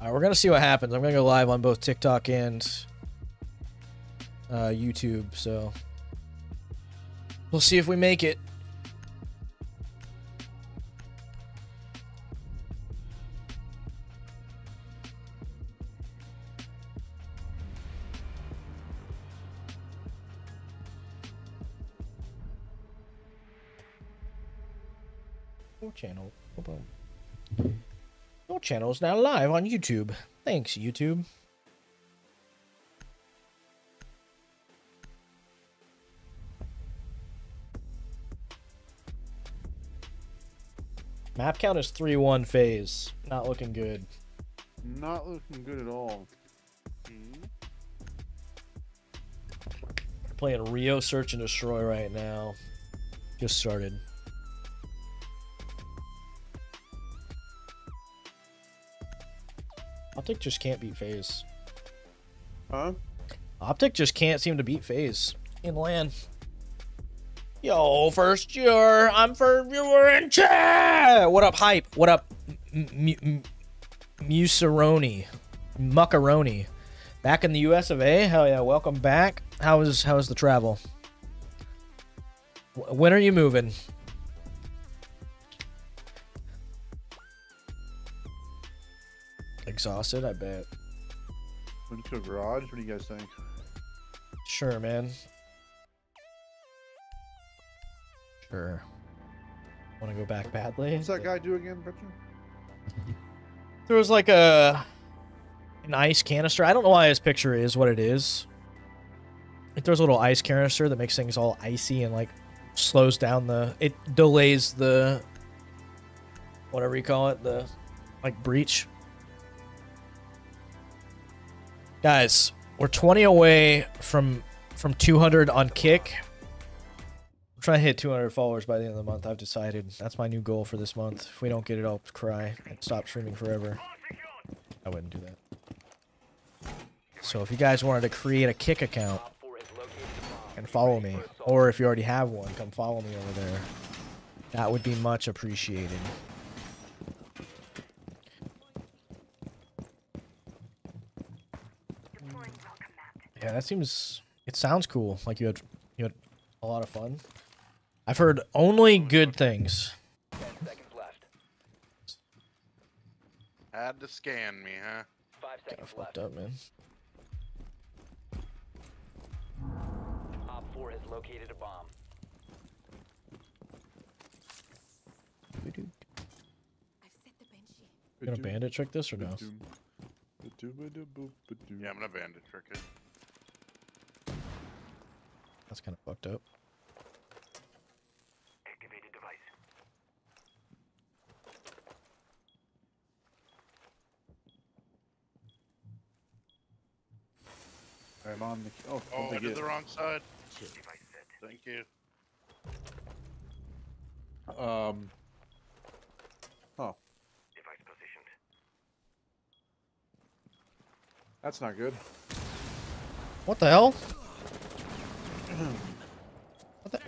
We're gonna see what happens. I'm gonna go live on both TikTok and uh, YouTube, so we'll see if we make it. Channel is now live on YouTube. Thanks, YouTube. Map count is 3-1 FaZe. Not looking good. Not looking good at all. Playing Rio Search and Destroy right now. Just started. Optic just can't beat FaZe. Huh? Optic just can't seem to beat FaZe in land. Yo, first year, I'm first viewer in chat. What up, hype? What up, Musaroni, Muckaroni? Back in the U.S. of A. Hell yeah, welcome back. How is how is the travel? When are you moving? Exhausted, I bet. Went to a garage. What do you guys think? Sure, man. Sure. Want to go back badly? What's that guy do again, Richard? There was like a an ice canister. I don't know why his picture is what it is. Like throws a little ice canister that makes things all icy and like slows down the it delays the whatever you call it, the like breach. Guys, we're 20 away from from 200 on kick. I'm trying to hit 200 followers by the end of the month. I've decided that's my new goal for this month. If we don't get it, I'll cry and stop streaming forever. I wouldn't do that. So if you guys wanted to create a kick account and follow me, or if you already have one, come follow me over there. That would be much appreciated. Yeah, that seems. It sounds cool. Like you had, you had a lot of fun. I've heard only good things. Had to scan me, huh? Five seconds fucked up, man. Op 4 has located a bomb. You gonna bandit trick this or no? Yeah, I'm gonna bandit trick it. That's kind of fucked up. Activated device. I'm on the. Oh, Oh, I I did the wrong side. Thank you. Um. Oh, Device positioned. that's not good. What the hell? What the?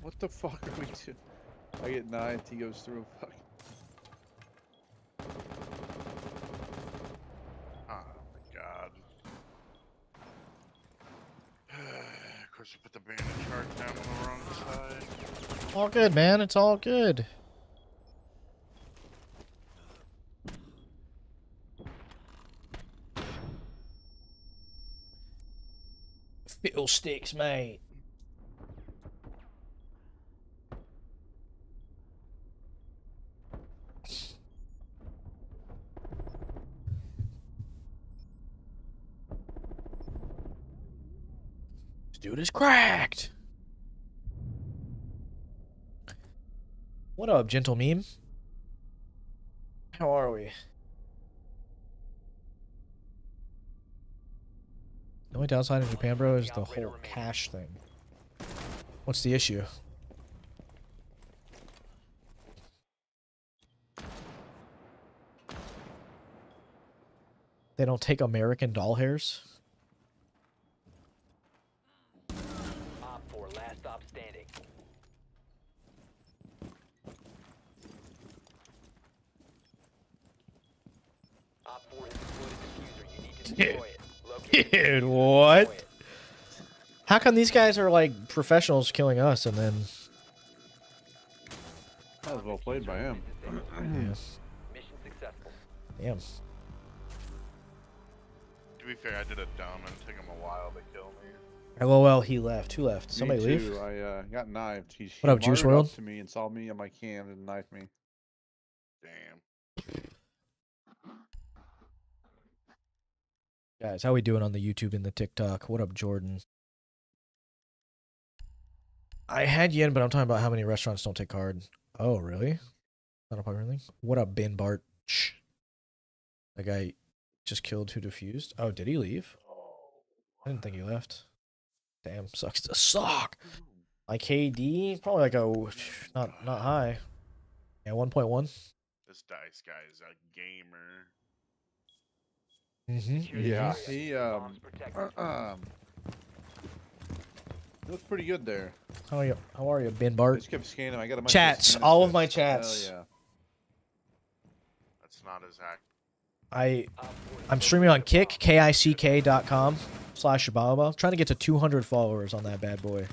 What the fuck are we doing? I get nine. He goes through. Fuck. Oh ah, my god. of course, you put the bandit chart down on the wrong side. All good, man. It's all good. Sticks, mate. This dude is cracked. What up, gentle meme? How are we? The only downside in Japan, bro, is the whole cash thing. What's the issue? They don't take American doll hairs? Yeah. Dude, what? How come these guys are like professionals killing us and then That was well played by him. yeah, Mission successful. damn. To be fair, I did a dumb and it took him a while to kill me. LOL, he left. Who left? Somebody me leave? I uh, got knifed. He, What up, Juice martyred WRLD? to me and saw me on my cam and knifed me. Damn. Guys, how we doing on the YouTube and the TikTok? What up, Jordan? I had yen, but I'm talking about how many restaurants don't take card. Oh, really? Not a popular thing. What up, Ben Bart? That guy just killed who defused. Oh, did he leave? I didn't think he left. Damn, sucks to suck. My KD probably like a not not high. Yeah, one point one. This dice guy is a gamer. Mm-hmm. Yeah, he um, Bombs protected. um looks pretty good there. How are you? How are you, Ben I Bart? just kept scanning. I got a bunch Chats, Of all of Hispanics. my Hell chats. yeah. That's not his act. I Op four has I'm streaming on located Kick, bomb. K-I-C-K.com slash Shabababa. I'm trying to get to 200 followers on that bad boy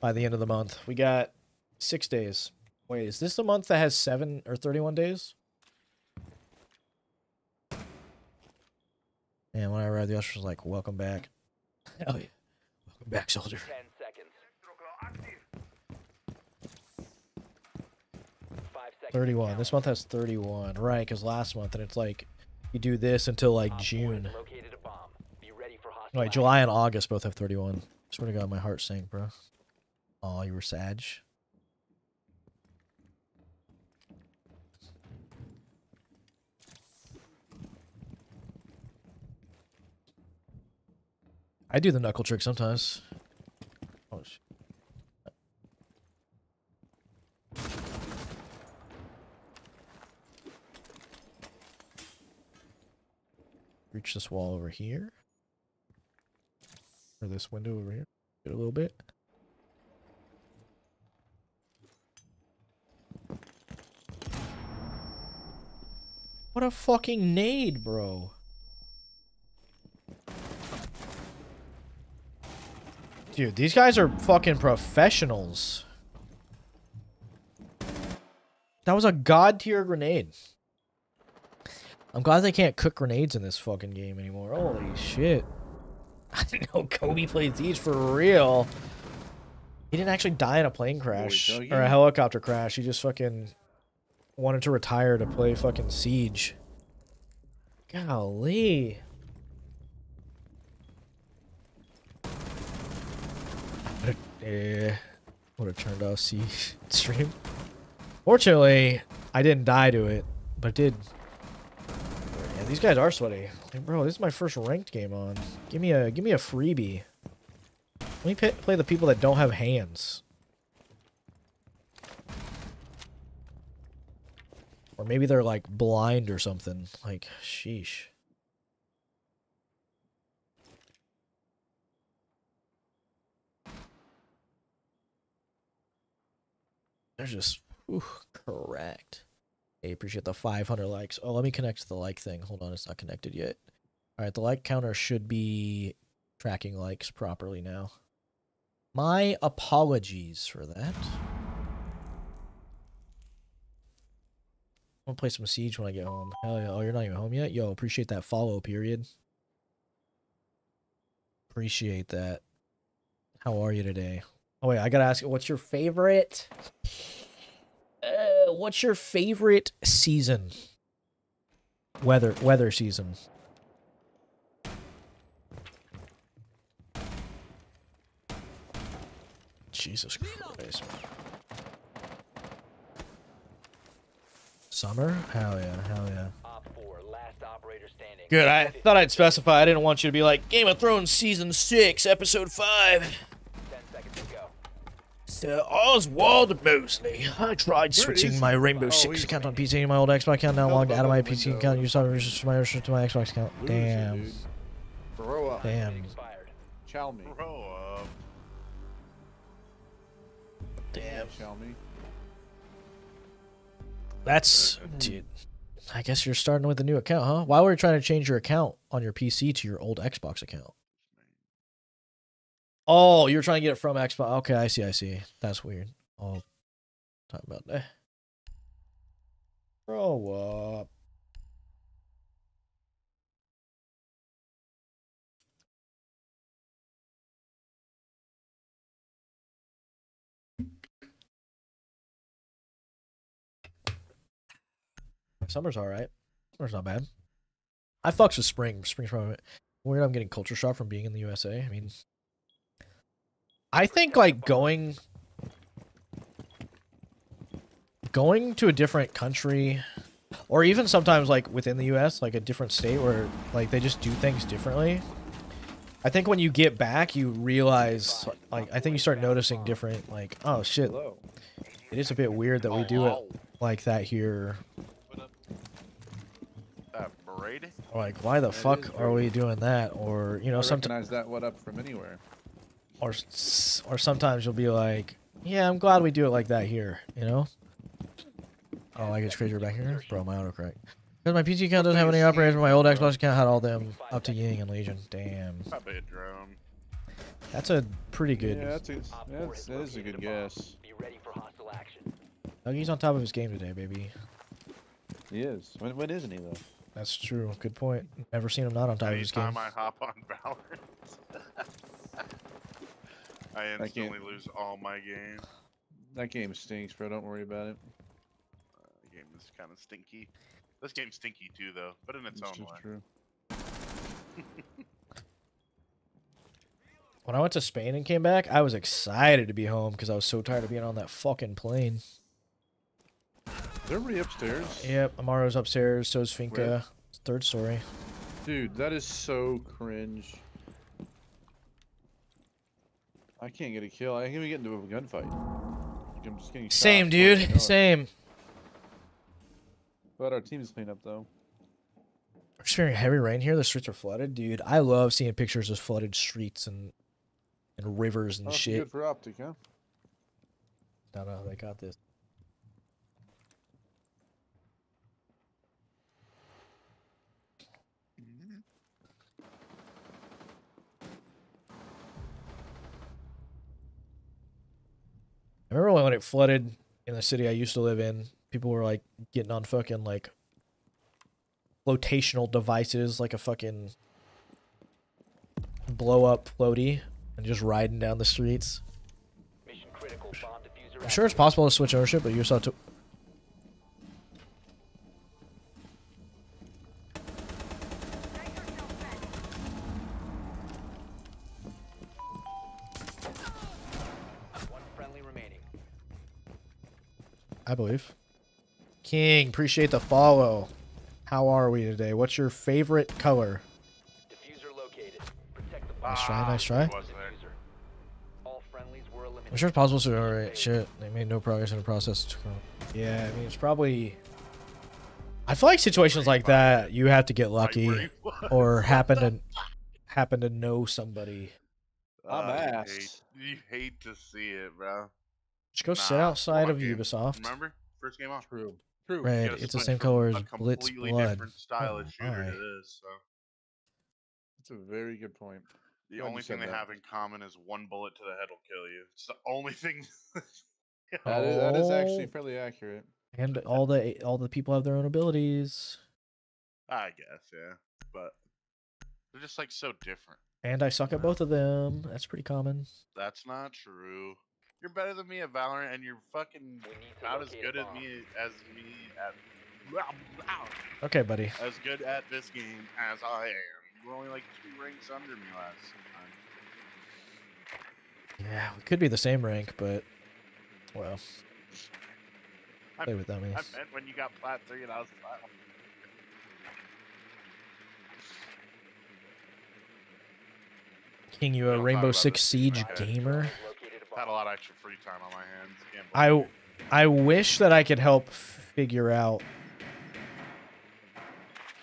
by the end of the month. We got six days. Wait, is this the month that has seven or 31 days? And when I arrived, the usher was like, welcome back. Hell yeah. Welcome back, soldier. Ten seconds. Seconds. 31. This month has 31. Right, because last month, and it's like, you do this until like Op four has June. located a bomb. Be ready for hostile Wait, July and August both have 31. I Swear to God, my heart sank, bro. Oh, you were Sag. I do the knuckle trick sometimes. Oh, sh- Reach this wall over here. Or this window over here. Get a little bit. What a fucking nade, bro. Dude, these guys are fucking professionals. That was a god tier grenade. I'm glad they can't cook grenades in this fucking game anymore. Holy shit. I didn't know Kobe played these for real. He didn't actually die in a plane crash or a helicopter crash. He just fucking wanted to retire to play fucking Siege. Golly. Would have, eh, would have turned off Siege stream. Fortunately, I didn't die to it, but it did. Yeah, these guys are sweaty. Bro, this is my first ranked game on. Give me a give me a freebie. Let me play the people that don't have hands. Or maybe they're like blind or something. Like, sheesh. They're just correct. Hey, appreciate the 500 likes. Oh, let me connect to the like thing. Hold on, it's not connected yet. All right, the like counter should be tracking likes properly now. My apologies for that. I'm gonna play some Siege when I get home. Hell yeah. Oh, you're not even home yet? Yo, appreciate that follow period. Appreciate that. How are you today? Oh wait, I gotta ask you, what's your favorite? Uh, what's your favorite season? Weather, weather season. Jesus Christ. Summer? Hell yeah, hell yeah. Good, I thought I'd specify. I didn't want you to be like, Game of Thrones Season 6, Episode 5. Sir Oswald Mosley. I tried switching my? Rainbow Oh, Six account on PC and my old Xbox account. Now Help logged out of my PC window. account. You saw register to my register to my Xbox account. Loser, Damn. dude. Grow up. Damn. Chow me. Grow up. Damn. Chow me. That's hmm. dude. I guess you're starting with a new account, huh? Why were you trying to change your account on your PC to your old Xbox account? Oh, you're trying to get it from Xbox. Okay, I see, I see. That's weird. I'll talk about that. Grow up. Summer's all right. Summer's not bad. I fucks with spring. Spring's probably weird. I'm getting culture shock from being in the USA. I mean, I think like going going to a different country or even sometimes like within the US, like a different state where like they just do things differently. I think when you get back, you realize like I think you start noticing different like oh shit, it is a bit weird that we do it like that here. That braid? Or, Like why the That fuck are we doing that? Or you know I sometimes that what up from anywhere. Or or sometimes you'll be like, yeah, I'm glad we do it like that here, you know? Oh, I it's crazier back here, bro. My auto autocorrect. Because my PC account doesn't have any operators, but my old Xbox account had all them up to Ying and Lesion. Damn, Probably a drone. that's a pretty good. Yeah, that's a, that's, that is a good guess. Be ready for hostile action. Dougie's on top of his game today, baby. He is. When, when isn't he though? That's true. Good point. Never seen him not on top of his game. Anytime I hop on Valorant, I instantly lose all my game. That game stinks, bro. Don't worry about it. Uh, the game is kind of stinky. This game's stinky too, though, but in its It's own just way. true. When I went to Spain and came back, I was excited to be home because I was so tired of being on that fucking plane. They're really upstairs. Yep, Amaru's upstairs. So's Finka. Where? Third story. Dude, that is so cringe. I can't get a kill. I can't even get into a gunfight. Like, I'm just getting Same, I know dude. Same. But our team is cleaned up though. We're experiencing heavy rain here. The streets are flooded, dude. I love seeing pictures of flooded streets and and rivers and Oh, shit. good for optic, huh? No, no, they got this. I remember when it flooded in the city I used to live in, people were like getting on fucking like flotational devices, like a fucking blow up floaty, and just riding down the streets. Mission critical. Bomb I'm sure it's possible to switch ownership, but you saw I believe. King, appreciate the follow. How are we today? What's your favorite color? Defuser located. Protect the Nice try, nice try. it was there. All friendlies were eliminated. I'm sure it's possible to. Alright, shit. They made no progress in the process. Yeah, I mean, it's probably. I feel like situations like that, you have to get lucky or happen to happen to know somebody. I'm Uh, ass. You hate to see it, bro. Just go sit outside of fuck it. Ubisoft. Remember? First game off. True. True. Red, You gotta it's the same color as Blitz Blood. different style of Oh, shooter my. it is. So That's a very good point. the Glad only thing they that. have in common is one bullet to the head will kill you. It's the only thing. That is, that is Oh. actually fairly accurate. And all the all the people have their own abilities. I guess, yeah, but they're just like so different. And I suck at both of them. That's pretty common. That's not true. You're better than me at Valorant, and you're fucking We need to about as good as me as me at Okay, buddy. as good at this game as I am. You're only like two ranks under me last time. Yeah, we could be the same rank, but well, I, play with dummies. I meant when you got plat three and I was plat. King, you We a Rainbow Six Siege too much. gamer? Has located Had a lot of extra free time on my hands. I. I wish that I could help figure out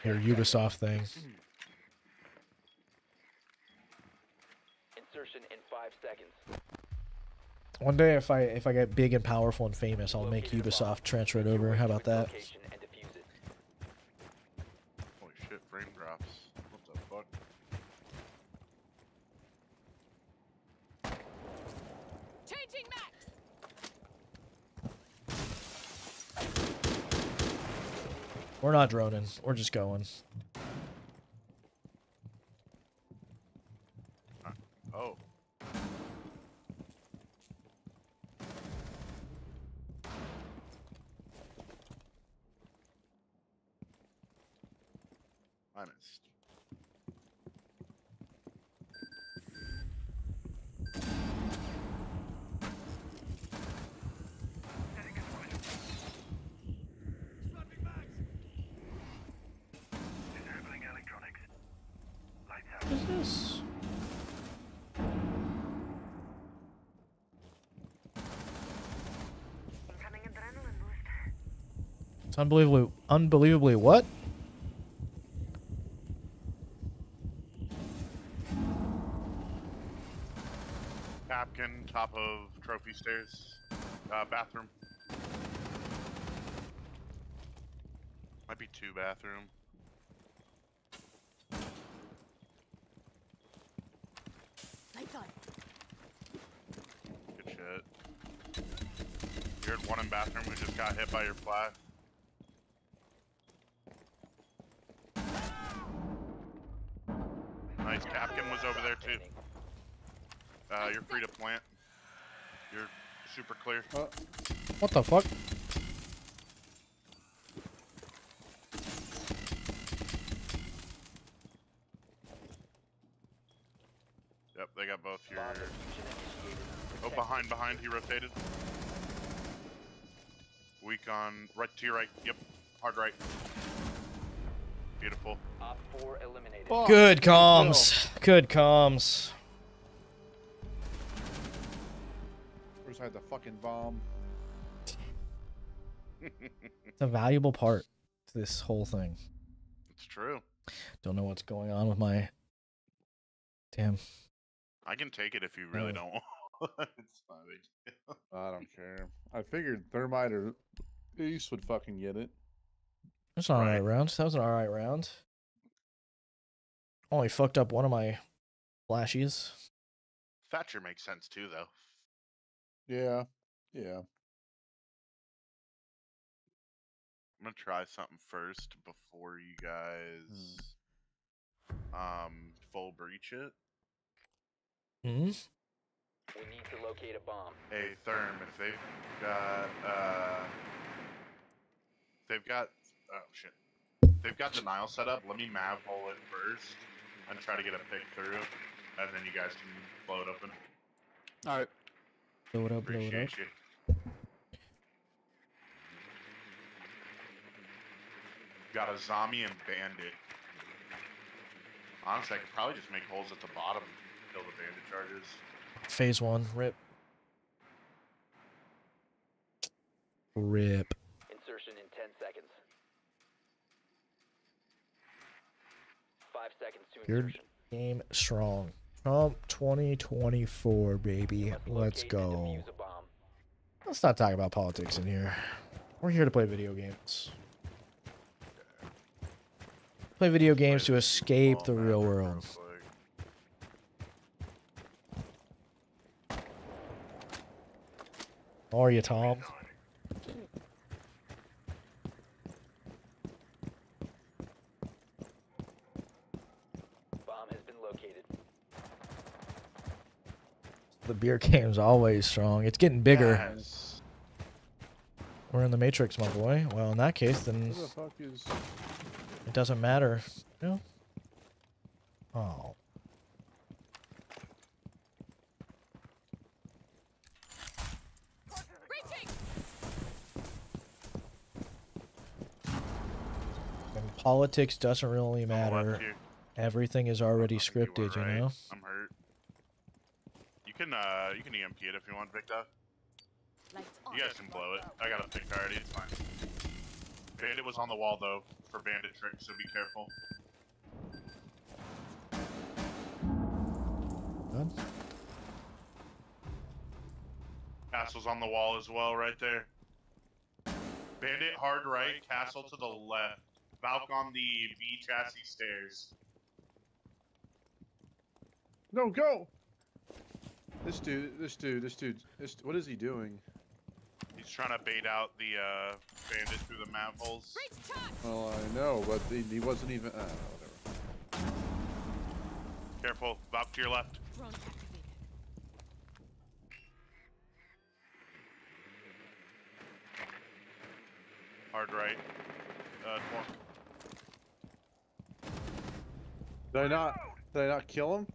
your Ubisoft thing. Insertion in five seconds. One day, if I if I get big and powerful and famous, I'll make Located a bomb. Ubisoft transfer it over. How about that? location and defuse it. We're not droning. We're just going. Oh. I missed. What is this? Incoming adrenaline boost. It's unbelievably, unbelievably what? Napkin, top of trophy stairs, uh, bathroom. Might be two bathroom. Lights on. Good shit. You're in one in bathroom we just got hit by your flash. Free to plant. You're super clear. Uh, What the fuck? Yep, they got both your. Bomb diffusion initiated. Oh, behind, behind. He rotated. Weak on right to your right. Yep, hard right. Beautiful. Op 4 eliminated. Good comms. Good comms. Valuable part to this whole thing. It's true. Don't know what's going on with my. Damn. I can take it if you really Oh. don't want. it's not a. I don't care. I figured thermite or Ace would fucking get it. That's an alright Right. round. That was an alright round. Only fucked up one of my flashies. Thatcher makes sense too, though. Yeah, yeah. Gonna try something first before you guys um full breach it. Hmm? We need to locate a bomb. Hey Therm, if they've got uh they've got oh shit. They've got denial set up, let me mav hole it first and try to get a pick through and then you guys can blow it open. All right. Blow it up, blow it up. Appreciate you. Got a zombie and bandit. Honestly, I could probably just make holes at the bottom, kill the bandit charges. Phase one. Rip. Rip. Insertion in 10 seconds. 5 seconds to You're- insertion. Game strong. Trump 2024, baby. Let's go. defuse a bomb. Let's not talk about politics in here. We're here to play video games. Play video games to escape the real world. How are you, Tom? Bomb has been located. The beer game's always strong. It's getting bigger. Yes. We're in the Matrix, my boy. Well, in that case, then Where the fuck is? It doesn't matter. No. Oh. And politics doesn't really On the left matter. Everything is already I think you were scripted, you right. know? I'm hurt. You can uh you can EMP it if you want, Victor. You guys can blow it. I got a pick already, it's fine. Bandit was on the wall though for bandit tricks, so be careful. Good. Castle's on the wall as well, right there. Bandit hard right, castle to the left. Valk on the B chassis stairs. No, go. This dude, this dude, this dude, this. What is he doing? He's trying to bait out the uh, bandit through the map holes. Breach charge. Well, I know, but he, he wasn't even. Uh, whatever. Careful, Valk to your left. Drone activated. Hard right. Uh, Twonk. Did I not? Did I not kill him?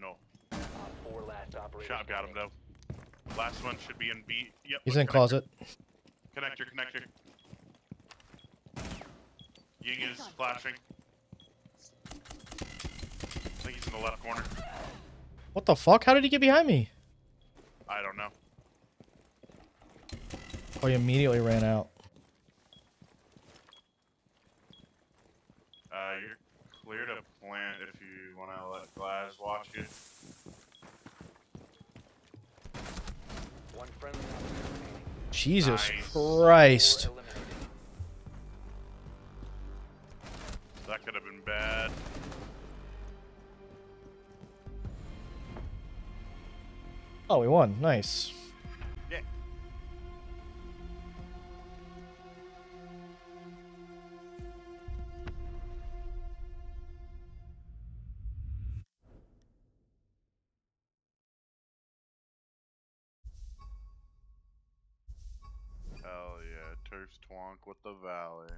No. Op 4 last operator. Shot got him though. Last one should be in B. Yep. He's in connector. closet. Connector, connector. Ying is flashing. I think he's in the left corner. What the fuck? How did he get behind me? I don't know. Oh, he immediately ran out. Uh, you're clear to plant if you want to let Glaz watch it. One friendly operator remaining. Jesus Nice. Christ. That could have been bad. Oh, we won. Nice. Yeah, Twonk with the Valley.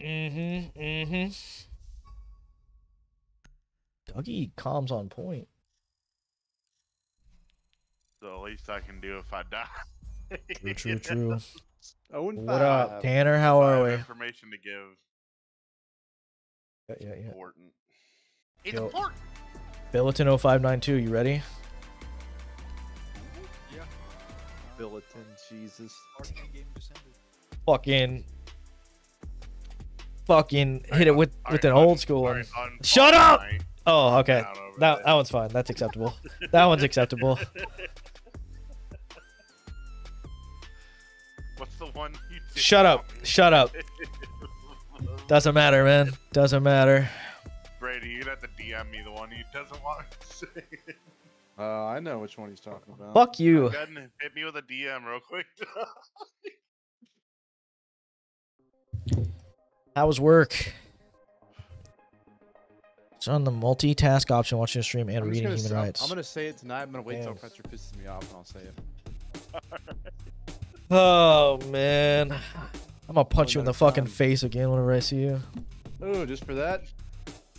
Mm-hmm. Mm-hmm. Dougie calms on point. The least I can do if I die. True, true, true. Oh, and What up. Tanner? How I are have we? Information to give. Yeah, yeah, yeah. Important. It's Yo. important. Billiton 0592, you ready? Yeah. Billiton, Jesus. Fucking. Fucking hit it with alright, with an un- old school one. un- Shut up! my Oh, okay. That that one's fine. That's acceptable. That one's acceptable. What's the one you did Shut up. wrong? Shut up. Doesn't matter, man. Doesn't matter. Brady, you're gonna have to DM me the one he doesn't want to say. Uh, I know which one he's talking about. Fuck you. Go ahead and hit me with a DM real quick. How was work? It's on the multitask option watching a stream and I'm reading human say- rights. I'm gonna say it tonight. I'm gonna wait till Damn. Fetcher pisses me off and I'll say it. Oh man. I'm gonna punch you in the another fucking face again whenever I see you. Oh, just for that.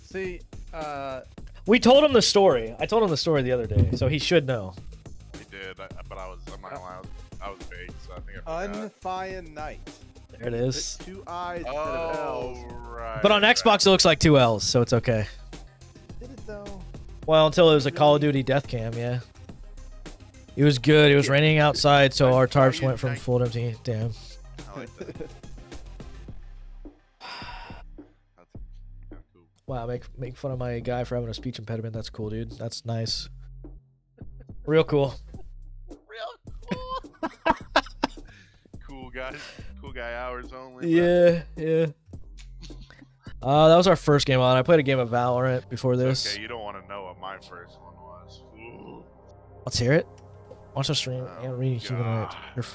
See, uh, We told him the story. I told him the story the other day, so he should know. he did, I, but I was, I'm not gonna lie, I was, I was vague, so I think I forgot. Unfine Night. There it is. Two eyes instead of Oh, L's. right. But on right. Xbox, it looks like two L's, so it's okay. Did it though? Well, until it was a Call of Duty death cam, yeah. It was good. It was raining outside, so our tarps went from full to empty. Damn. Like that. That's yeah, cool. Wow, make make fun of my guy for having a speech impediment. That's cool, dude. That's nice. Real cool. Real cool. Cool guys, cool guy hours only. but- Yeah, yeah. Uh, that was our first game on. I played a game of Valorant before this. Okay, you don't want to know what my first one was. Ooh. Let's hear it. Watch the stream Oh, and read human rights. Your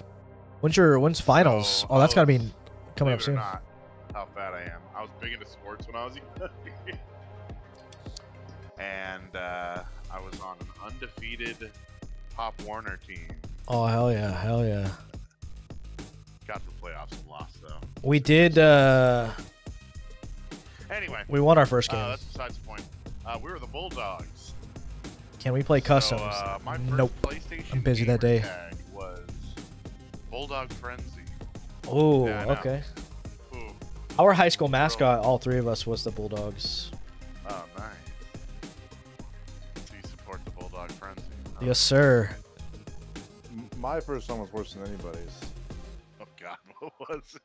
When's your when's finals? So, oh, that's I gotta be was- coming up believe it or soon. Not, how fat I am. I was big into sports when I was young. and uh, I was on an undefeated Pop Warner team. Oh hell yeah, hell yeah. Got to the playoffs and lost though. We did. uh Anyway, We won our first game. uh, that's besides the point. Uh, we were the Bulldogs. Can we play customs? So, uh, my first nope. PlayStation I'm busy that gamer day. tag was Bulldog Frenzy. Oh, Yeah, I know. okay. Ooh, Our high school mascot, all three of us, was the Bulldogs. oh nice. So you support the Bulldog Frenzy? huh? Yes, sir. My first one was worse than anybody's. God, what was it?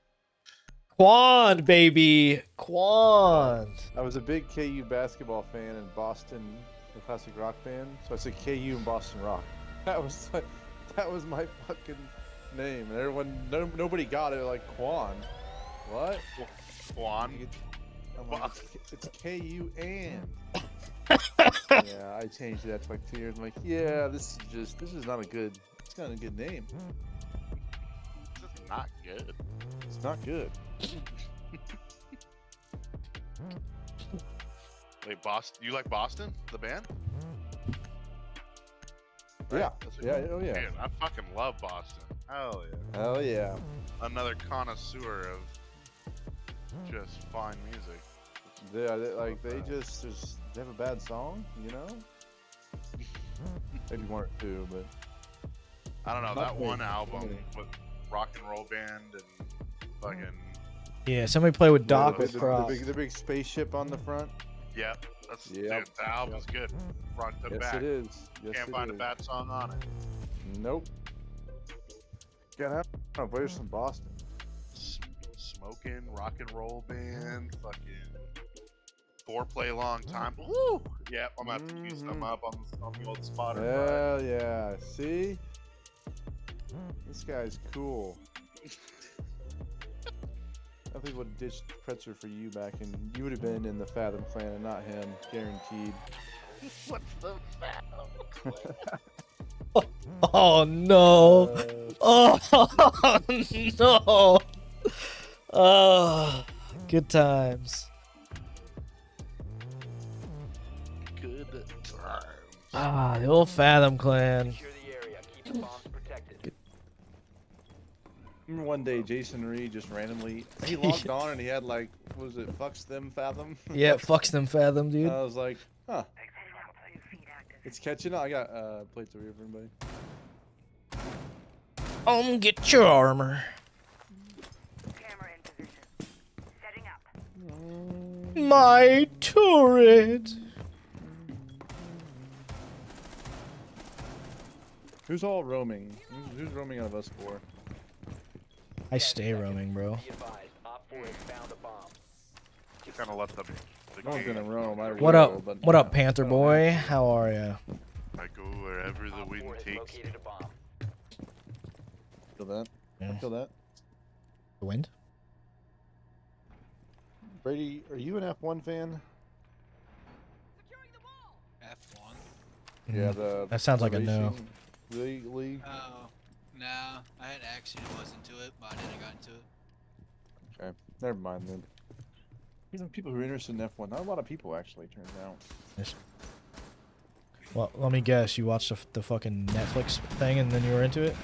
Quan, baby, Quan. I was a big KU basketball fan and Boston the classic rock fan, so I said KU and Boston Rock. That was like, that was my fucking name, and everyone, no, nobody got it. Like Quan, what? Quan? You- like, it's, it's KU and. yeah, I changed that for like two years. I'm like, yeah, this is just this is not a good, it's not a good name. Not good. It's not good. Wait, Boston? You like Boston, the band? Yeah. That's a- Yeah. Oh yeah. Dude, I fucking love Boston. Hell yeah. Hell yeah. Another connoisseur of just fine music. Yeah. They, uh, like they just just they have a bad song, you know. Maybe one or two, but I don't know that one not album big. With rock and roll band and fucking Yeah, somebody play with Doc the, with the, the, big, the big spaceship on the front. yeah. That's Yep. dude, the album's good, front to Yes, back. it is. Yes, Can't it find a bad song on it. Nope. Gotta have to play some Boston. S- smoking rock and roll band, fucking four play long time. Woo! Yeah, I'm gonna have to use them Mhm. up on the, on the old spot. Hell yeah. See? This guy's cool. I think would have ditched Pretzer for you back, and you would have been in the Fathom clan and not him, guaranteed. What's the fathom? Oh no! Uh, Oh no! Oh, good times. good times? Ah, the old Fathom clan. Remember one day Jason Reed just randomly he logged on and he had like what was it fucks them Fathom? Yeah, fucks them Fathom, dude. I was like, huh. It's catching on. I got uh plates over here for everybody. Um, get your armor. Camera in position. Setting up. My turret. Who's all roaming? Who's, who's roaming out of us four? I stay roaming, bro. Be advised. Op 4 has found a bomb. Kind of let them. The No game- gonna roam. I What will, up? but What up, Panther boy? How are ya? I go wherever the wind takes. located a. Kill that. Yeah. Kill that. The wind? Brady, are you an F1 fan? F1. Mm. Yeah, the That sounds the like a no. League, league. Oh, no. I had actually was into it, but I didn't got into it. Okay, never mind then. You know, people who are interested in F1, not a lot of people actually. Turns out. Yes. Well, let me guess. You watched the, the fucking Netflix thing and then you were into it?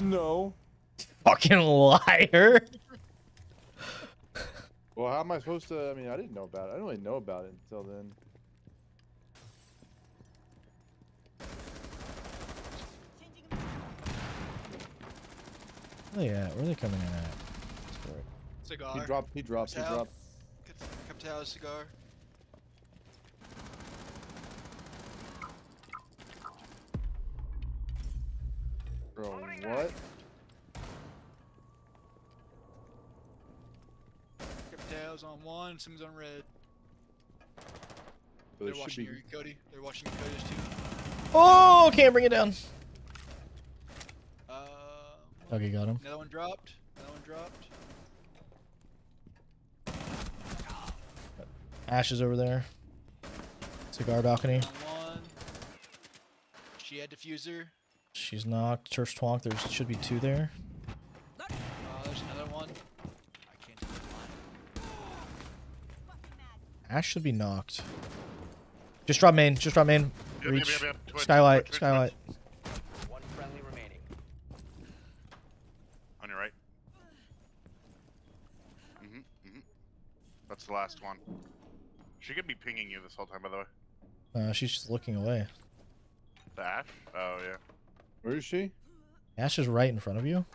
No. Fucking liar. Well, how am I supposed to? I mean, I didn't know about it. I didn't really know about it until then. Where they at? Where are they coming in at? Sorry. Cigar. He dropped. He dropped. He Tell. dropped. Capitao cigar. Bro, what? Capitao's on one, Simmons on red. They're there should watching be. your Cody. They're watching your Cody's too. Oh, can't bring it down. Okay, got him. another one dropped. Another one dropped. Ash is over there. Cigar balcony. One. She had defuser. She's knocked. Church twonk. There should be two there. Uh, there's another one. I can't do that one. Ash should be knocked. Just drop main. Just drop main. Reach. yep, yep, yep. Twitch, Skylight. Twitch, Twitch, Skylight. One friendly remaining. On your right. Mhm. Mhm. That's the last one. She could be pinging you this whole time, by the way. Uh, she's just looking away. The Ash? Oh yeah. Where is she? Ash is right in front of you.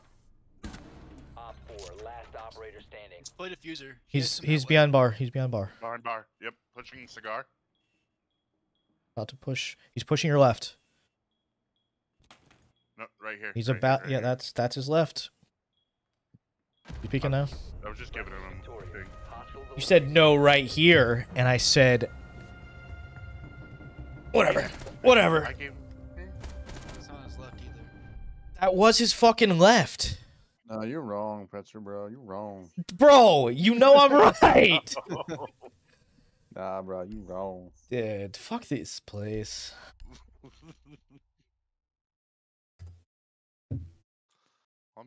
Op 4, last operator standing. Let's play defuser. She He's he's that way. bar. He's behind bar. Behind bar. Yep. Pushing cigar. About to push. He's pushing your left. No, right here. He's right here, about. right Yeah, here. that's that's his left. You peeking now? I was just giving him a Victorious. Ping. Hostiles You said no right here, and I said whatever, whatever. I gave. It's not on his left either. That was his fucking left, No, you're wrong, Pretzer, bro. You're wrong. bro. You know I'm right, Nah, bro, you wrong. dude. Fuck this place.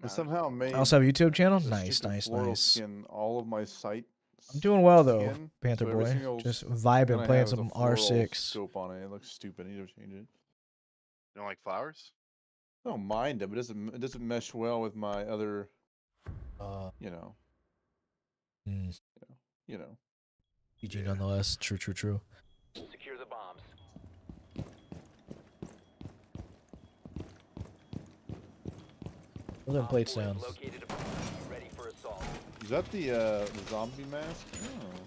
I somehow made. I also have a YouTube channel. Nice, nice, nice. Skin all of my site. I'm doing well though, skin, Panther so Boy. Just vibing, playing have is a some R6. Scope on it. It looks stupid. I need to change it. You don't like flowers? I don't mind them. it doesn't. It doesn't mesh well with my other. Uh, You know. mm, You know. PG nonetheless. True, true, true. Secure the bombs. Well, then Op plates 4 down. Located a bomb. Ready for assault. Is that the uh the zombie mask? Oh,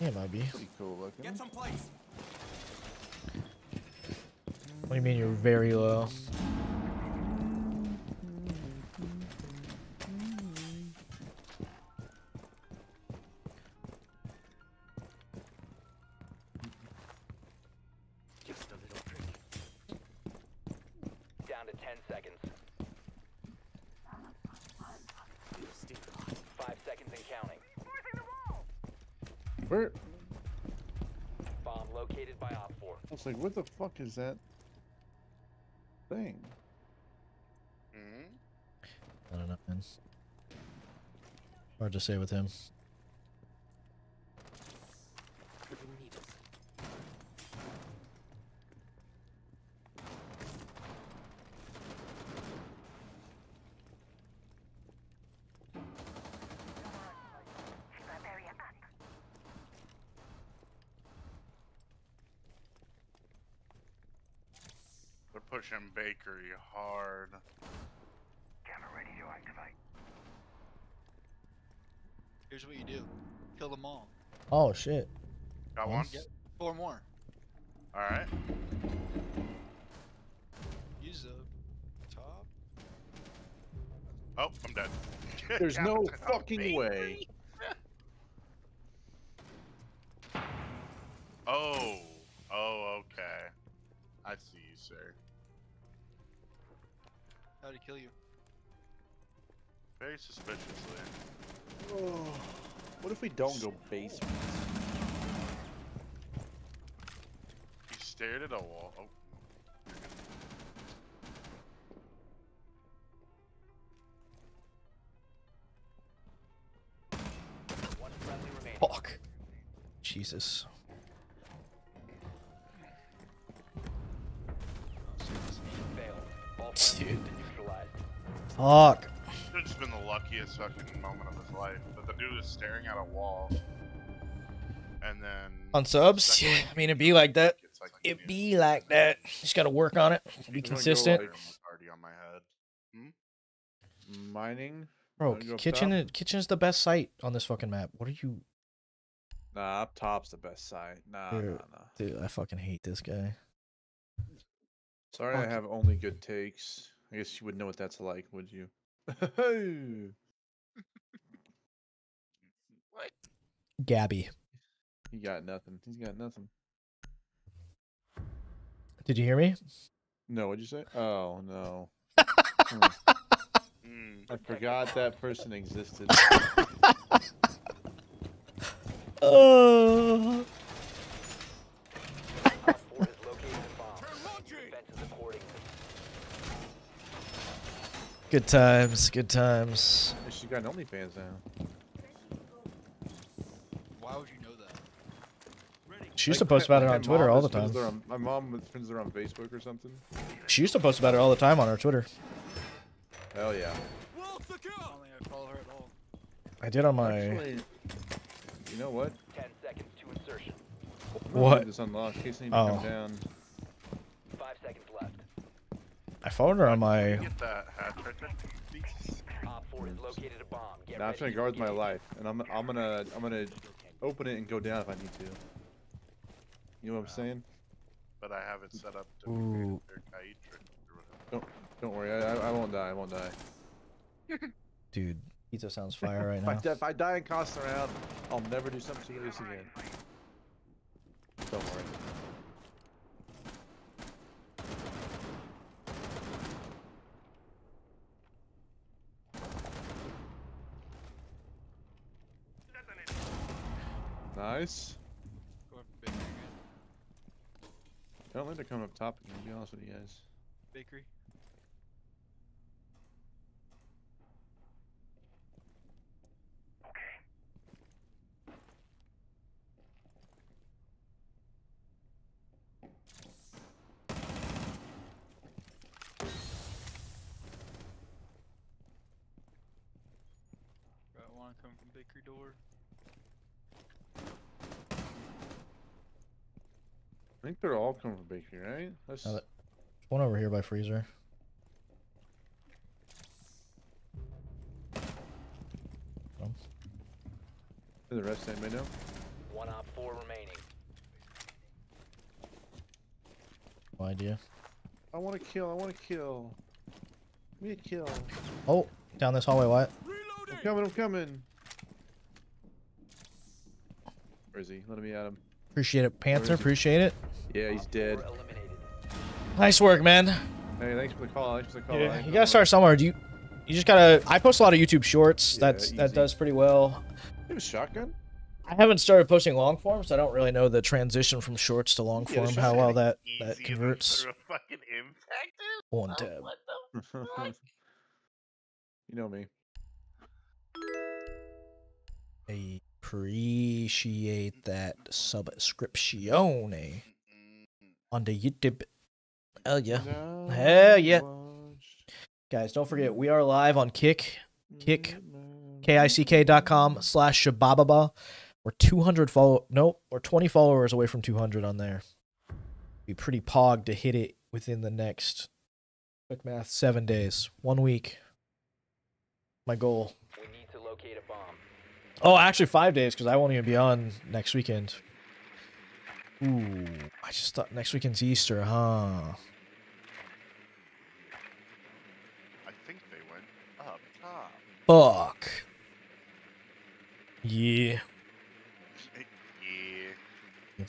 Yeah, it might be. pretty cool looking. Get some place. What do you mean you're very low? Like, what the fuck is that thing? hmm I don't know, man. Hard to say with him. Keep that area up. They're pushing bakery hard. Camera ready to activate. Here's what you do. Kill them all. Oh shit. Got One? one? Yep. Four more. All right. Use the top. Oh, I'm dead. There's no Captain of fucking way. Oh. Oh, okay. I see you, sir. How'd he kill you? Very suspiciously. Oh, what if we don't go basement? He stared at a wall. Oh. you're good. One friendly remaining. Fuck. Jesus. Fuck. Could have just been the luckiest fucking moment of his life. But the dude was staring at a wall. And then. On subs? Yeah, I mean, it'd be like that. like It you be like that. Just gotta work on it. Be We're go, consistent. like, Already on my head. Hmm? Mining? Bro, wanna go up kitchen top? is, kitchen is the best site on this fucking map. What are you Nah, up top's the best site. Nah, nah, Dude. nah. Dude, I fucking hate this guy. Sorry, I have only good takes. I guess you would know what that's like, would you? What? Gabby. he got nothing. He's got nothing. Did you hear me? No, what'd you say? Oh no. Mm. I forgot that person existed. Oh. OPFOR has located a bomb. Defenses accordingly. Good times, good times. She's got an OnlyFans now. Why would you know that? She used to Like, post my- about it on Twitter all the time. on- my mom friends with her on Facebook or something. She used to post about it all the time on her Twitter. Hell yeah. I don't think I follow her at all. I did on my. Actually, you know what? 10 seconds to insertion. What? This unlocked in case I need to Oh. come down. 5 seconds left. I followed her on my. Get that hat right there. please? OPFOR has located a bomb. Get Now I'm trying to to guard my life, and I'm I'm gonna I'm gonna open it and go down if I need to. You know what I'm saying? But I have it set up to Ooh. their kite trick or whatever. Don't worry, I, I I won't die. I won't die. Dude, pizza sounds fire right If I, now. if I die and cost around, I'll never do something like this again. Don't worry. Nice. Bakery again. Don't let it come up top again, to be honest with you guys. Bakery. Got one coming from bakery door. I think they're all coming from bakery, right? Let's. Uh, One over here by freezer. the rest anybody know? One OPFOR remaining. No idea. I want to kill. I want to kill. Give me a kill. Oh, down this hallway, Wyatt. I'm coming. I'm coming. Where is he? Let me at him. Appreciate it, Panther. Appreciate it. Yeah, he's dead. Nice work, man. Hey, thanks for the call. Thanks for the call. Yeah, you gotta start somewhere. Do you? You just gotta. I post a lot of YouTube Shorts. Yeah, That's that does pretty well. You have a shotgun? I haven't started posting long form, so I don't really know the transition from shorts to long form. sure. How well that Easy that converts. for a fucking impact. One Oh, tab. what the fuck? you know me. Appreciate that subscription on the YouTube. Hell yeah, Hell yeah. guys! Don't forget we are live on Kick, Kick, midnight. kick.com slash shabababa. We're 200 follow. Nope, we're 20 followers away from 200 on there. Be pretty pog to hit it within the next quick math seven days, one week. My goal. We need to locate a bomb. Oh, actually five days because I won't even be on next weekend. Ooh, I just thought next weekend's Easter, huh? I think they went up top. Fuck. Yeah. Yeah.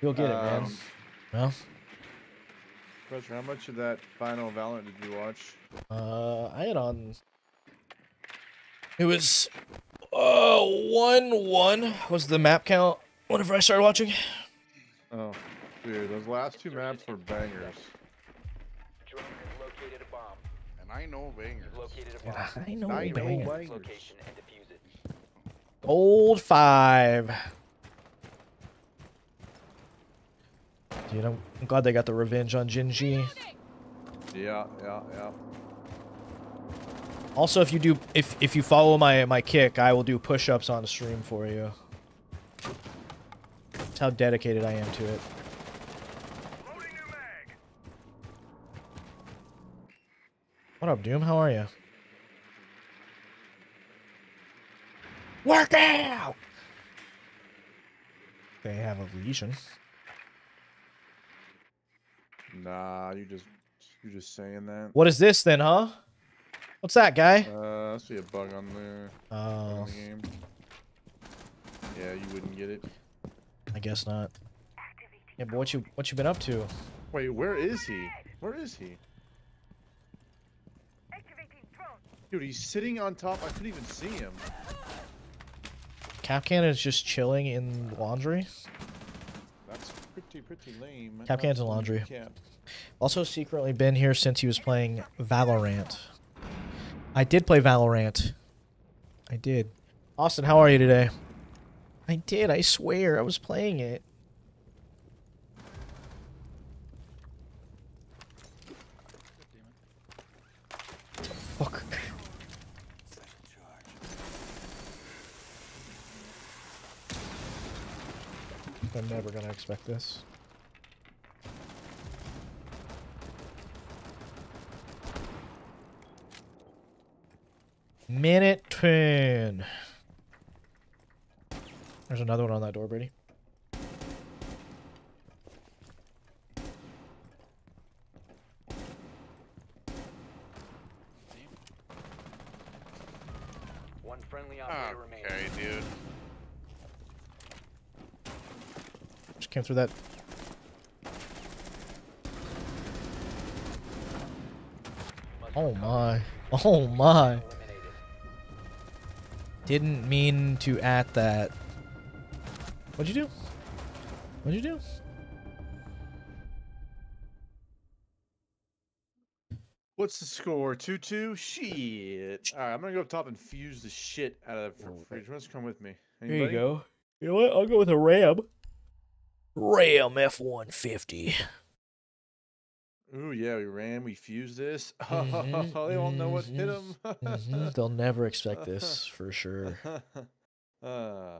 You'll get it, man. Um, Well, Roger, how much of that final Valorant did you watch? uh, I had on. It was, uh, one one was the map count. Whenever I started watching. Oh, dude, those last two maps were bangers. Drone has located a bomb. And I know bangers. Located a bomb. I know, Now you know man. Location and defuse it. Gold five. Dude, I'm, I'm glad they got the revenge on Gen.G. Yeah, yeah, yeah. Also, if you do, if if you follow my my kick, I will do push-ups on stream for you. That's how dedicated I am to it. What up, Doom? How are you? Work out. They have a lesion. Nah, you just you just saying that. What is this then, huh? What's that, guy? Uh, I see a bug on the, Oh, the game. Yeah, you wouldn't get it. I guess not. Yeah, but what you what you been up to? Wait, where is he? Where is he? Dude, he's sitting on top. I couldn't even see him. Kapkan is just chilling in laundry. That's pretty, pretty lame. Kapkan's and laundry. Cap. Also secretly been here since he was playing Valorant. I did play Valorant. I did. Austin, how are you today? I did, I swear. I was playing it. Fuck. I'm never gonna expect this. Minute 10. There's another one on that door, Brady. One friendly operator remaining. Okay, dude. Just came through that. Oh my. Oh my. Eliminated. Didn't mean to at that. What'd you do? What'd you do? What's the score? 2 2? Shit. Alright, I'm gonna go up top and fuse the shit out of the fr- fridge. Who wants to come with me? Here you go. You know what? I'll go with a Ram. Ram F-150. Ooh, yeah, we ran, we fused this. Mhm, they won't know what hit them. Mhm, They'll never expect this for sure. uh,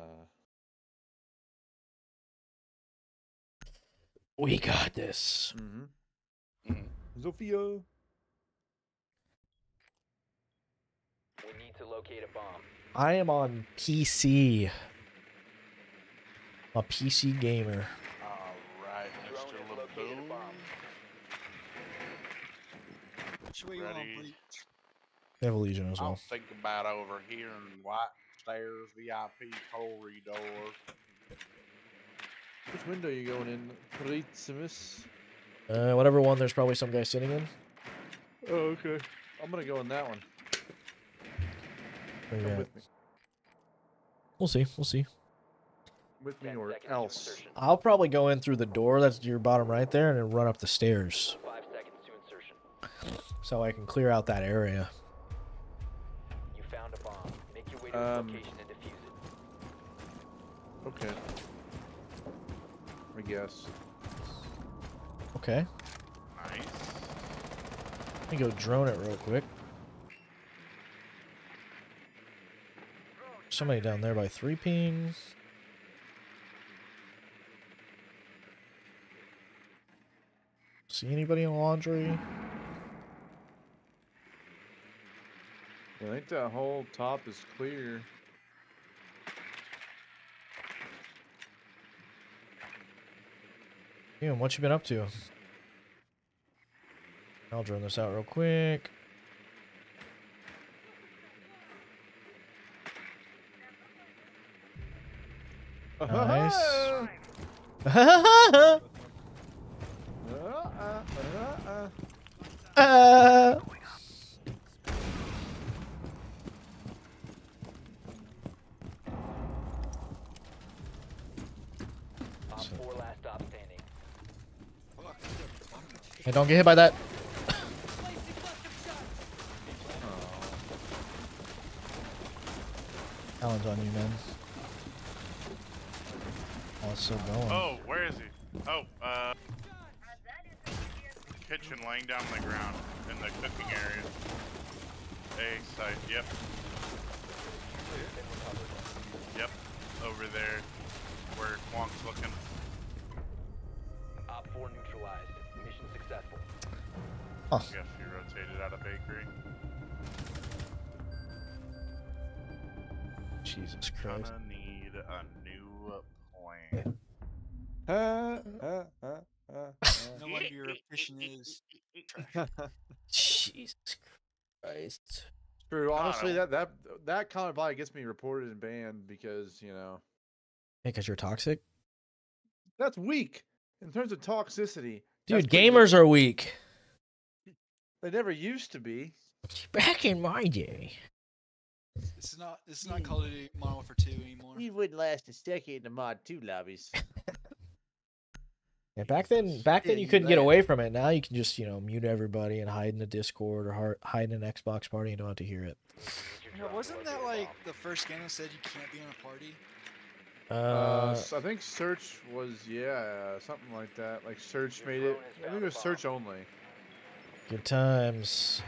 We got this. mm-hmm. Mhm. Zofia. We need to locate a bomb. I am on PC. A PC gamer. Alright, Drone Mr. has located a Laboon. bomb. Which way you want, Ready. Breach? They have a Lesion as well. I'll well. think about over here in White Stairs VIP corridor. Which window are you going in? Pritzimus? Uh, whatever one, there's probably some guy sitting in. Oh, okay. I'm gonna go in that one. Come at? with me. We'll see. We'll see. With me or else. I'll probably go in through the door that's your bottom right there and then run up the stairs Five seconds to insertion. So I can clear out that area. You found a bomb. Make your way to Um, its location and defuse it. Okay. I guess. Okay. Nice. Let me go drone it real quick. Somebody down there by three ping. See anybody in laundry? I think that whole top is clear. Ian, what you been up to? I'll drone this out real quick. Nice. Uh, uh, uh, uh. Uh, Op So- 4 last stop standing. Fuck. Hey, don't get hit by that. Alan's on you, man. Oh, it's still going. Oh, where is he? Oh, uh. Kitchen laying down on the ground in the cooking area. A site, yep. Huh. Guess you rotated out of bakery. Jesus Christ. Gonna need a new plan. Uh, uh, uh, uh, No wonder your efficient is. Jesus Christ. True. Honestly, don't- that that that comment probably gets me reported and banned because you know because you're toxic? that's weak in terms of toxicity. Dude, gamers are weak. They never used to be. Back in my day. This is not. This is not Call of Duty Modern Warfare 2 anymore. He wouldn't last a second in the mod two lobbies. Yeah, back then, back then Yeah, you you couldn't get away from it. Now you can just, you know, mute everybody and hide in the Discord or hide in an Xbox party and don't have to hear it. Use your Yeah, drone to wasn't that like the first game that said you can't be in a party? Uh, Uh, s- I think search was yeah something like that. Like search made it. I think it was search only. Good times.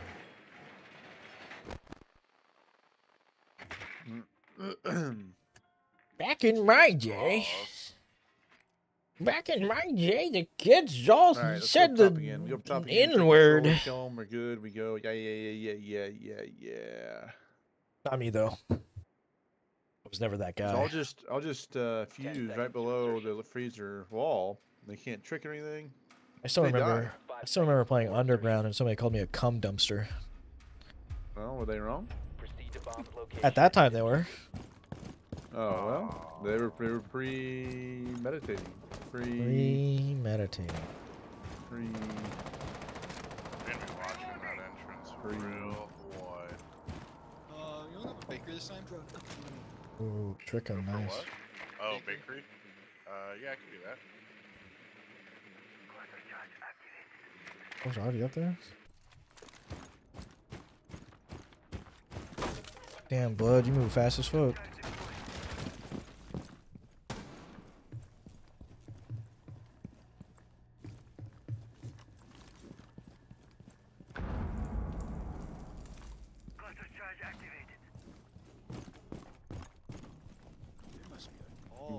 Back in my day, Pause. back in my day, the kids all All right, said the top again. We go up. N word. We kill 'em, We're good. We go. Yeah, yeah, yeah, yeah, yeah, yeah, yeah. Not me though. I was never that So guy. I'll just I'll just uh, fuse right below the freezer wall. They can't trick or anything. I still they die. Remember. I still remember playing. Underground and somebody called me a cum dumpster. Well, were they wrong? Proceed to bomb's location. At that time, they were. Oh well, they were they were pre-meditating, pre Premeditating. pre. Gonna be watching that entrance Free. real wide. Uh, you don't have a baker this time? Ooh, trick For him, nice. what? Oh, Bakery? bakery? Uh, yeah, I can do that. Oh, I was already up there? Damn, Blood, you move fast as fuck.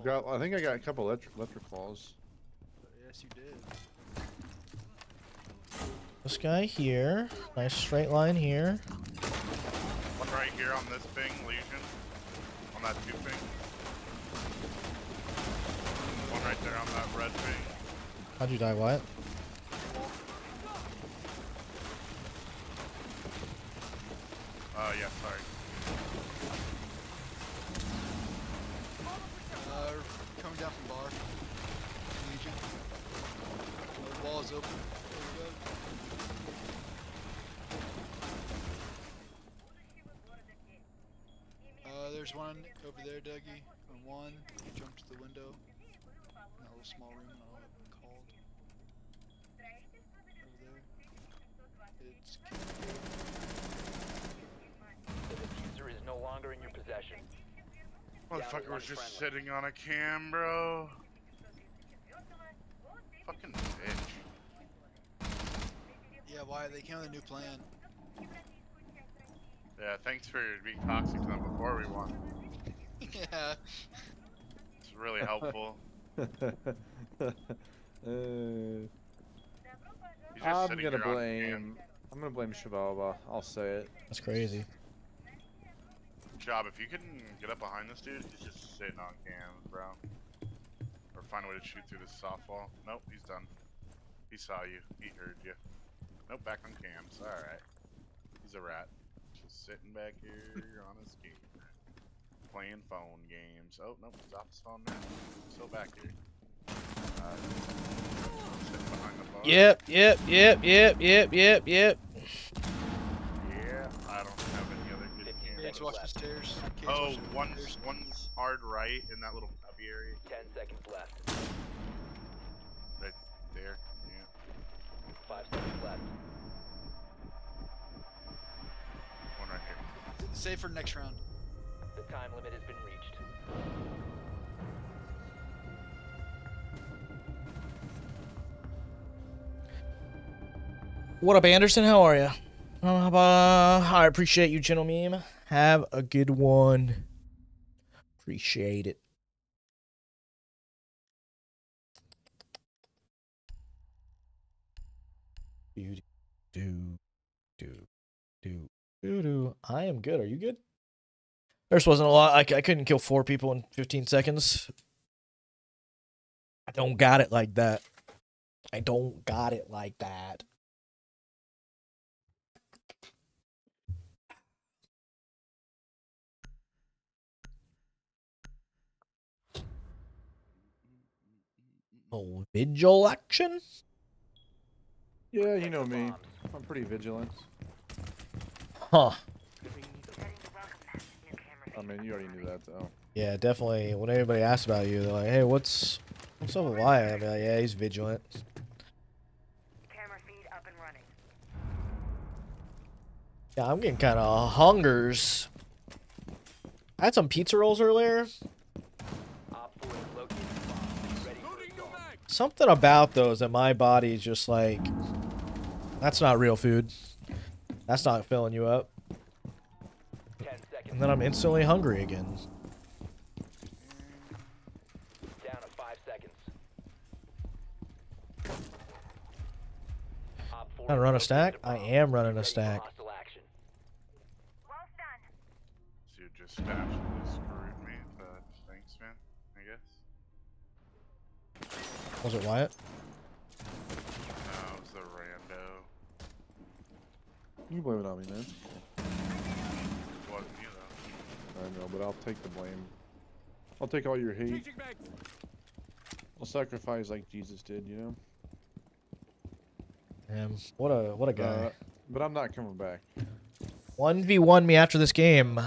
Got, I think I got a couple electric, electric claws. Yes, you did. This guy here. Nice straight line here. One right here on this ping, Lesion. On that two ping. One right there on that red ping. How'd you die, Wyatt? Uh, yeah, sorry. Uh, coming down from bar. Lesion. The wall is open. There we go. Uh, there's one over there, Dougie. On one, he jumped to the window. In that little small room, I don't know what it's called. Over there. It's The defuser is no longer in your possession. Motherfucker was just friendly. sitting on a cam, bro. Fucking bitch. Yeah, why? They came with a new plan. Yeah, thanks for being toxic to them before we won. yeah. It's really helpful. Uh, I'm gonna here on cam. blame. I'm gonna blame Shababa. I'll say it. That's crazy. Job, if you can get up behind this dude, he's just sitting on cams, bro. Or find a way to shoot through this softball. Nope, he's done. He saw you. He heard you. Nope, back on cams. Alright. He's a rat. Just sitting back here on his game. Playing phone games. Oh, nope, he's off his phone now. Still back here. Uh, sitting behind the bar. Yep, yep, yep, yep, yep, yep, yep. Yeah, I don't have any other good Fifteen cameras. Kate's watching the stairs. Kate's Oh, watching the one's stairs. one's hard right in that little cubby area Ten seconds left. right there. Yeah, Five seconds left. one right here. Save for next round. The time limit has been reached. What up, Anderson? How are you? Uh, I appreciate you, Gentle Meme. Have a good one. Appreciate it. Do, do, do, do, do, do. I am good. Are you good? There just wasn't a lot. I couldn't kill four people in 15 seconds. I don't got it like that. I don't got it like that. Oh, vigil action? Yeah, you know me. I'm pretty vigilant. Huh. Setting the welcome mat. New camera I mean, you already knew that though. Yeah, definitely. When anybody asks about you, they're like, "Hey, what's what's up with Wyatt?" I'll be like, "Yeah, he's vigilant." Camera feed up and running. Yeah, I'm getting kind of hungers. I had some pizza rolls earlier. OPFOR has located the bomb. Be ready for assault. Something about those that my body's just like, that's not real food. That's not filling you up. And then I'm instantly hungry again. Down to five seconds. OPFOR Trying run a stack? I am running a stack. hostile action. Well done. Dude screwed me. But thanks, man. I guess. Was it Wyatt? No, it was the rando. You blame it on me, man. It wasn't you though. I know, but I'll take the blame. I'll take all your hate. I'll sacrifice like Jesus did, you know. Damn, what a what a Uh, guy. but I'm not coming back. One v one me after this game.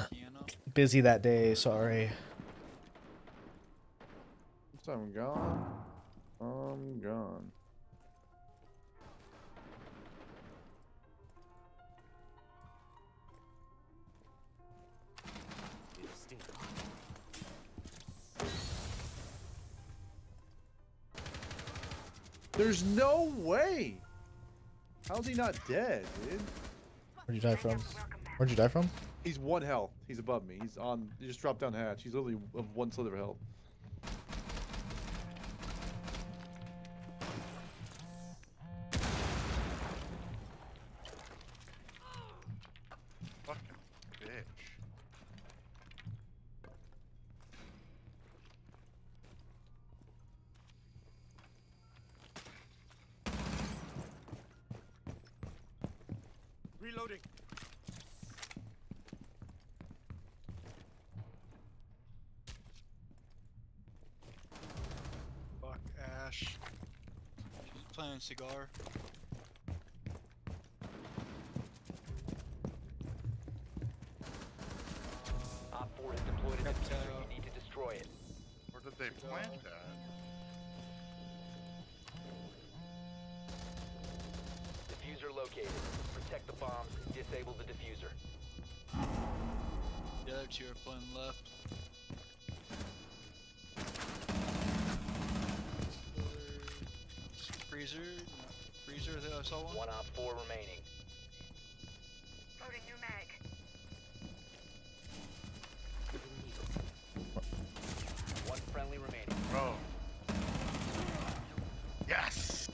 Busy that day. Sorry. Once I'm gone, I'm gone. There's no way. How's he not dead, dude? Where'd you die from? Where'd you die from? He's one health. He's above me. He's on. He just dropped down hatch. He's literally of one slither of health. Cigar. Op 4 has deployed a Got, defuser. uh, You need to destroy it. Where did they plant that? Defuser located. Protect the bombs. Disable the defuser. The other two are playing left. Freezer, I think I saw one. One Op 4 remaining. Loading new mag. One friendly remaining. Bro. Yes!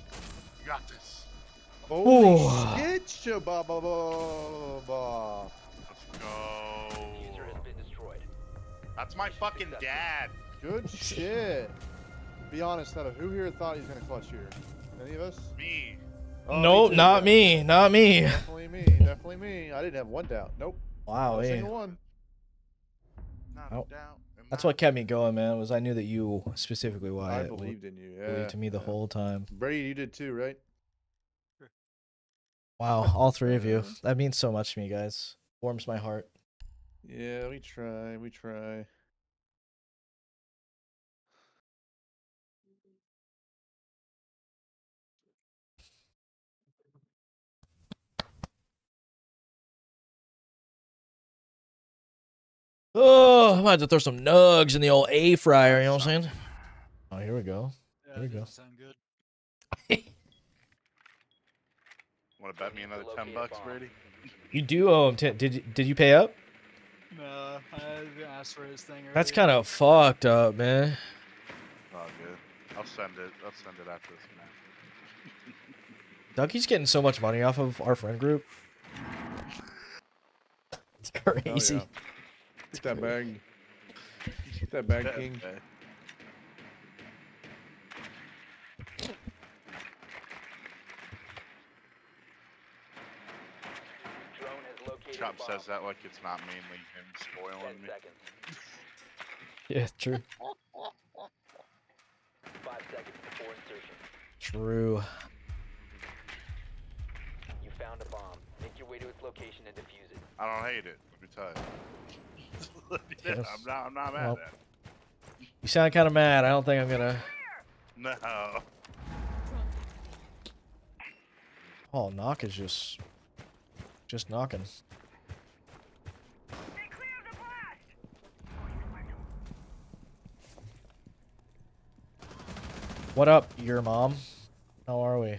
You got this. Holy Ooh. shit, shabba Let's go. Defuser has been destroyed. That's my fucking dad. Good shit. Be honest, out of who here thought he was gonna clutch here? Any of us? Me. Oh, nope, too, not me. Not me. Definitely me. Definitely me. I didn't have one doubt. Nope. Wow. Not a eh. single one. Not a doubt. That's what kept me going, man. Was I knew that you specifically why I believed in you. believed to me the yeah. whole time. Brady, you did too, right? Wow, all three of you. That means so much to me, guys. Warms my heart. Yeah, we try. We try. Oh, I might have to throw some nugs in the old A fryer. You know what I'm saying? Oh, here we go. Yeah, There you that go. sound good. Want to bet me another ten bucks. Brady? You do owe him. T- did you- Did you pay up? No, I didn't for his thing. That's kind of fucked up, man. Oh, good. I'll send it. I'll send it after this match. Dougie's getting so much money off of our friend group. It's Hell crazy. yeah. Get that bag. Get that bag, King. Okay. Drone has located Chop says that like it's not mainly him spoiling me. Yeah, true. Five seconds before insertion. True. You found a bomb. Make your way to its location and defuse it. I don't hate it. Let me tell you. Yes. I'm not. I'm not mad Well. at it. You sound kind of mad. I don't think I'm gonna. No. Oh, knock is just, just knocking. Stay clear of the blast. What up, your mom? How are we?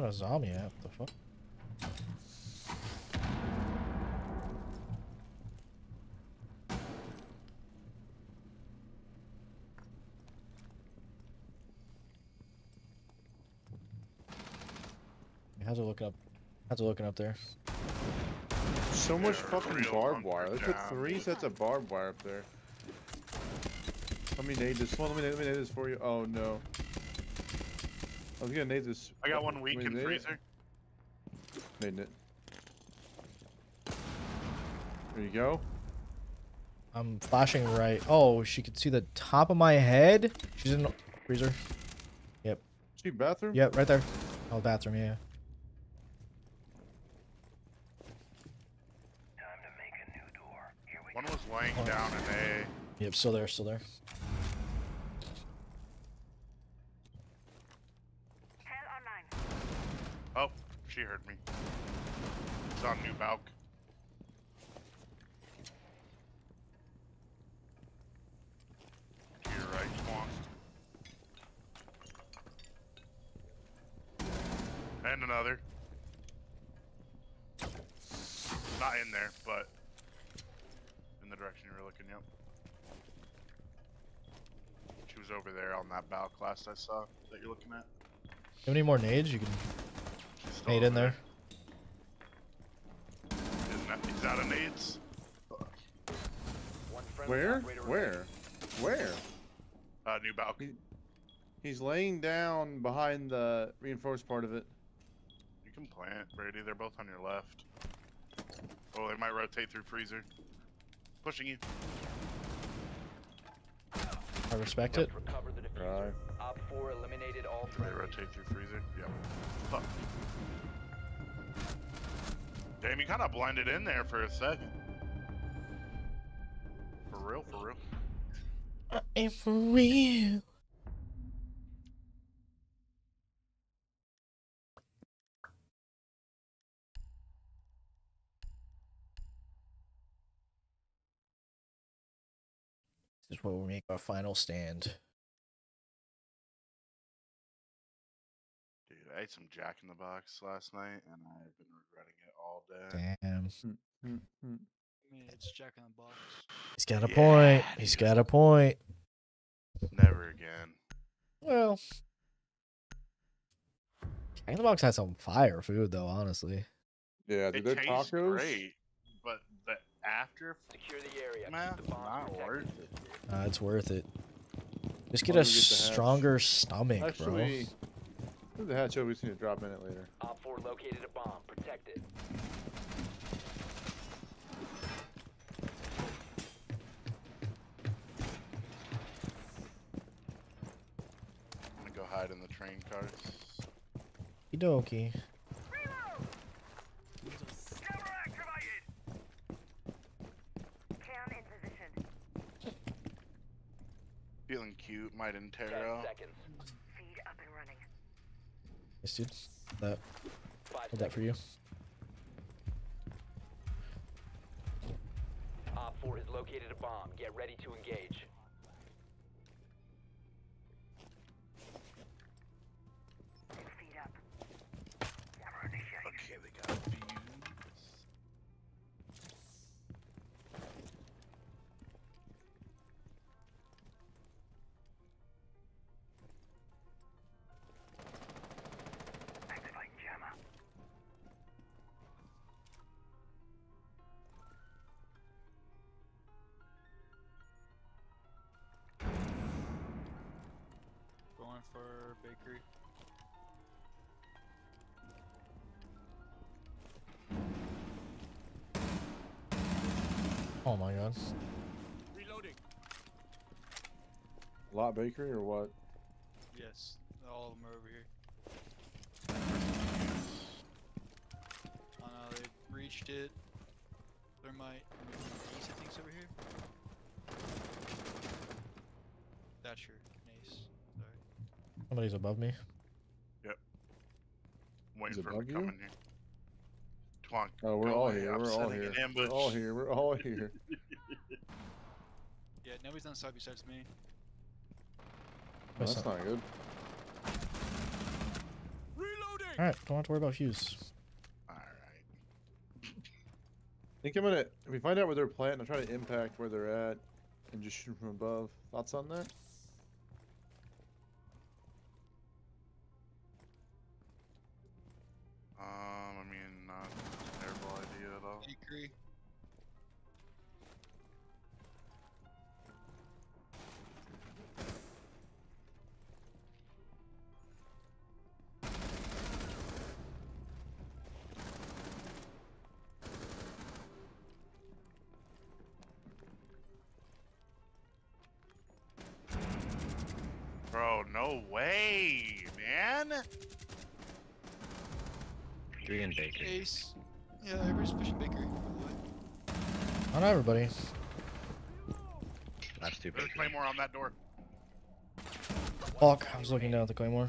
What a zombie app? The fuck? How's it looking up? How's it looking up there? So much They're fucking barbed wire. hunkered They put three sets of barbed wire up there. Let me nade this. Hold on, let me, let me nade this for you. Oh no. I was gonna nade this. I got one weak in nade it? freezer. Nading it. There you go. I'm flashing right. Oh, she could see the top of my head. She's in the freezer. Yep. See bathroom? Yep, right there. Oh, bathroom. Yeah. One was laying oh. down in a. Yep, still there. Still there. Hell online. Oh, she heard me. It's on new balk. Right, Swan. And another. Not in there, but in the direction you were looking, yep. She was over there on that balk last I saw that you're looking at. You have any more nades? You can Stop. Nade in there. He's out of nades? Where? Where? Where? Uh, new balcony. He, he's laying down behind the reinforced part of it. You can plant, Brady. They're both on your left. Oh, they might rotate through freezer. Pushing you. I respect it. Right. Op 4 eliminated all They rotate through freezer. Yep. Fuck. Damn, you kind of blended in there for a second. For real, for real. Uh, I am for real. This is where we make our final stand. I ate some Jack in the Box last night, and I've been regretting it all day. Damn. Hmm, hmm. I mean, it's Jack in the Box. He's got a Yeah, point. He's got a point. Never again. Well, Jack in the Box had some fire food though, honestly. Yeah, It dude, their tacos. great, but the after Secure the area. Man, the bombs not worth it. Uh, it's worth it. Just get Why a get the hatch? stronger stomach, Actually, move the hatch over. We just need to drop in it later. OPFOR located a bomb. Protect it. I'm gonna go hide in the train cars. bro. Okie Camera activated! Cam in position. Feeling cute, might 10 seconds. Feed up and running. Yes, dude. That, 5 hold that for you. OPFOR has located a bomb. Get ready to engage. Oh my god. Lot Bakery or what? Yes, all of them are over here. Oh no, they breached it. Thermite. Ace, I think's over here. Thatcher. Ace. Sorry. Somebody's above me. Yep. Waiting it for him above to you? come in here. Oh, Come on. Oh, we're all here. We're all here. An We're all here. We're all here. Yeah, nobody's on the side besides me. No, that's not good. Alright, don't have to worry about fuse. Alright. I think I'm gonna. If we find out where they're planting, I'll try to impact where they're at and just shoot from above. Thoughts on that? At all. Bakery. Bro, no way, man. Three in bakery. Ace. Yeah, everybody's pushing bakery. by the way. Not everybody. That's two There's a bakery. claymore on that door. Fuck, I was looking down at the claymore.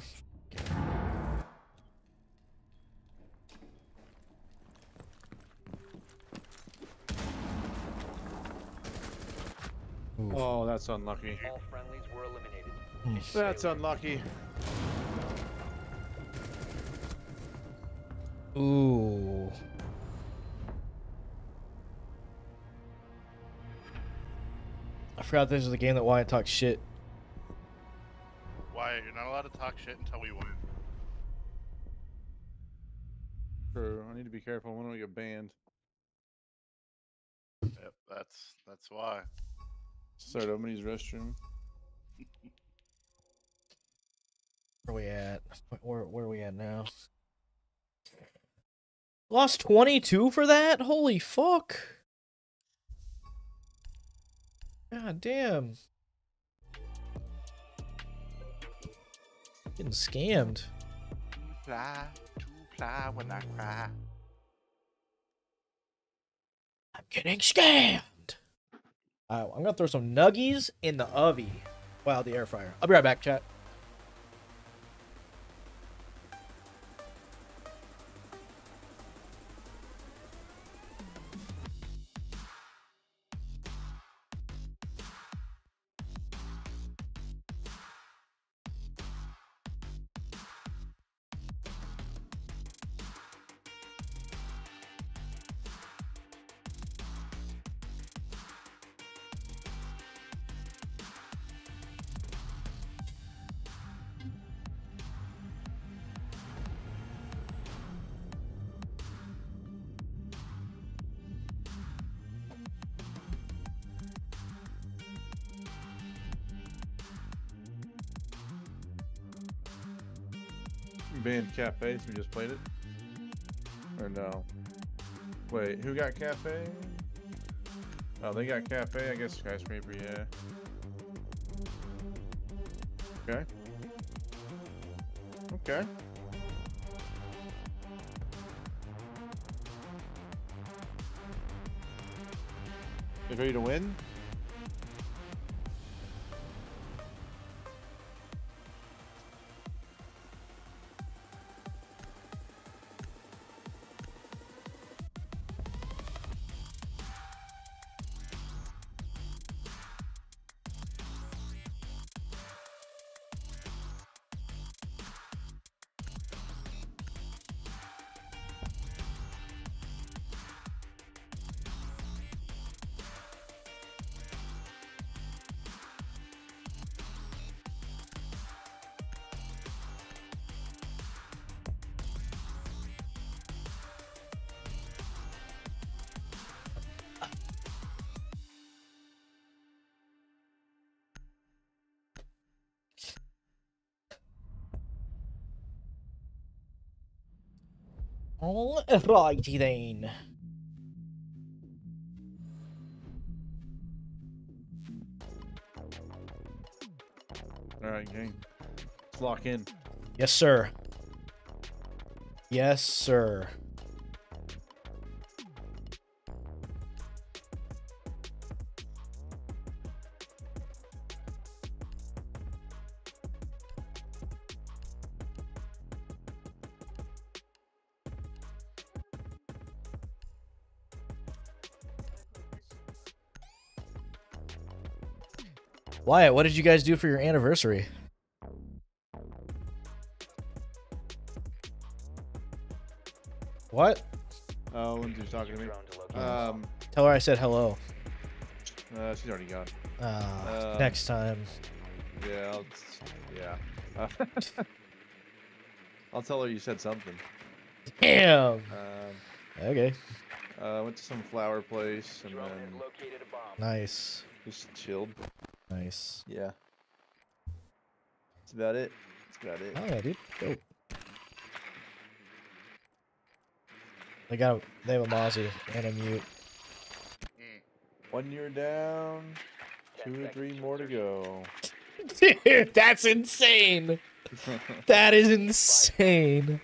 Ooh. Oh, that's unlucky. All were eliminated. Hmm. That's unlucky. Ooh. Forgot this is the game that Wyatt talks shit. Why? You're not allowed to talk shit until we win. True. I need to be careful. I want to get banned. Yep, That's that's why. Start opening his restroom. Where we at? Where where are we at now? Lost 22 for that? Holy fuck. God damn. Getting scammed. Fly, to fly when I cry. I'm getting scammed. I'm gonna throw some nuggies in the oven. Wow, the air fryer. I'll be right back, chat. Cafe. So we just played it. Or no? Wait, who got cafe? Oh, they got cafe. I guess skyscraper. Yeah. Okay. Okay. You ready to win? Alrighty then. All right, gang. Let's lock in. Yes, sir. Yes, sir. Wyatt, what did you guys do for your anniversary? What? Oh, Lindsay's talking to me. Drone to locate. Um, Tell her I said hello. uh, she's already gone. Uh, Um, next time. Yeah, I'll, yeah. Uh, I'll tell her you said something. Damn. Um, Okay. uh, went to some flower place and then located a bomb. Nice. just chilled. Nice. Yeah. That's about it. That's about it. Oh yeah, dude. Dope. They got they have a Mozzie and a mute. One year down, two or three more to go. Dude, that's insane. That is insane.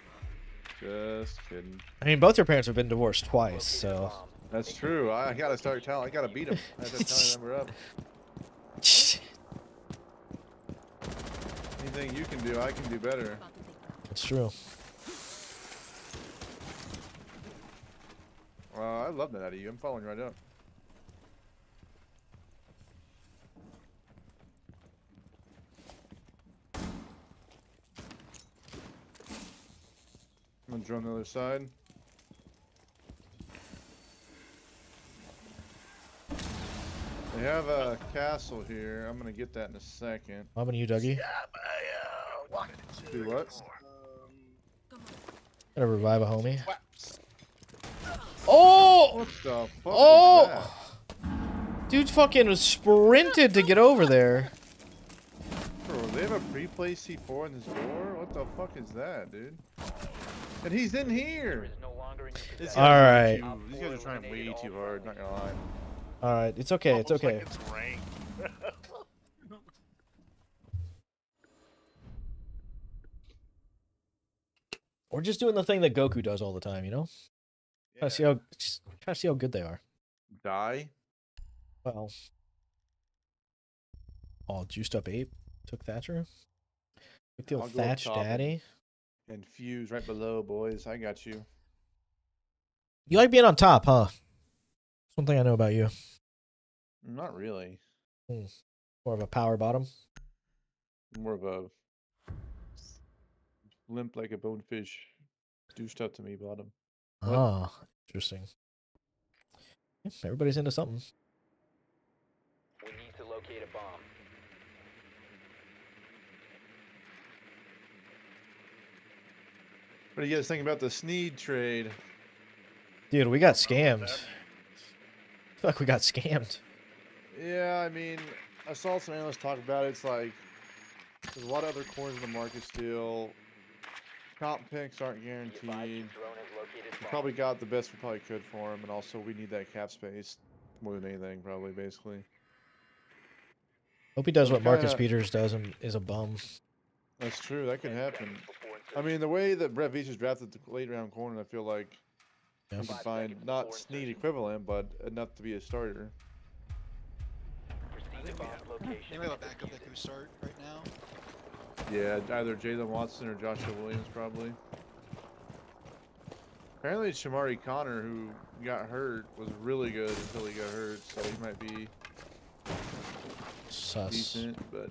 Just kidding. I mean, both your parents have been divorced twice, so. That's true. I, I gotta start telling. I gotta beat them. I have to tell him we're up. Anything you can do, I can do better. It's true. Uh, I love that out of you. I'm following right up. I'm gonna drone the other side. They have a castle here. I'm gonna get that in a second. How about you, Dougie? Do what? Gotta revive a homie. Oh! What the fuck Oh! was that? Dude fucking sprinted to get over there. Bro, they have a pre-play C4 in this door? What the fuck is that, dude? And he's in here! here! is no longer in your This possession. All guy's way right. too- These guys are trying way too hard, not gonna lie. All right, it's okay. It's okay. Like it's We're just doing the thing that Goku does all the time, you know? Trying to see how trying to see how good they are. Die? Well, All juiced up ape took Thatcher. Took the old Thatch daddy. And fuse right below, boys. I got you. You like being on top, huh? That's one thing I know about you. Not really. Hmm. More of a power bottom. More of a limp like a bonefish. Douched up to me, bottom. What? Oh, interesting. Everybody's into something. We need to locate a bomb. What do you guys think about the Sneed trade? Dude, we got I don't know scammed. Fuck, we got scammed. Yeah, I mean, I saw some analysts talk about it. It's like there's a lot of other coins in the market still. Comp picks aren't Be advised your guaranteed. drone has located We probably got the best we probably could for him, and also we need that cap space more than anything, probably, basically. Hope he does what Marcus kinda- Peters does and is a bum. That's true. That could happen. I mean, the way that Brett Veach is drafted the late round corner, I feel like Yeah. we can find not before Sneed insertion. equivalent, but enough to be a starter. Proceed I think we have, location. I think we have a backup that it. could start right now. Yeah, either Jaylen Watson or Joshua Williams, probably. Apparently, Chamarri Conner, who got hurt, was really good until he got hurt, so he might be Sus. decent. But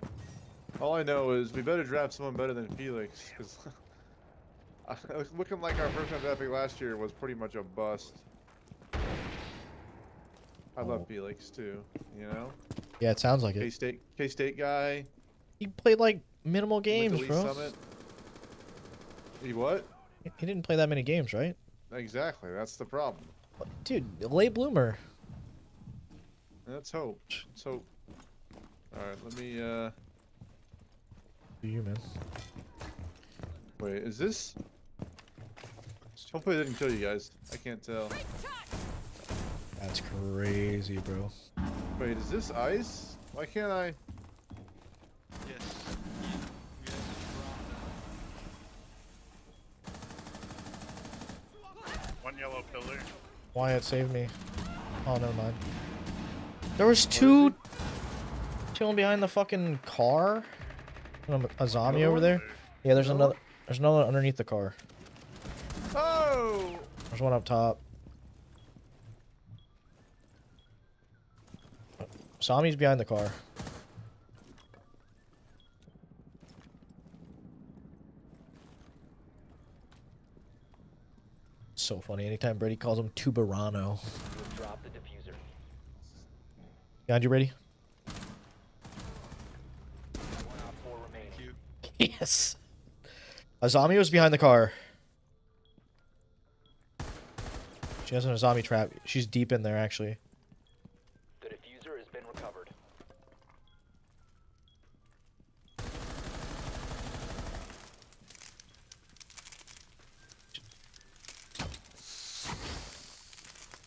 all I know is we better draft someone better than Felix, because looking like our first round draft pick last year was pretty much a bust. I Oh. love Felix too, you know. Yeah, it sounds like K it. State, K State guy. He played like minimal games, bro. Summit. He what? He didn't play that many games, right? Exactly. That's the problem. Dude, late bloomer. Let's hope. Let's hope. All right, let me. uh Do you, man? Wait, is this? Hopefully, it didn't kill you guys. I can't tell. That's crazy, bro. Wait, is this ice? Why can't I? Yes. You, you have Wyatt saved me. Oh, never mind. There was two chilling behind the fucking car. A zombie over there. Yeah, there's Another another. There's another underneath the car. Oh! There's one up top. Zombie's behind the car. So funny. Anytime Brady calls him Tuberano. You have dropped the defuser. Got you, Brady? One op four remaining. Yes. A zombie was behind the car. She has a zombie trap. She's deep in there, actually. The defuser has been recovered.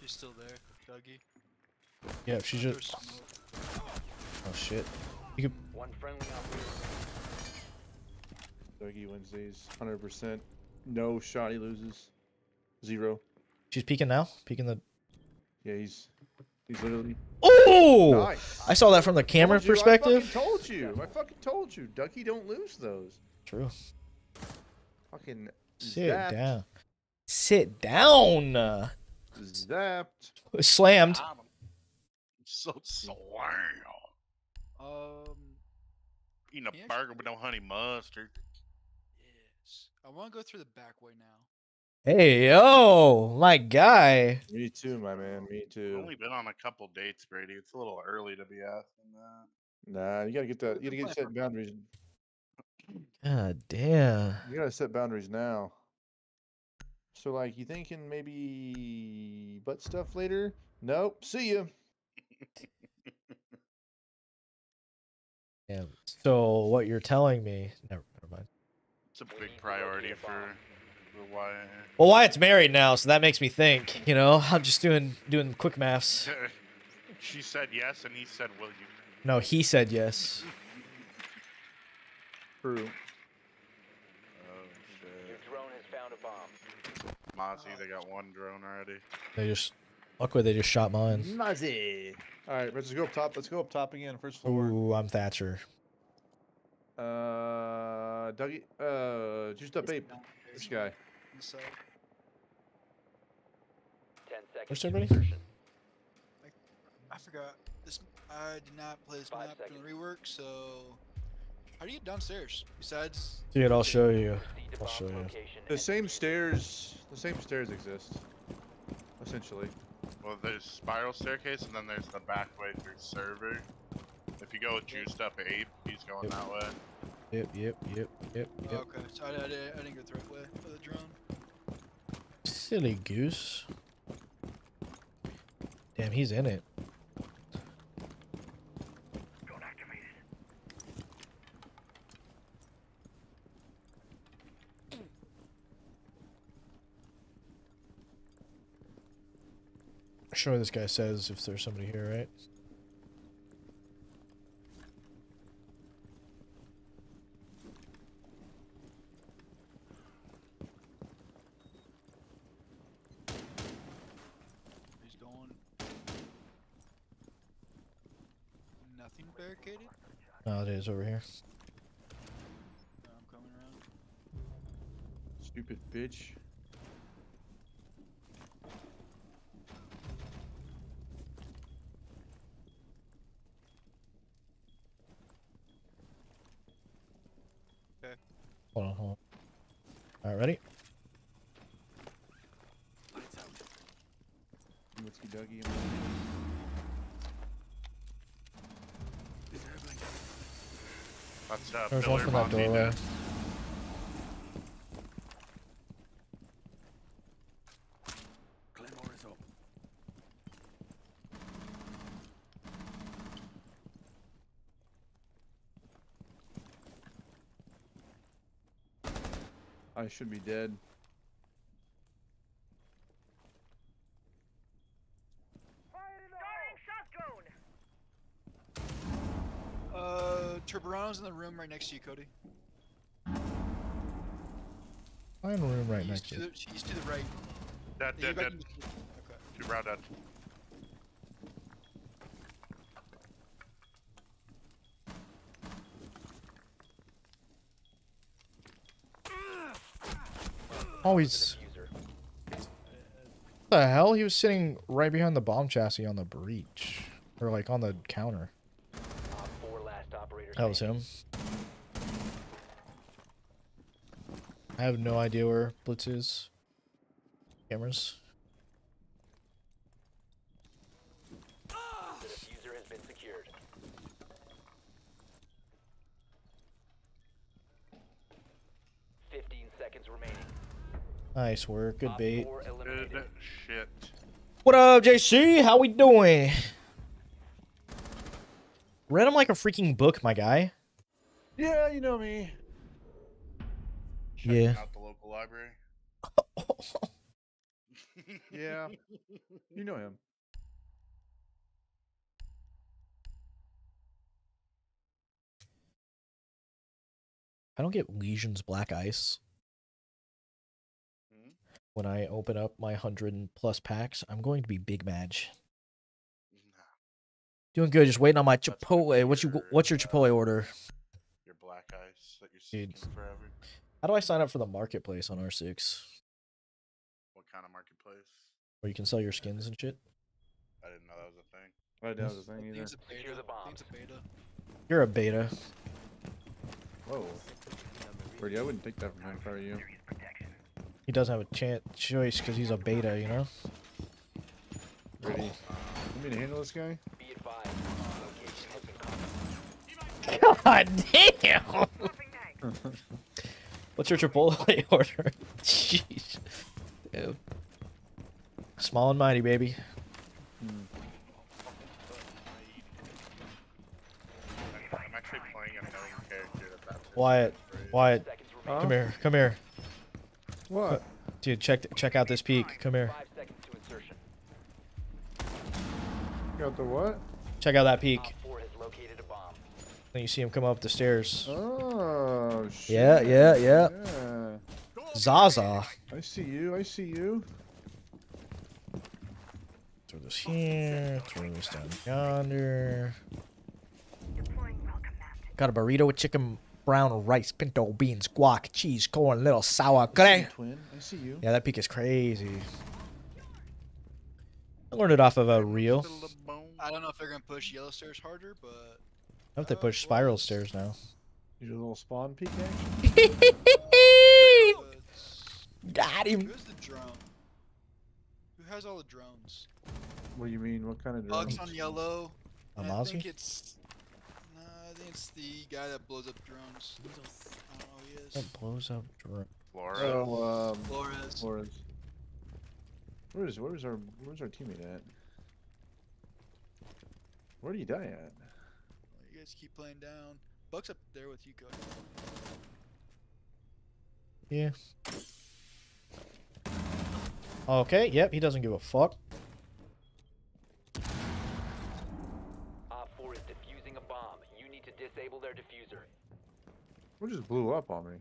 You're still there, Dougie. Yeah, she's There's just. Oh shit. One friendly operator. Dougie Wednesdays, 100%. No shot he loses. Zero. She's peeking now. Peeking the. Yeah, he's he's literally. Oh! nice. I saw that from the camera Told you, I perspective. fucking told you. I fucking told you. Ducky don't lose those. True. Fucking Sit zapped, down. Sit down. Uh, Zapped. Slammed. Got 'em. So slam. Um, Eating a Yes. burger with no honey mustard. yes. I want to go through the back way now. Hey yo, my guy. Me too, my man. Me I've too. only been on a couple dates, Brady. It's a little early to be asking that. Nah, you gotta get that. You gotta get set boundaries. God damn. You gotta set boundaries now. So, like, you thinking maybe butt stuff later? Nope. See ya. Yeah. So what you're telling me? Never, never mind. It's a big priority for the Wyatt. Well, Wyatt's married now, so that makes me think. You know, I'm just doing doing quick maths. she said yes, and he said, "Will you?" No, he said yes. True. Oh Your drone has found a bomb. Mozzie, they got one drone already. They just luckily they just shot mine. Mozzie. All right, let's go up top. Let's go up top again. First floor. Ooh, I'm Thatcher. Uh, Dougie. Uh, juiced up ape. This guy. Ten seconds. Where's everybody? insertion. I forgot. This I did not play this Five map in seconds. rework, so how do you get downstairs? Besides, Dude, I'll show you. I'll show you. The same stairs. The same stairs exist. Essentially. Well, there's spiral staircase, and then there's the back way through server. If you go with juiced up ape, he's going Yep. that way. Yep, yep, yep, yep, yep. Oh, okay, so I, I, didn't, I didn't go the right way for the drone. Silly goose. Damn, he's in it. Drone activated. Show what this guy says if there's somebody here, right? He's going. Nothing barricaded. No, it is over here. No, I'm coming around. Stupid bitch. Hold on, hold on. All right, ready? That's uh, There's from that Mozzie doorway. Should be dead. Starting. Uh, Turborano's in the room right next to you, Cody. I'm in a room right He's next to to you. the, she's to the right. Dead, dead, dead. Okay. Two brow dead. Oh, he's. What the hell? He was sitting right behind the bomb chassis on the breach. Or like on the counter. That was him. I have no idea where Blitz is. Cameras. The defuser has been secured. Fifteen seconds remaining. Nice work. Good Op bait. Good shit. What up, JC? How we doing? Read him like a freaking book, my guy. Yeah, you know me. Checking Yeah. out the local library. Yeah. you know him. I don't get Lesion's Black Ice. When I open up my 100 plus packs, I'm going to be big match. Nah, Doing good, just waiting on my That's Chipotle. be What's you your, what's your uh, Chipotle order? Your black ice that you're Dude. forever. How do I sign up for the marketplace on R6? What kind of marketplace? Where you can sell your skins and shit? I didn't know that was a thing. I didn't know the I thing either. it's a beta. Secure the I think a beta. You're a beta. Whoa. Brady, I wouldn't take that from him if I were you. Serious protection. He doesn't have a chance choice because he's a beta, you know? Brady, you mean to handle this guy? Be advised. Location has been covered. God damn! What's your Chipotle order? Jeez. Dude. Small and mighty, baby. Hmm. I'm actually playing Wyatt, Wyatt, Huh? come here, come here, What? dude. Check check out this peak. Come here. Five seconds to insertion. Got the what? Check out that peak. Op 4 has located a bomb. Then you see him come up the stairs. Oh shit. Yeah, yeah, yeah. Yeah. Zaza. I see you. I see you. Throw this here. Throw this down yonder. Deploying welcome mat. Got a burrito with chicken, brown rice, pinto beans, guac, cheese, corn, little sour cream. I see you. Yeah, that peak is crazy. I learned it off of a reel. I don't know if they're gonna push yellow stairs harder, but I hope they uh, push spiral stairs now. Your little spawn peek action. Got him. who's the drone? Who has all the drones? What do you mean? What kind of drones? Bugs on yellow. and I Amazi? think it's. Nah, think it's the guy that blows up drones. I don't know who he is. That blows up. dr- Flores. Oh, um, Flores. Flores. Where's where's our where's our teammate at? Where do you die at? You guys keep playing down. Buck's up there with you, Cody. Yeah. Okay, yep, he doesn't give a fuck. Op 4 is defusing a bomb. You need to disable their defuser. What just blew up on me?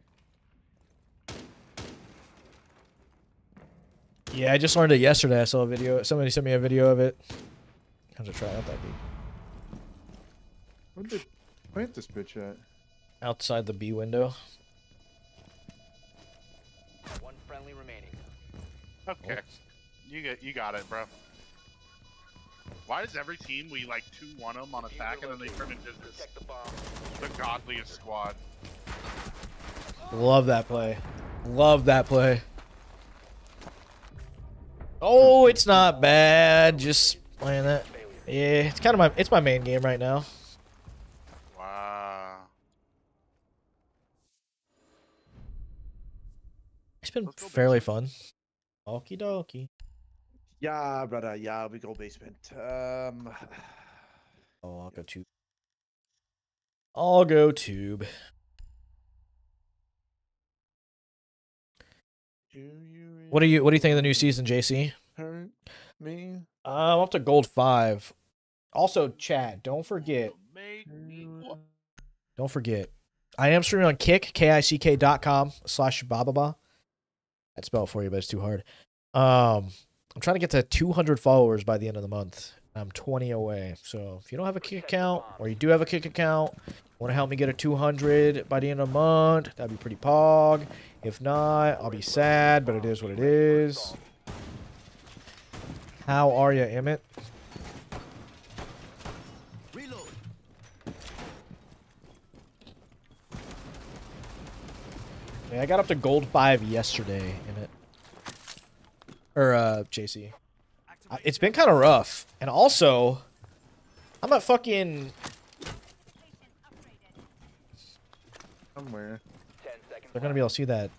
Yeah, I just learned it yesterday. I saw a video. Somebody sent me a video of it. Have to try out that beat. Where'd they plant this bitch at? Outside the B window. One friendly remaining. Okay. You get you got it, bro. Why does every team we like two one them on attack and then they turn into this the bomb. the godliest squad? Love that play. Love that play. Oh, it's not bad. Just playing that. Yeah, it's kind of my it's my main game right now. Wow. It's been fairly fun. Okie dokie. Yeah, brother. Yeah, we go basement. Um, Oh, I'll go tube. I'll go tube. What do you What do you think of the new season, JC? hurt me? Uh, I'm up to gold five. Also, Chad, don't forget. Make me wa- Don't forget. I am streaming on Kick, K-I-C-K dot com slash bababa. I'd spell it for you, but it's too hard. Um, I'm trying to get to 200 followers by the end of the month. I'm 20 away. So if you don't have a Kick account, or you do have a Kick account, want to help me get a 200 by the end of the month, that'd be pretty pog. If not, I'll be sad, but it is what it is. How are you, Emmett? Yeah, I got up to gold five yesterday in it. Or uh JC. I- It's been kind of rough. And also, I'm at fucking Somewhere. Ten they're gonna be able to see that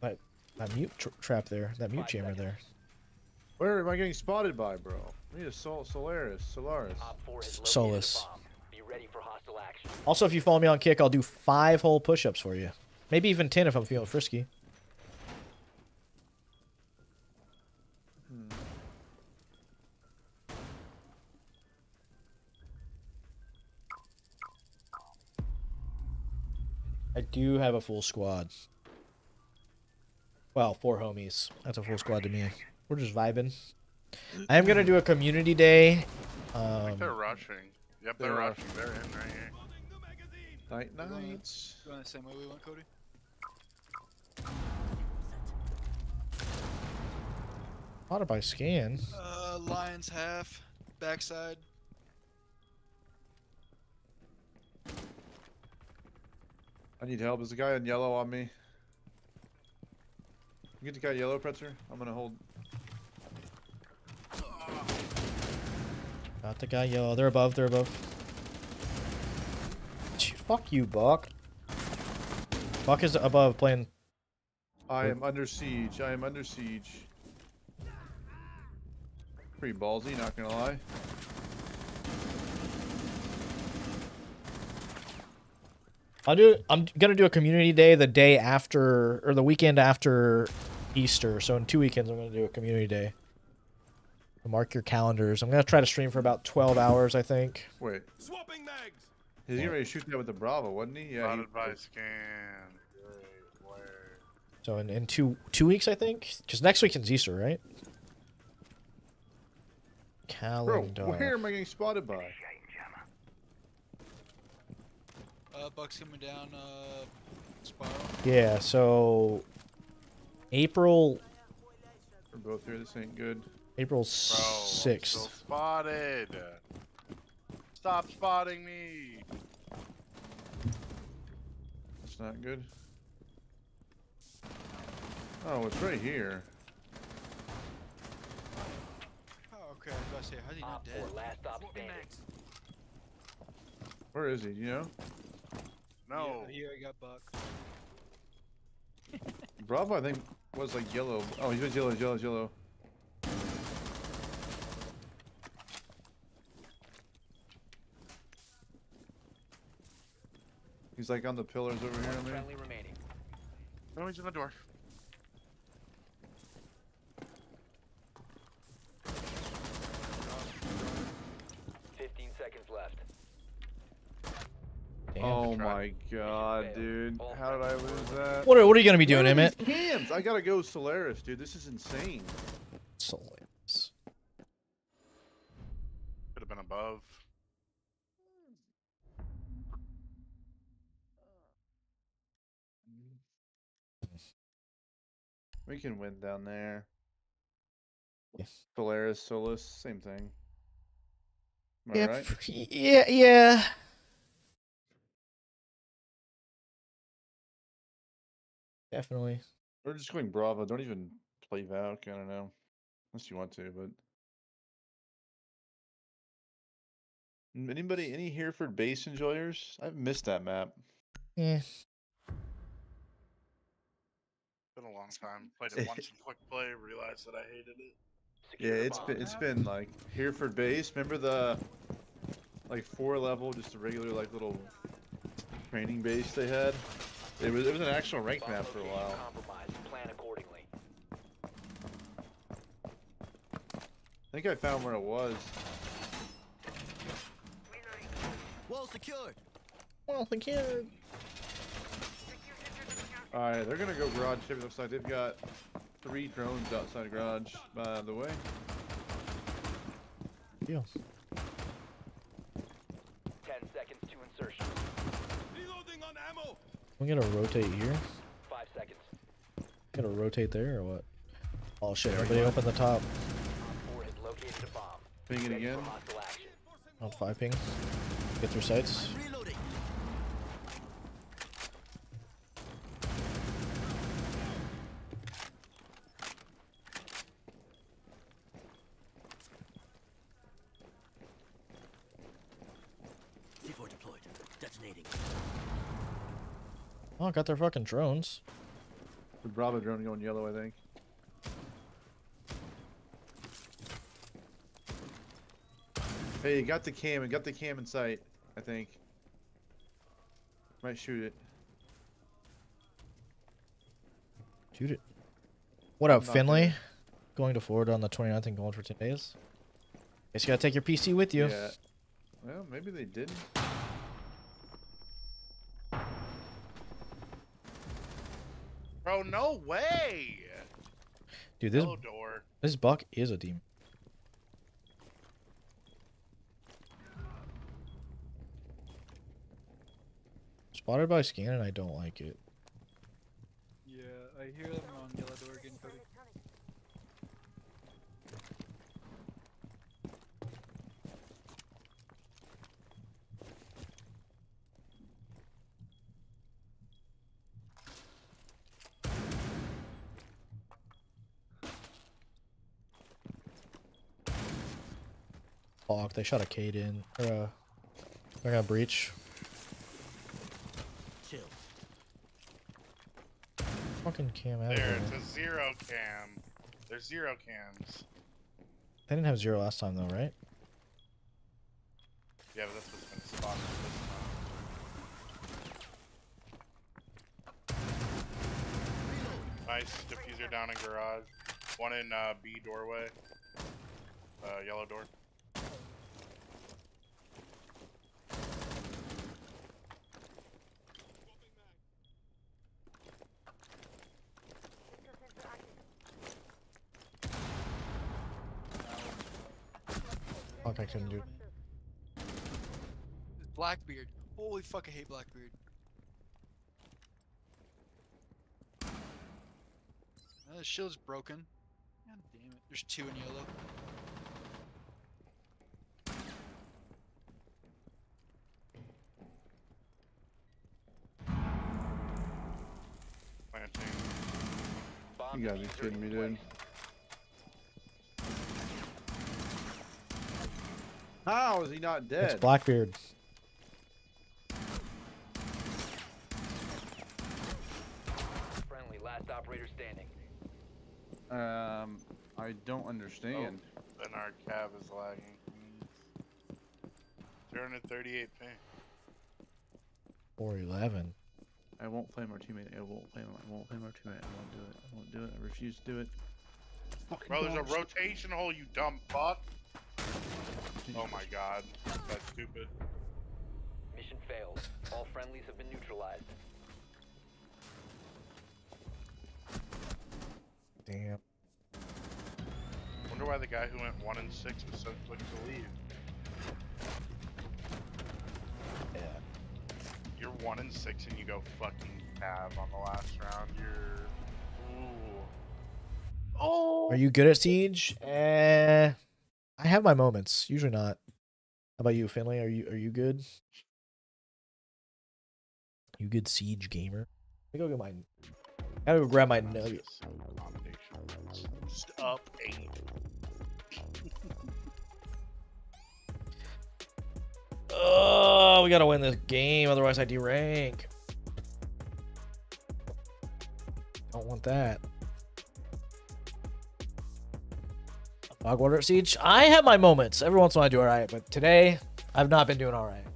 that that mute tr trap there, that mute jammer there. Where am I getting spotted by, bro? I need a Sol Solaris. Solaris. Op 4 has located Solis. a bomb. Be ready for hostile action. Also, if you follow me on Kick, I'll do five whole push-ups for you. Maybe even ten if I'm feeling frisky. I do have a full squad. Well, four homies. That's a full squad to me. We're just vibing. I am gonna do a community day. I think Um, they're rushing. Yep, they're They are. rushing. They're in right here. Night We're going- nights. Going the same way we went, Cody. Spotted by scan. Uh, Lions half, backside. I need help. There's a guy in yellow on me. You get the guy yellow, Pretzer? I'm gonna hold. Got the guy yellow. They're above. They're above. Fuck you, Buck. Buck is above playing. I am under siege. I am under siege. Pretty ballsy, not gonna lie. I'll do. I'm gonna do a community day the day after or the weekend after Easter. So in two weekends, I'm gonna do a community day. Mark your calendars. I'm gonna try to stream for about 12 hours, I think. Wait. Swapping mags. He's getting ready to shoot that with the Bravo, wasn't he? Yeah. he- Spotted by scan. Great, where? So in, in two two weeks, I think, because next weekend's Easter, right? Bro, Calendar. where am I getting spotted by? Uh, Buck's coming down, uh, spiral. Yeah. So April We're both here. This ain't good. April Bro, I'm still sixth. spotted. Stop spotting me. That's not good. Oh, it's right here. Oh, okay. I was about to say, how's he not Op dead? last stop Swapping standing. mags. Where is he? You know? No. Yeah, here I got Buck. Bravo, I think, was like yellow. Oh, he was yellow, yellow, yellow. He's like on the pillars over here. I. Friendly remaining. No, he's in the door. Fifteen seconds left. Damn. Oh Try. my god, dude. How did I lose that? What are, what are you gonna be doing, Where are Emmett? these Cams. I gotta go Solaris, dude. This is insane. Solaris. Could have been above. We can win down there. Yes. Solaris, Solus, same thing. Am I Yeah, right? pr- yeah, yeah. Definitely. We're just going Bravo. Don't even play Valk. I don't know. Unless you want to, but. Anybody, any Hereford base enjoyers? I've missed that map. Yeah. Been a long time. Played it once in quick play. Realized that I hated it. Yeah, Secure the it's been bomb. it's been like Hereford base. Remember the like four level, just a regular like little training base they had. It was it was an actual rank map for a location while. Compromised. Plan accordingly. I think I found where it was. Wall secured. Well, thank you. All right, they're gonna go garage. It looks like they've got three drones outside of garage. By the way, Deal. Ten seconds to insertion. Reloading on ammo. We gonna rotate here. Five seconds. Gonna rotate there or what? Oh shit! Everybody open the top. Op 4 has located a bomb. ping it again. On oh, five ping. Get through sights. Reloading. C4 deployed. Detonating. Oh, got their fucking drones. The Bravo drone going yellow, I think. Hey, you got the cam. You got the cam in sight. I think. Might shoot it. Shoot it. What up, Finley? there. Going to Florida on the 29th and going for 10 days. Guess you gotta take your PC with you. Yeah. Well, maybe they didn't. Bro, no way. Dude, this No door. this buck is a demon. Spotted by scan and I don't like it. Yeah, I hear them on yellow Fuck, they shot a Cade in. Or, uh, they're gonna breach. Chill. Fucking cam out There, it's a zero cam. There's zero cams. They didn't have zero last time though, right? Yeah, but that's what's been spotted this time. Nice defuser down in garage. One in uh, B doorway. Uh, yellow door. Contact him, dude. Blackbeard. Holy fuck, I hate Blackbeard. Uh, the shield's broken. God damn it. There's two in yellow. Planting. You gotta be kidding me, dude. How is he not dead? It's dead? Blackbeard. Friendly, last operator standing. Um, I don't understand. Oh, Then our cab is lagging. 238 ping. 411. I won't play my teammate. I won't play my. I won't play my teammate. I won't do it. I won't do it. I refuse to do it. Fucking Bro, there's a rotation hole, you dumb fuck. Oh my god. That's stupid. Mission failed. All friendlies have been neutralized. Damn. Wonder why the guy who went 1 and 6 was so quick to leave. Yeah. You're 1 and 6 and you go fucking cab on the last round. You're. Ooh. Oh! Are you good at Siege? Eh, I have my moments. Usually not. How about you, Finley? Are you are you good? You good Siege gamer? Let me go get my. I gotta go grab my nugget. Just up 8. Oh, we gotta win this game, otherwise I derank. Don't want that. Fogwater Siege. I have my moments. Every once in a while I do alright, but today I've not been doing alright. Is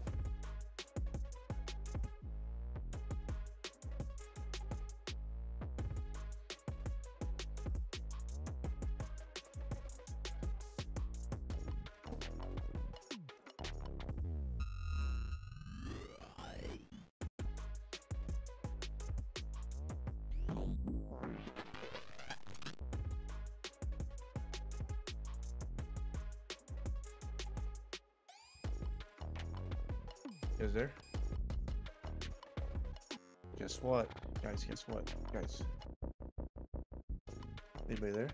guess? Guys. Anybody there?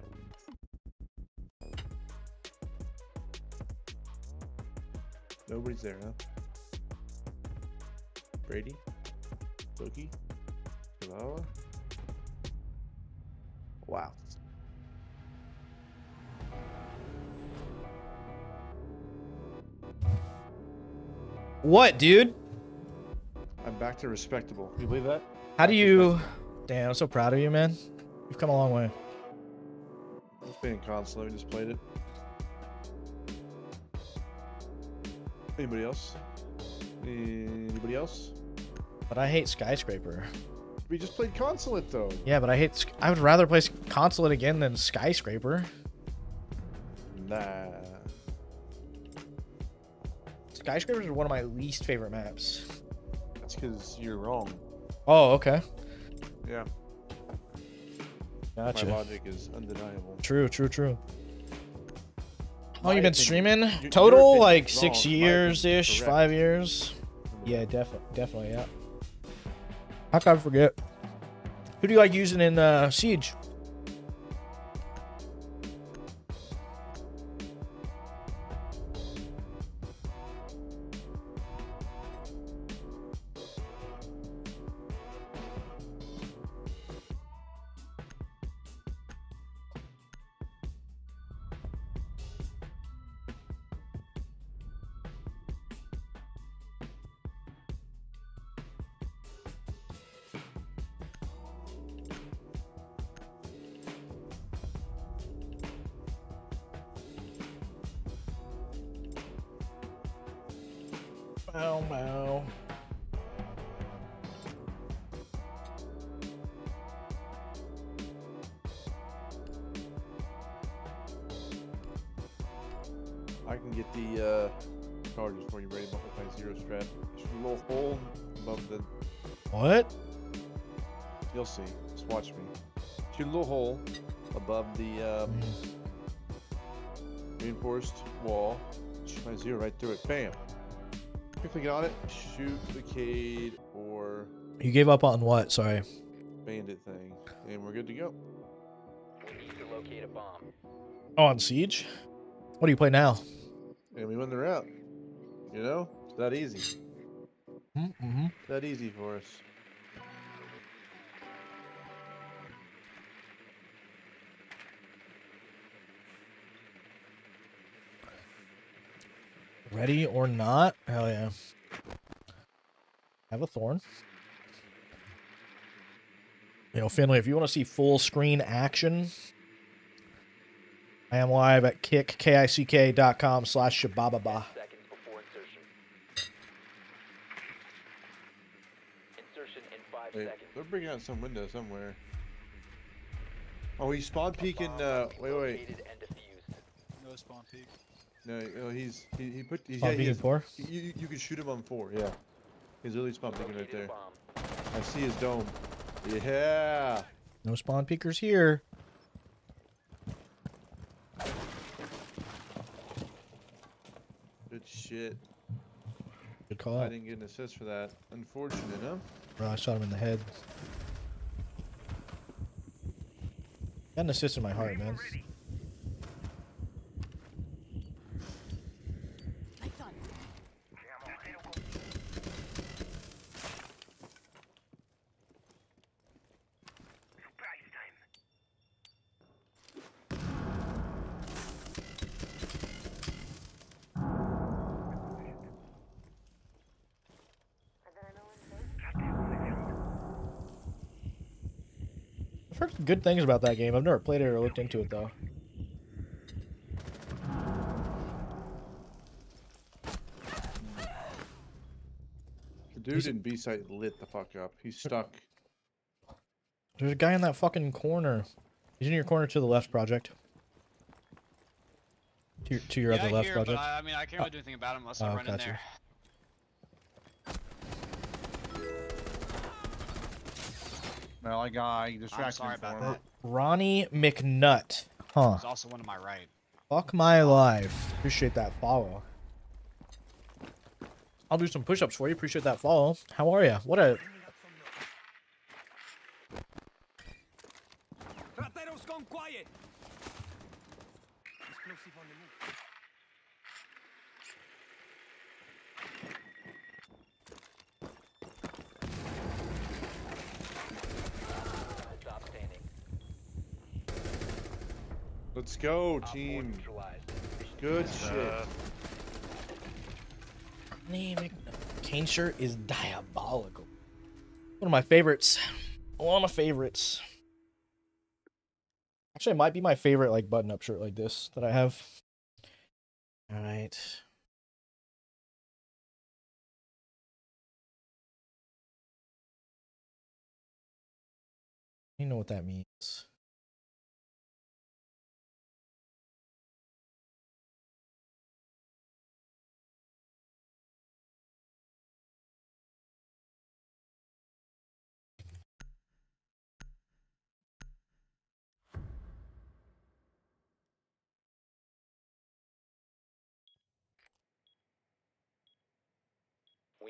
Nobody's there, huh? Brady? Loki? Chihuahua? Wow. What, dude? I'm back to respectable. You believe that? How do you? Damn, I'm so proud of you, man. You've come a long way. I was playing console. We just played it. Anybody else? Anybody else? But I hate Skyscraper. We just played Consulate though. Yeah, but I hate. I would rather play Consulate again than Skyscraper. Nah. Skyscrapers are one of my least favorite maps. That's because you're wrong. Oh, okay. Yeah. Gotcha. My logic is undeniable. True, true, true. Oh, My you've been streaming your- your total opinion's like wrong, six my years ish, five years. Yeah, definitely, definitely, yeah. How could I forget? Who do you like using in uh, Siege? I can get the uh, charges for you ready by my zero strap. There's a little hole above the. What? You'll see. Just watch me. Shoot a little hole above the uh, reinforced wall. Shoot my zero right through it. Bam. Quickly got it. Shoot the Cade or You gave up on what? Sorry. bandit thing, and we're good to go. We need to locate a bomb. Oh, on Siege? What do you play now? And we win the round. You know, it's that easy. Mm-hmm. That easy for us. Ready or not? Hell yeah. Have a thorn. You know, Finley, if you want to see full screen action, I am live at kick, K-I-C-K dot com slash shabababa. Seconds before insertion. Insertion in five Wait, they're bringing out some window somewhere. Oh, he's spawn peeking. Uh, wait, wait. located and defused. No spawn peak. No, no, he's he, he put. He's, yeah, he is- four? You, you, can shoot him on four. Yeah, he's literally spawn peeking right there. I see his dome. Yeah. No spawn peekers here. Good shit. Good call I didn't get an assist for that. Unfortunate, huh? Bro, I shot him in the head. Got an assist in my heart, man. Good things about that game. I've never played it or looked into it though. The dude He's- in B site lit the fuck up. He's stuck. There's a guy in that fucking corner. He's in your corner to the left, project. To your, to your yeah, other I left, hear, project. but I, I mean, I can't really do anything about him unless Oh, I run in there. Well, I got I I'm sorry about that. Ronnie McNutt. Huh. There's also one to my right. Fuck my life. Appreciate that follow. I'll do some push-ups for you. Appreciate that follow. How are you? What a Rateros gone quiet. Explosive on the move. Stop standing. Let's go, team. Good success. shit. Uh, Ronnie McNutt. Kane shirt is diabolical. One of my favorites. One of my favorites. Actually, it might be my favorite like button-up shirt like this that I have. All right. You know what that means.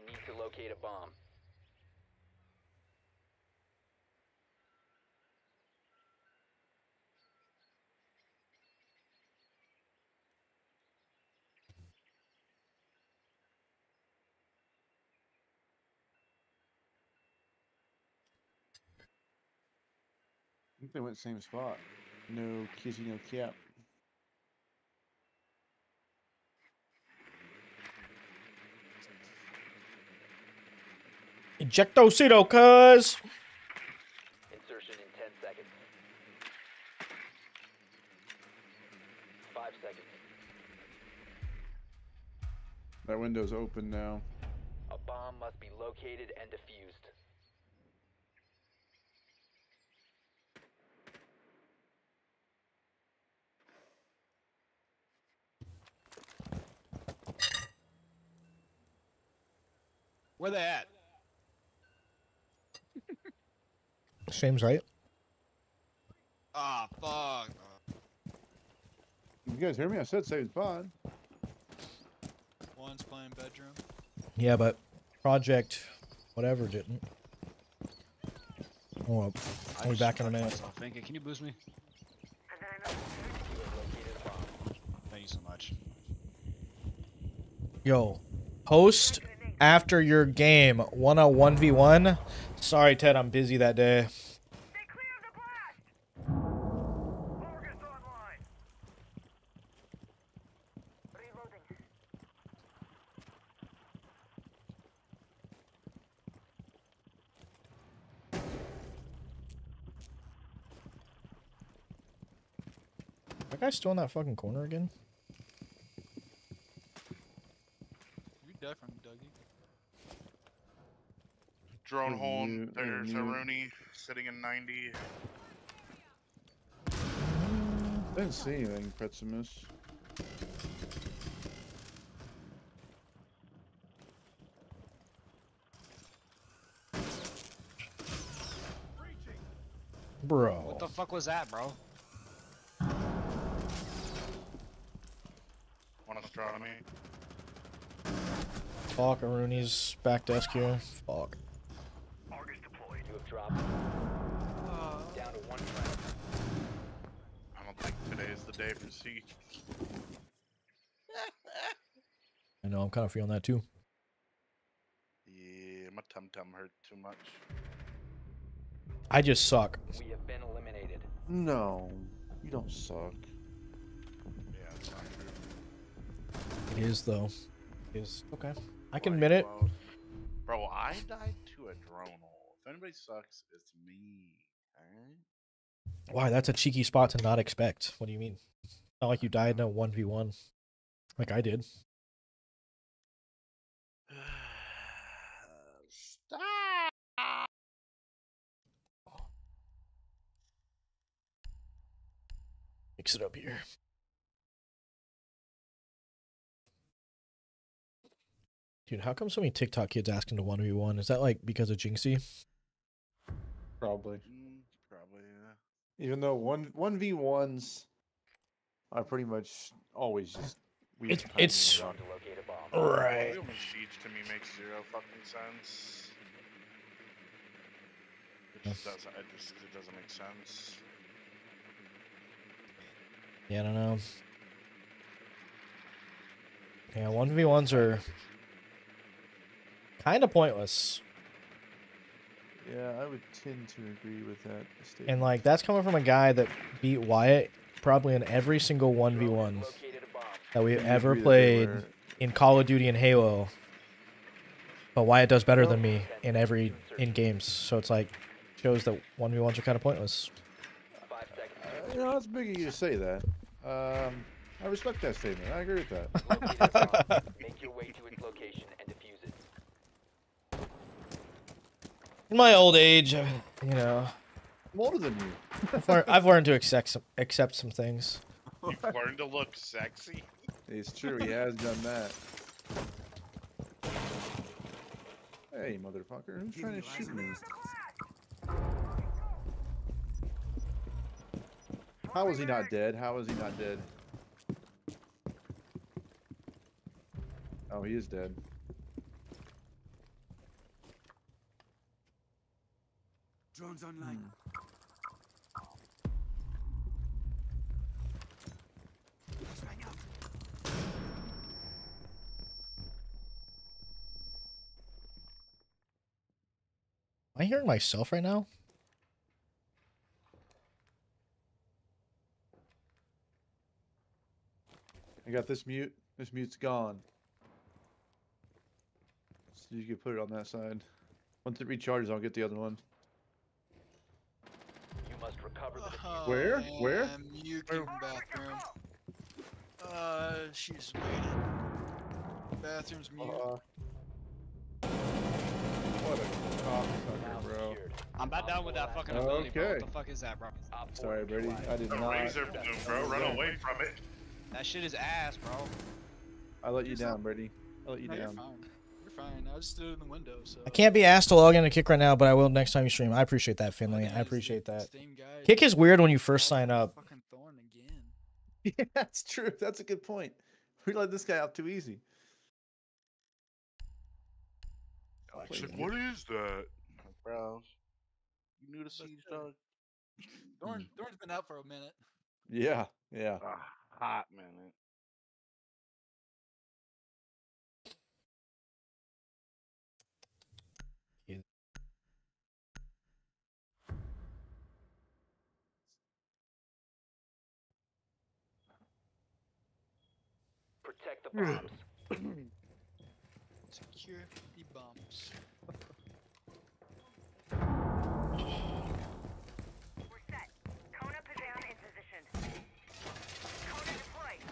We need to locate a bomb. I think they went the same spot. No kissy, no cap. Ejectocito, cuz. Insertion in 10 seconds. 5 seconds. That window's open now. A bomb must be located and defused. Where they at? Shame's right. Ah, fuck. You guys hear me? I said same spot. One's playing bedroom. Yeah, but Project whatever didn't. Oh, well, I I'll be just back in a fucked minute. myself. Finka, can you boost me? You have located a bomb. Thank you so much. Yo, post after your game one on one v one. Sorry, Ted, I'm busy that day. Stay clear of the blast! August online! Reloading. That guy still in that fucking corner again? You definitely, Dougie. Drone hole. you- There's a Rooney sitting in 90. I Didn't see anything, Pretzimus. Bro. What the fuck was that, bro? One astronomy. Fuck, Rooney's back desk here. Fuck. August deployed. You have dropped. Down to one friend. I don't think today is the day for siege. I know, I'm kind of feeling that too. Yeah, my tum tum hurt too much. I just suck. We have been eliminated. No, you don't suck. Yeah, it's not true. It is though. It is okay. I can admit it. Bro, I died to a drone hole. If anybody sucks, it's me. Alright? Why? That's a cheeky spot to not expect. What do you mean? Not like you died in a one v one, like I did. Stop! Mix it up here. Dude, how come so many TikTok kids asking to one v one? Is that like because of Jynxzi? Probably. Mm, probably, yeah. Even though one one v ones are pretty much always just. weak It's- it's- rock. To locate a bomb. Right. Wheelman Siege to me makes zero fucking sense. It just doesn't. It just it doesn't make sense. Yeah, I don't know. Yeah, one v ones are kind of pointless, Yeah, I would tend to agree with that statement. and like that's coming from a guy that beat Wyatt probably in every single one v Drone one has located a bomb. that we You ever agree that they played were- in Call of Duty and Halo. But Wyatt does better than me in every in games, so it's like shows that one v ones are kind of pointless. Five. Uh, you know, it's big of you to say that. Um, I respect that statement. I agree with that. Locate a bomb. Make your way to its location and defuse it. In my old age, you know, I'm older than you. I've learned, I've learned to accept some, accept some things. You've learned to look sexy. It's true. He has done that. Hey, motherfucker! Who's trying to shoot me? How is he not dead? How is he not dead? Oh, he is dead. Drones online. Hmm. Flashbang. Am I hearing myself right now? I got this mute. This mute's gone. So you can put it on that side. Once it recharges, I'll get the other one. You must recover the defuser. Where? Where? And You in bathroom. Uh, she's waiting. Bathroom's mute. Uh, what a cocksucker, bro. I'm about done with that fucking ability, bro. What the fuck is that, bro? Op Sorry, Brady. I did The not. razor boom, bro. Run away from it. That shit is ass, bro. I let you down, so- Brady. I let you No, you're down. Fine. I just did it in the window, so. I can't be asked to log in to Kick right now, but I will next time you stream. I appreciate that, Finley. I appreciate that. Kick is weird when you first sign up. Fucking thorn again. Yeah, that's true. That's a good point. We let this guy out too easy. It's like, what is that? Bro, you new to Siege Dog? Thorn, Thorn's been out for a minute. Yeah, yeah. Ah, hot minute. Protect the hmm. bombs. Secure the bombs. We're set. Kona Pavan in position. Kona deployed.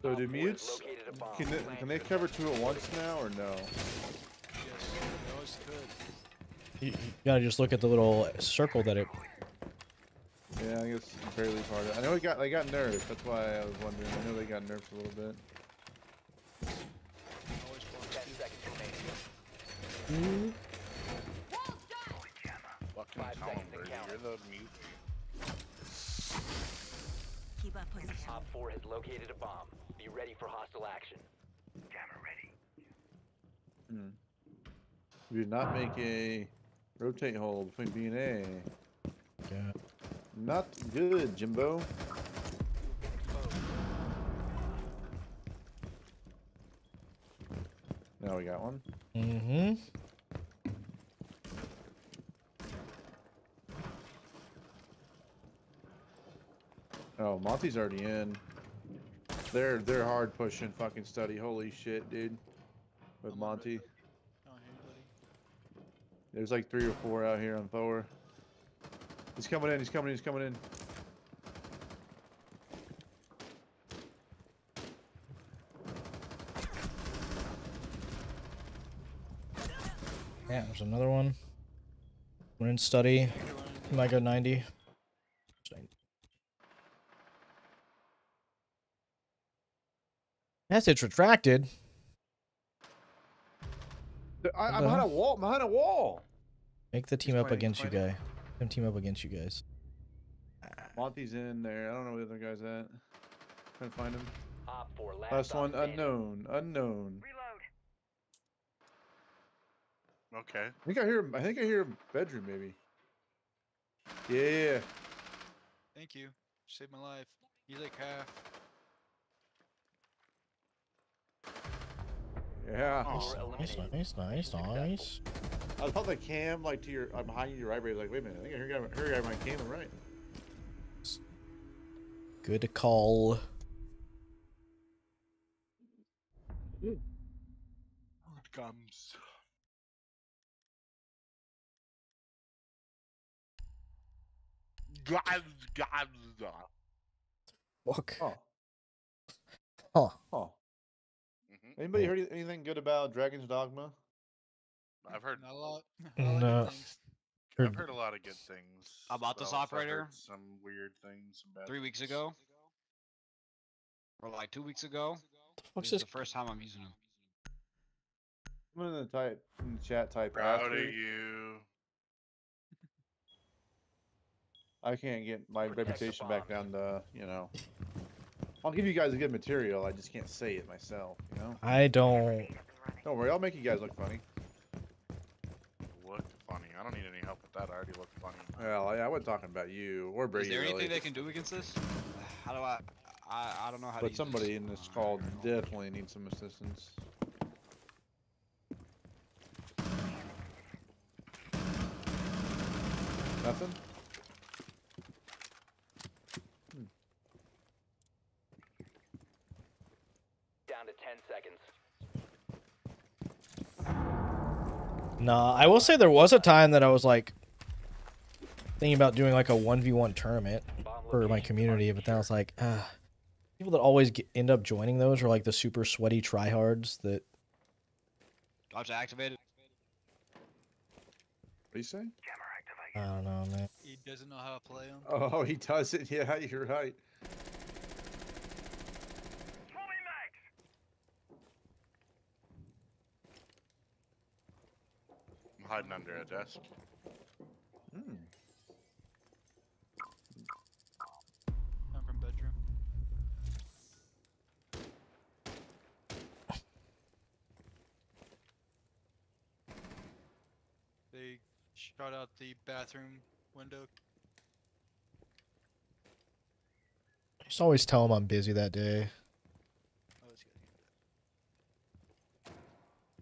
So Op do mutes located a bomb. can they, can they cover two at once now or no? Yes, they always could. You, you gotta just look at the little circle that it. Yeah, I guess barely part of it. I know they got they got nerfed. That's why I was wondering. I know they got nerfed a little bit. Always block Ten two. seconds remaining. Fucking Five seconds and Brady, you're the mute. Keep up position. OPFOR has located a bomb. Be ready for hostile action. Jammer ready. Hmm. We did not make a rotate hole between B and A. Yeah. Not good, Jimbo. Now we got one. Mm-hmm. Oh, Monty's already in. They're they're hard pushing fucking study. Holy shit, dude. With Monty. I don't hear anybody. There's like three or four out here on Thor. He's coming in, he's coming in, he's coming in. Yeah, there's another one. We're in study. He might go 90. Message retracted. I, I'm behind a wall, I'm behind a wall. Make the team He's up against you fighting. guy. Them team up against you guys. Monty's in there. I don't know where the other guy's at. Trying to find him. OPFOR last, Last stop one, standing. unknown, unknown. Reload. Okay. I think I hear. I think I hear a bedroom, maybe. Yeah. Thank you. Saved my life. He's like half. Yeah. Oh, Four Nice, eliminated. nice, nice, Successful. nice. I thought the cam like to your. I'm behind you, your right. but Like, wait a minute. I think I heard a guy, heard a guy my cam on right. Good call. It comes. God, God. Fuck. Oh. Huh. Oh. hmm Anybody heard anything good about Dragon's Dogma? I've heard. Not a lot. not a lot of No. good. I've Heard- heard a lot of good things About this but also I've heard operator? Some weird things. Some bad Three weeks things. ago, or like two weeks ago. the fuck's This is this? the first time I'm using him. I'm in the type in the chat type. Proud of you. I can't get my Protect reputation back down to you know. I'll give you guys a good material. I just can't say it myself. You know. I don't. Up and running. Don't worry. I'll make you guys look funny. Look funny. I don't need any help with that. I already look funny. Well, I, I wasn't talking about you or Brady. is there anything really. they can do against this? How do I? I, I don't know how to. But use somebody in this call I don't know. definitely needs some assistance. Nothing? Down to 10 seconds. Nah, I will say there was a time that I was like thinking about doing like a 1v1 tournament for my community, but then I was like, ah, people that always get, end up joining those are like the super sweaty tryhards that I'll just activate it. What do you say? Jammer activate. I don't know, man. He doesn't know how to play them. Oh, he does it. Yeah, you're right. Hiding under a desk. Hmm. I'm from bedroom. They shot out the bathroom window. Just always tell them I'm busy that day. Oh, it's gotta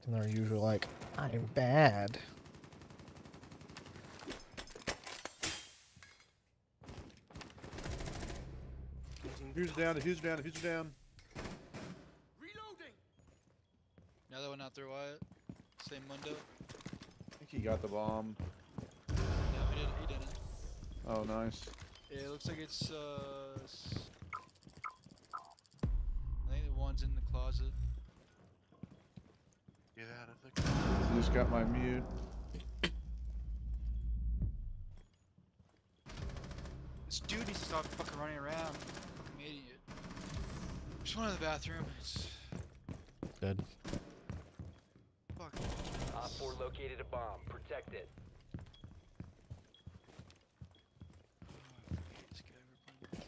And they're usually like, I'm bad. Defuser down, defuser down, defuser down. Reloading. Another one out there, Wyatt. Same window. I think he got the bomb. No, he didn't. He didn't. Oh, nice. Yeah, it looks like it's. Uh, s- I think the one's in the closet. Get out of the. He just got my mute. This dude needs to stop fucking running around. Fucking idiot. There's one in the bathroom. It's Good. fuck. OPFOR located a bomb. Protect it. I hate this guy. We're playing-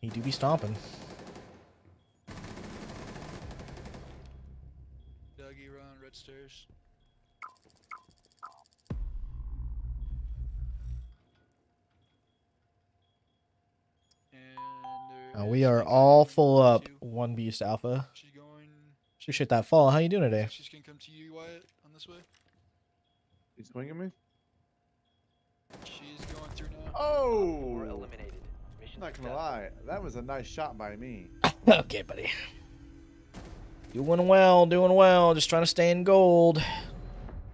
He do be stomping. Dougie run red stairs. And Uh, we are all full up. you. One beast alpha. She's going. Appreciate that fall. How you doing today? She's gonna come to you, Wyatt, on this way. He's swinging me? She's going through now. Oh! Four eliminated. Mission not gonna lie. That was a nice shot by me. okay, buddy. You doing well, doing well. Just trying to stay in gold.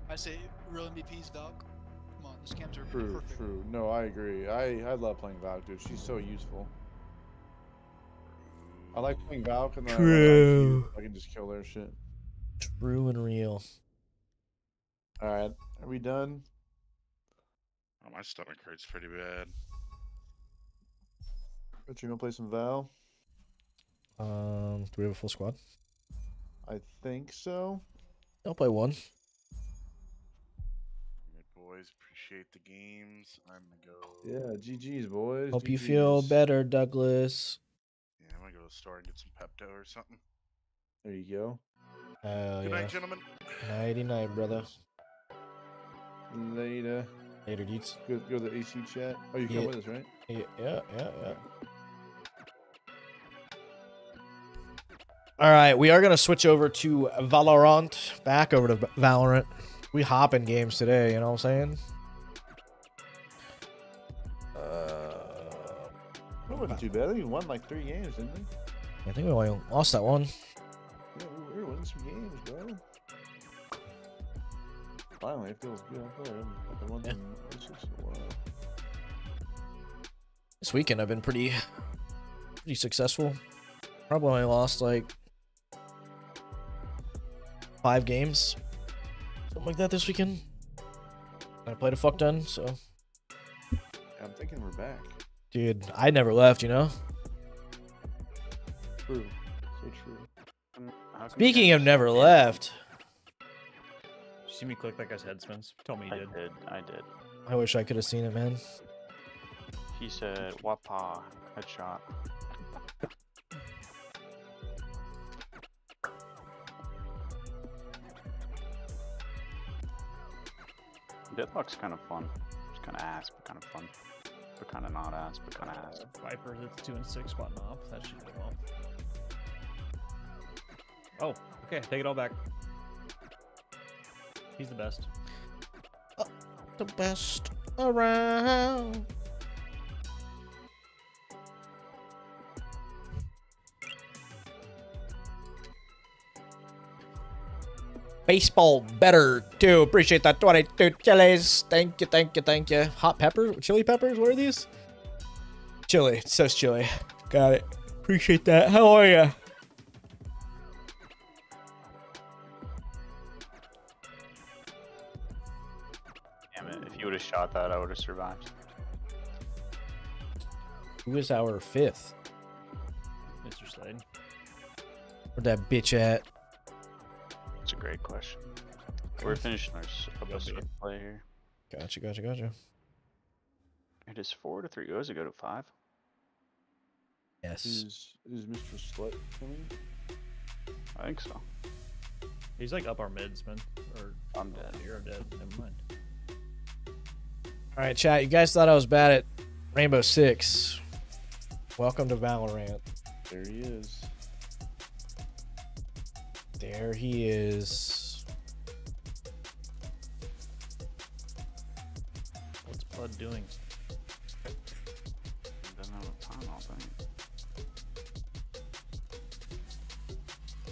I say real MVP's Valk. Come on, this cams are True, perfect. true. No, I agree. I, I love playing Valk, dude. She's so useful. I like playing Valk and then I, like, True. I can just kill their shit. True and real. Alright, are we done? Oh, my stomach hurts pretty bad. But you gonna play some Val? Um, do we have a full squad? I think so. I'll play one. Good boys, appreciate the games. I'm gonna go. Yeah, GG's, boys. Hope you feel better, Douglas. Yeah, I'm gonna go to the store and get some Pepto or something. There you go. Hell Good yeah. night, gentlemen. Nighty night, brother. Later. Later, dudes. Go, go to the AC chat. Oh, you come Yeah. with us, right? Yeah, yeah, yeah, yeah. All right, we are gonna switch over to Valorant. Back over to Valorant. We hop in games today. You know what I'm saying? Uh, That wasn't too bad. They won like three games, didn't they? I think we only lost that one. Yeah, we we were winning some games, bro. Finally, it feels good. I feel like I'm- I've been won Yeah. some in a while. This weekend I've been pretty, pretty successful. Probably only lost like five games, something like that this weekend. I played a fuck ton, so I'm thinking we're back. dude, I never left. You know. True. So true. How come you Speaking of never left, You see me click that guy's head spins? Tell me you I did. did. I did. I wish I could have seen it, man. He said, "Wapa headshot." Deadlock's kind of fun. It's kind of ass, but kind of fun. But kind of not ass, but kind of ass. Uh, Viper that's two and six button up. That should go well. Oh, okay. Take it all back. He's the best. The best around. Baseball better too. Appreciate that 22 chilies. Thank you, thank you, thank you. Hot pepper, chili peppers. What are these? Chili. It says chili. Got it. Appreciate that. How are ya? Damn it! If you would have shot that, I would have survived. Who is our fifth? Mr. Slade. Where'd that bitch at? It's a great question. We're finishing our s- episode play here. Gotcha, gotcha, gotcha. It is four to three. Does it go to five? Yes. Is is Mr. Slut coming? I think so. He's like up our mids, man. Or I'm dead. You're dead. Never mind. All right, chat. You guys thought I was bad at Rainbow Six. Welcome to Valorant. There he is. There he is. What's Blood doing? Doesn't have a time, I think.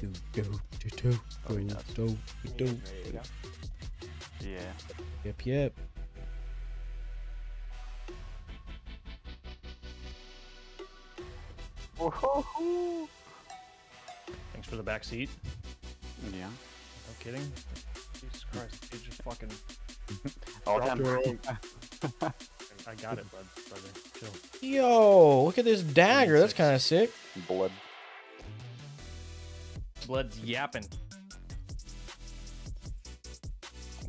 Do, do, do, do, Oh, he do, do, do. Yeah. Yep, yep. Thanks for the back seat. Yeah. No kidding. Jesus Christ. You just fucking. All dropped time. your own- I got it, bud. Brother. Chill. Yo, look at this dagger. That's kind of sick. Blood. Blood's yapping.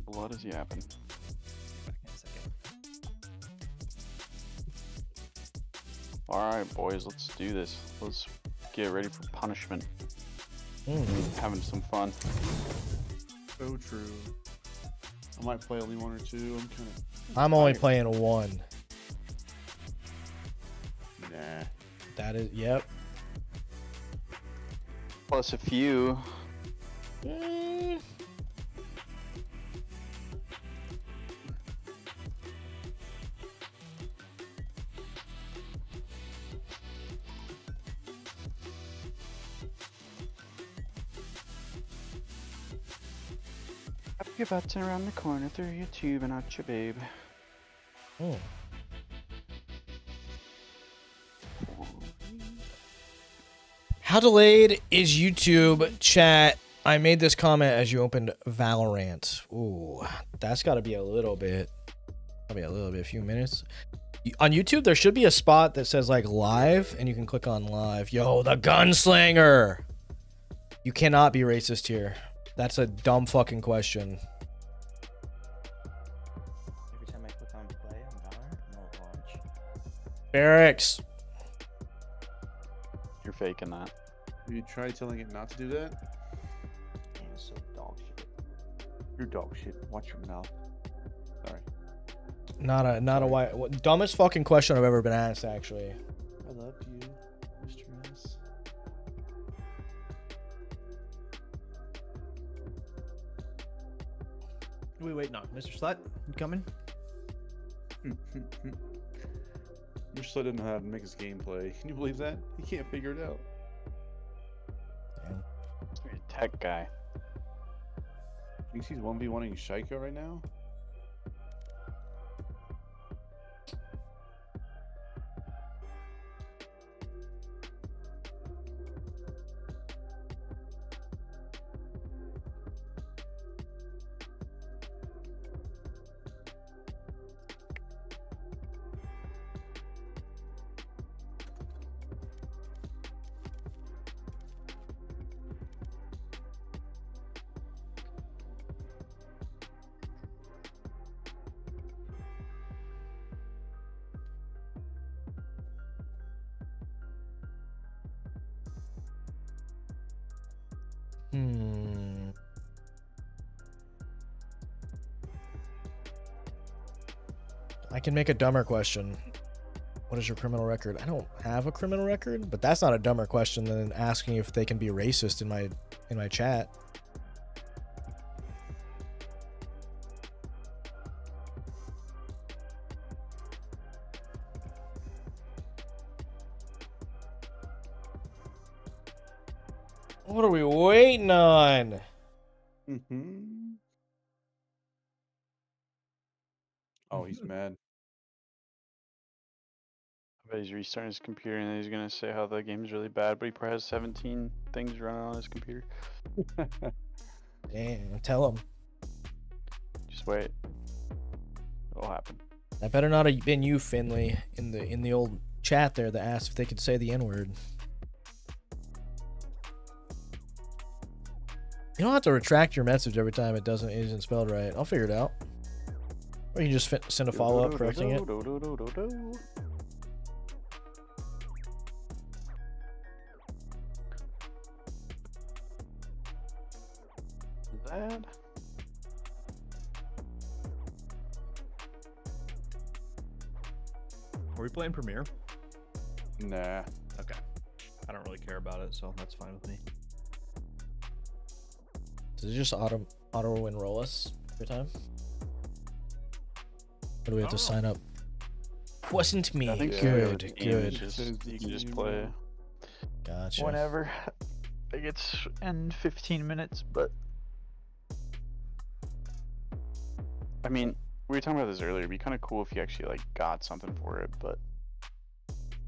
Blood is yapping. Back in a second. All right, boys, let's do this. Let's get ready for punishment. Mm. Having some fun. So true. I might play only one or two. I'm kind of. I'm only playing one. Nah. That is, yep. Plus a few. Mm. To around the corner through your tube and out your babe. Mm. How delayed is YouTube chat? I made this comment as you opened Valorant. Ooh, that's got to be a little bit. Probably a little bit, a few minutes. On YouTube, there should be a spot that says like live, and you can click on live. Yo, the gunslinger. You cannot be racist here. That's a dumb fucking question. Barracks. You're faking that. Have you tried telling it not to do that? Game is so dog shit. You're dog shit. Watch your mouth. Sorry. Not a not a why. What, dumbest fucking question I've ever been asked. Actually. I love you, Mr. S. Who we waiting on? Mr. Slut? You coming? Your son didn't know how to make his gameplay. Can you believe that? He can't figure it out. You're a tech guy. Thinks he's 1v1ing Shaika right now? Make a dumber question. What is your criminal record? I don't have a criminal record, but that's not a dumber question than asking if they can be racist in my in my chat. He's restarting his computer and then he's gonna say how the game's really bad, but he probably has 17 things running on his computer. Damn, tell him. Just wait. It'll happen. That better not have been you, Finley, in the in the old chat there that asked if they could say the N word. You don't have to retract your message every time it doesn't it isn't spelled right. I'll figure it out. Or you can just send a follow up correcting it. Playing Premier? Nah. Okay. I don't really care about it, so that's fine with me. Does it just auto auto enroll us every time? Or do we have to Oh. sign up? Wasn't me. I think so. Good, Yeah, good. You, just, you can just play. Gotcha. whenever. I think it's in 15 minutes, but. I mean, we were talking about this earlier. It'd be kind of cool if you actually like got something for it, but maybe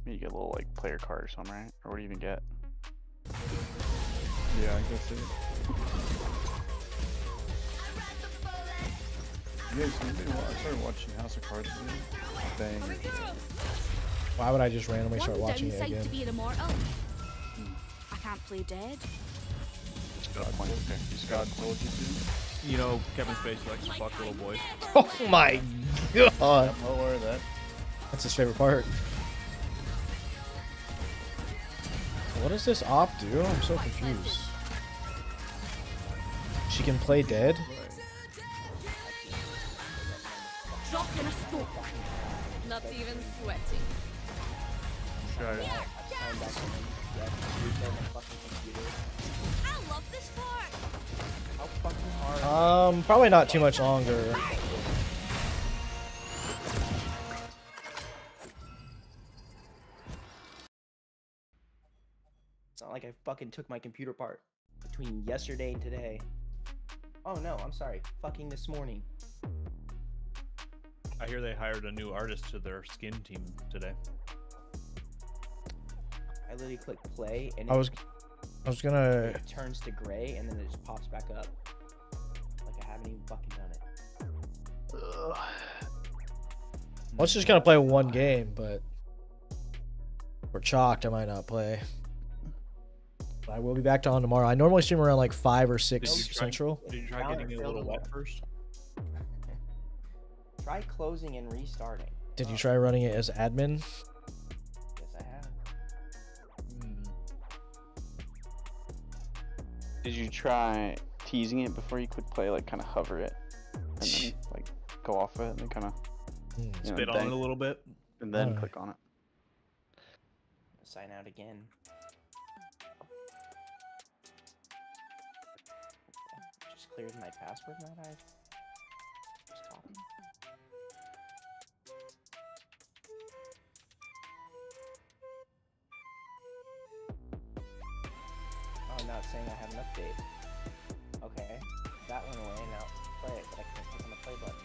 you get a little like player card or something, right? Or what do you even get? Yeah, I guess it. You guys, anybody I started watching House of Cards again. Bang. Why would I just randomly One start watching it downside to be being immortal. I can't play dead. Just got a point there. Just got God told you to. You know, Kevin Spacey likes to fuck little boys. Oh my god. I'm aware of that. That's his favorite part. What does this op do? I'm so confused. She can play dead? Dropped in a scope. Not even sweating. Try it. I love this part. How fucking hard? Um, probably not too much longer. Not like I fucking took my computer apart between yesterday and today. Oh no, I'm sorry. Fucking this morning. I hear they hired a new artist to their skin team today. I literally click play and I was I was gonna it turns to gray and then it just pops back up. Like I haven't even fucking done it. I was just gonna play one game, but we're chalked I might not play. But I will be back to on tomorrow. I normally stream around like five or six Did try- central. Did you try Valorant getting a little wet first? Try closing and restarting. Did you try running it as admin? Yes, I have. Hmm. Did you try teasing it before you quit play? Like kind of hover it, and then like go off it, and then kind of Hmm. you know, Spit on then- it a little bit. and then Alright. click on it. Sign out again. Cleared my password that I just copied. Oh, now it's saying I have an update. Okay, that went away. Now it's play it, but I can't click on the play button.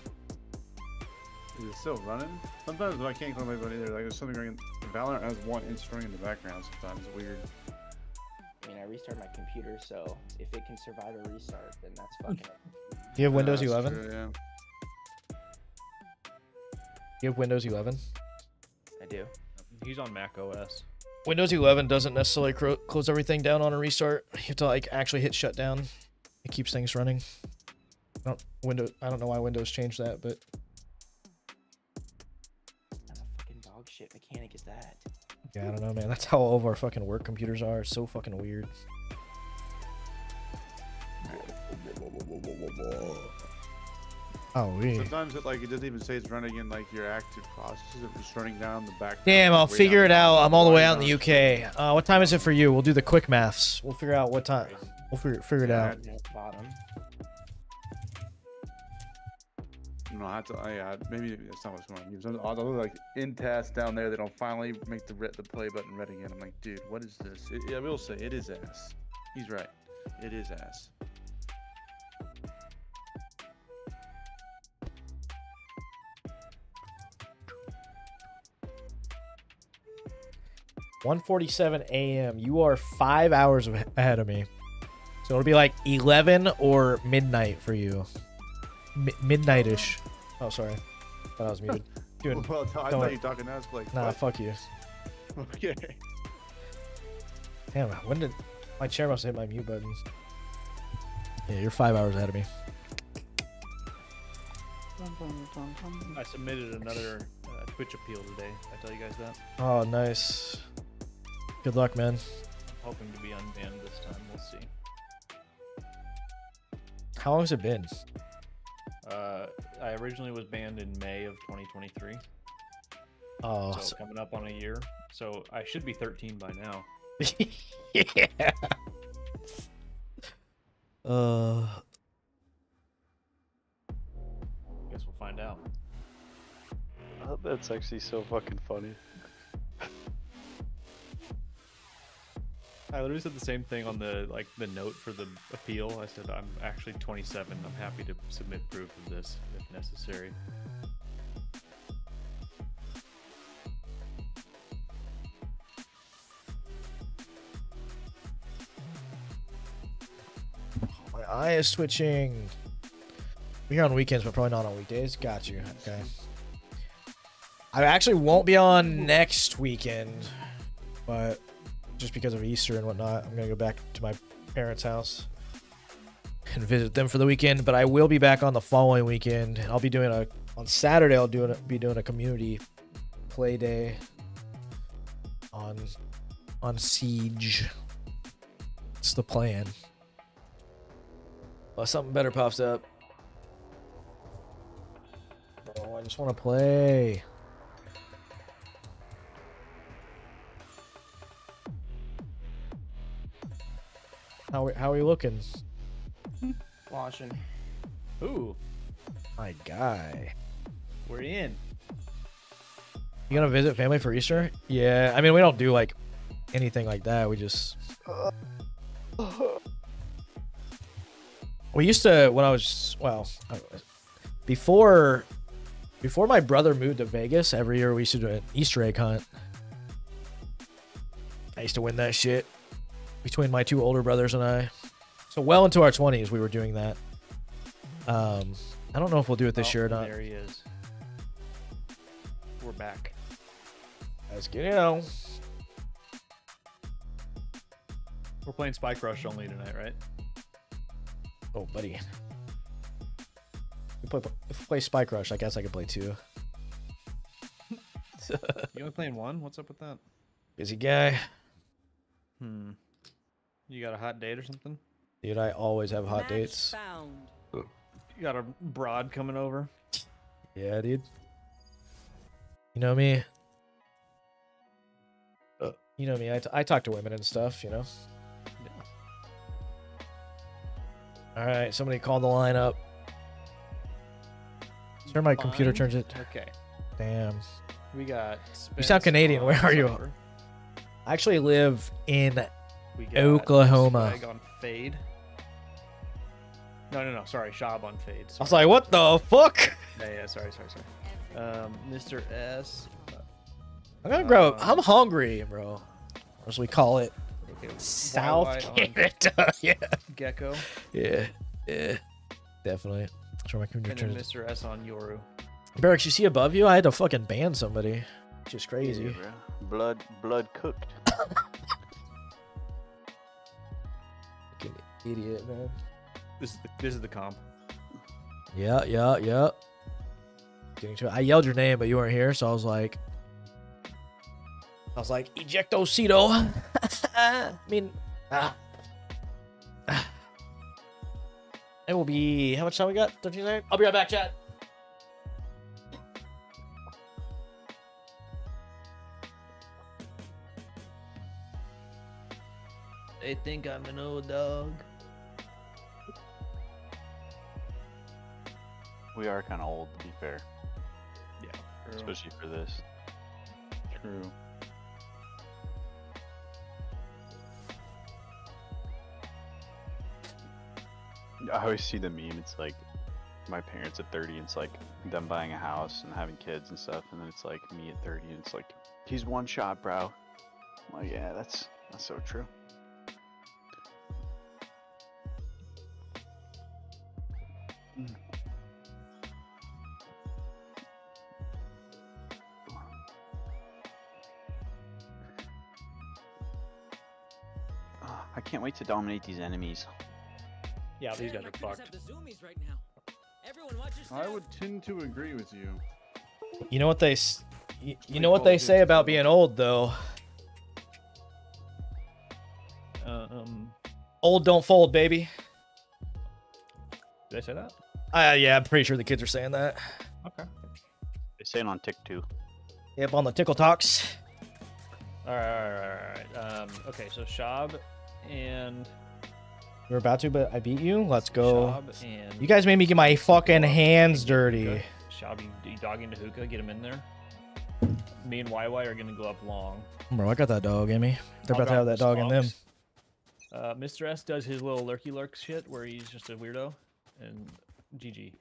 Is it still running? Sometimes I can't click on my button either. Like there's something going. Valorant has one instrument in the background. Sometimes it's weird. I mean, my computer, so if it can survive a restart, then that's fucking it. Do you have Windows Yeah, 11? true, yeah. You have Windows 11? I do. He's on Mac OS. Windows 11 doesn't necessarily cro- close everything down on a restart. You have to like actually hit shutdown. It keeps things running. I don't Windows. I don't know why Windows changed that, but yeah, I don't know, man. That's how all of our fucking work computers are. It's so fucking weird. Oh, we. Sometimes it like it doesn't even say it's running in like your active processes. It's just running down the back. Damn, I'll figure it out. I'm all the way out in the UK. Uh, what time is it for you? We'll do the quick maths. We'll figure out what time. We'll figure figure it out. Bottom. No, I have to. I, yeah, maybe that's not what's going on. Some- I'll look like in task down there. They don't finally make the the play button red again. I'm like, dude, what is this? It, yeah, I will say it is ass. He's right. It is ass. One forty-seven a.m. You are five hours ahead of me. So it'll be like 11 or midnight for you. Mi- midnight-ish. Oh, sorry. Thought I was muted. Dude, well, I don't- thought you were talking to us like. nah, what? fuck you. Okay. Damn, when did my chair must have hit my mute buttons? Yeah, you're five hours ahead of me. I submitted another uh, Twitch appeal today. I tell you guys that. Oh, nice. Good luck, man. I'm hoping to be unbanned this time. We'll see. How long has it been? Uh, I originally was banned in May of 2023. Oh, so so- coming up on a year. So I should be 13 by now. yeah. Uh, Guess we'll find out. Oh, that's actually so fucking funny. I literally said the same thing on the like the note for the appeal. I said I'm actually 27. I'm happy to submit proof of this if necessary. my eye is twitching. We're on weekends, but probably not on weekdays. Got you. Okay. I actually won't be on next weekend, but just because of Easter and whatnot, I'm gonna go back to my parents' house and visit them for the weekend. But I will be back on the following weekend. I'll be doing a on Saturday. I'll do be doing a community play day on on Siege. It's the plan. Unless something better pops up. I just want to play. How how are you looking? Washing. Ooh, My guy. we're in. You gonna visit family for Easter? Yeah, I mean we don't do like anything like that. We just we used to when I was well before before my brother moved to Vegas. Every year we used to do an Easter egg hunt. I used to win that shit between my two older brothers and I. So well into our twenties we were doing that. Um, I don't know if we'll do it this Oh, year or not. There he is. We're back. Let's get it on. We're playing Spike Rush only tonight, right? Oh, buddy. We play, if we play Spike Rush, I guess I could play two. You only playing one? What's up with that? Busy guy. Hmm. You got a hot date or something? Dude, I always have hot dates. Found. You got a broad coming over? Yeah, dude. You know me. Uh, you know me. I, t- I talk to women and stuff, you know? All right, somebody call the line up. Sure, my computer Fine. turns it. Okay. Damn. We got. You sound Canadian. Where are you? Supper. I actually live in We got Oklahoma. Swag on Fade. No, no, no. Sorry, Shab on Fade. I was like, what the fuck? Yeah, yeah. Sorry, sorry, sorry. Um, Mr. S. I'm gonna grow. Uh, I'm hungry, bro. Or as we call it, Okay, South Canada. yeah. Gekko. Yeah. Yeah. Definitely. Sure, my computer And then turns. Mr. S on Yoru. Barracks, you see above you? I had to fucking ban somebody. Just crazy. Yeah. Blood, blood cooked. idiot, man. This is the this is the comp. Yeah, yeah, yeah. Getting to. I yelled your name, but you weren't here, so I was like, I was like, ejecto ejectocito. I mean, ah. Ah. It will be how much time we got? 13 seconds. I'll be right back, chat. They think I'm an old dog. We are kind of old, to be fair, Yeah. especially for this. True. I always see the meme. It's like my parents at 30, and it's like them buying a house and having kids and stuff, and then it's like me at 30, and it's like he's one shot, bro. I'm like, yeah, that's that's so true. Can't wait to dominate these enemies. Yeah, these guys are fucked. I would tend to agree with you. You know what they, you, you know what they say about being old though. Um, Old don't fold, baby. did I say that? Uh, yeah, I'm pretty sure the kids are saying that. Okay. They say it on Tick too. Yep, on the tickle talks. All right, all right, all right. all right. Um, okay, so Shab and You were about to, but I beat you. Let's go. And You guys made me get my fucking hands dirty. Good. Shab, you, you dog into hookah, get him in there. Me and YY are gonna go up long. Bro, I got that dog in me. They're I'll about to have that dog in them. Uh, Mr. S does his little lurky lurk shit where he's just a weirdo, and GG.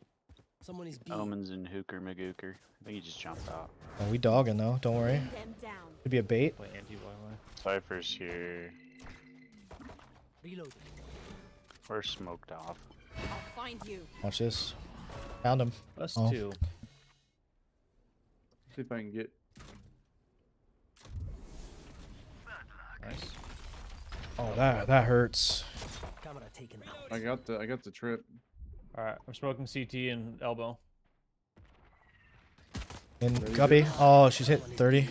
Someone is Omens and Hooker Magooker. I think he just jumped out. Oh, we dogging though. Don't worry. Them down. Could be a bait. Play anti YY. Cypher's here. Reload. We're smoked off. I'll find you. Watch this. Found him. Us Oh. two. See if I can get. Nice. Oh, that that hurts. Camera taken out. I got the. I got the trip. All right, I'm smoking CT and elbow. And Gubby. Oh, she's hit 30.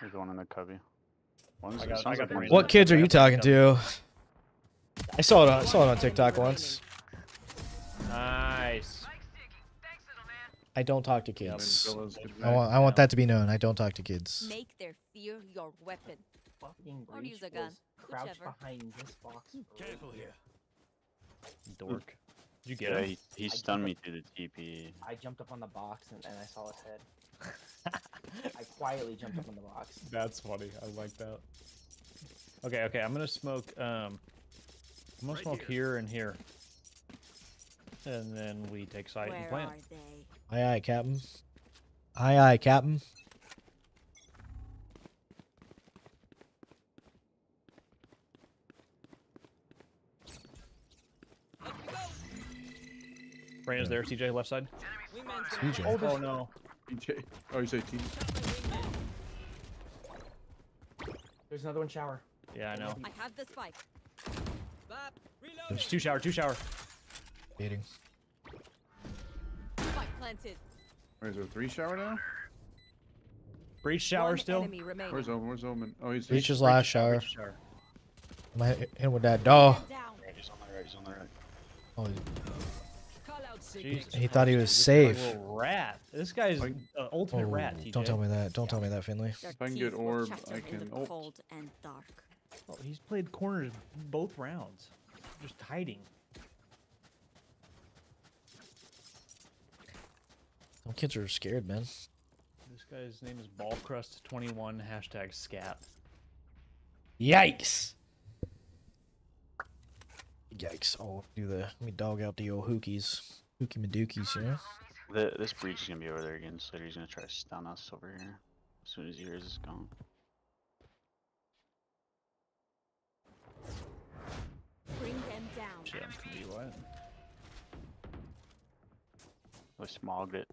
There's one in the cubby. One's, I got- I got like the one's range. in What kids are you talking to? I saw it. On, I saw it on TikTok once. Nice. I don't talk to kids. I want. I want that to be known. I don't talk to kids. Make their fear your weapon. Fucking Or use a gun. was crouched Whichever. behind this box. for real. Dork. Did you get Yeah, him? he, he stunned me jumped through the TP. I jumped up on the box and, and I saw his head. I quietly jumped up on the box. That's funny. I like that. Okay, okay. I'm gonna smoke. Um, I'm gonna smoke here and here, and then we take sight and Where plant. are they? Aye, aye, Captain. Aye, aye, Captain. Brandon's there. CJ left side. CJ. Oh, oh no. TJ. Oh, you say T. There's another one shower. Yeah, I know. I have the spike. There's two shower. Two shower. Beating. Spike planted. Where's there three shower now? Breach shower One still. enemy remaining. Where's Omen? Where's Omen? Oh, he's. Breach he's is last shower. Breach shower. Am I hit him with that dog? Down. He's on the right. He's on the right. Oh, Jesus he thought he was safe. This little rat. This guy's Like- uh, ultimate oh, rat. TJ. don't tell me that. Don't tell me that, Finley. If I can get orb, I can ult. cold and dark. Oh, he's played corners both rounds. Just hiding. Some kids are scared, man. This guy's name is Ballcrust21 hashtag scat. Yikes. Yikes. Oh, do the let me dog out the old hookies. Hookie madookies, you know? The, this breach is gonna be over there again, so he's gonna try to stun us over here. As soon as he hears us gone. Bring them down. Shit, I'm gonna be what? We smogged it.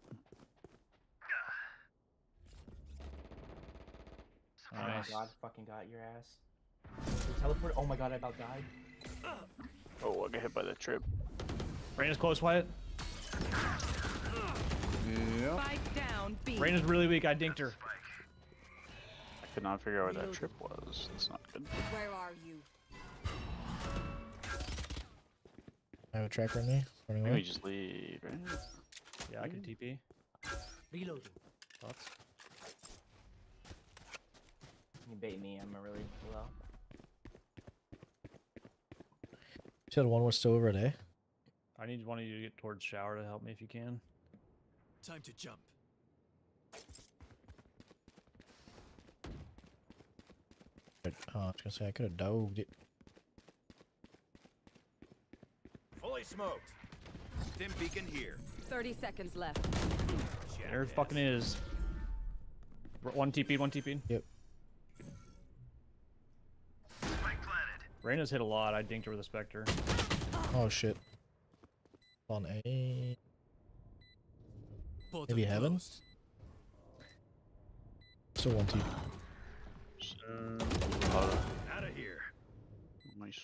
Oh my god, fucking got your ass. The teleport. Oh my god, I about died. Oh, I got hit by the trip. Brandon's close, Wyatt. Yeah. Spike down, B. Brandon's really weak. I dinked her. I could not figure out where that trip was. That's not good. Where are you? I have a tracker in me. Running Maybe we away. just leave, right? Yeah, I can TP. Reloading. Thoughts? You bait me, I'm a really low. You said one was still over there. I need one of you to get towards shower to help me if you can. Time to jump. Oh, I was gonna say I could have dogged it. Fully smoked. Stim beacon here. 30 seconds left. There it fucking is. One TP, one TP. Yep. Reyna's hit a lot. I dinked her with a Spectre. Oh shit. On A. Maybe heaven? Still one T. Uh, Out of here. Nice.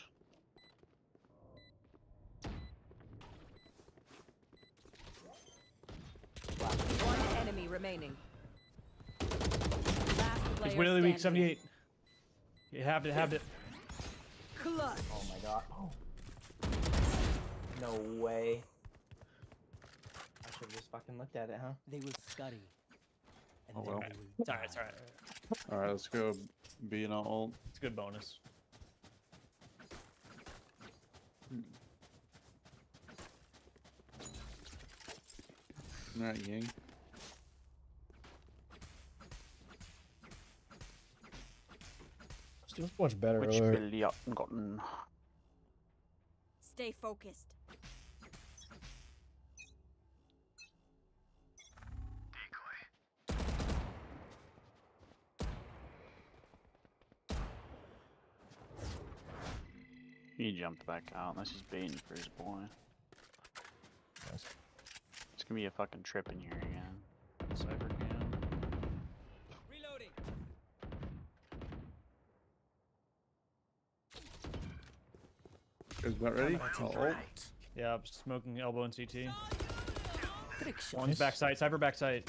One enemy remaining. Last He's player Willy Week standing. 78. You have to have it. Clutch. Oh my god. Oh. No way. I should have just fucking looked at it, huh? They will scurry. And Oh well. they will It's alright, it's alright. All right, let's go. B and ult. It's a good bonus. Hmm. Not Ying. This was much better Which earlier. will you gotten? Stay focused. He jumped back out unless he's baiting for his boy. It's gonna be a fucking trip in here again. Cypher cam. Reloading. Is about ready? I'll. Yeah, I'm smoking elbow and CT. Trick shot. One's backside, Cypher backside.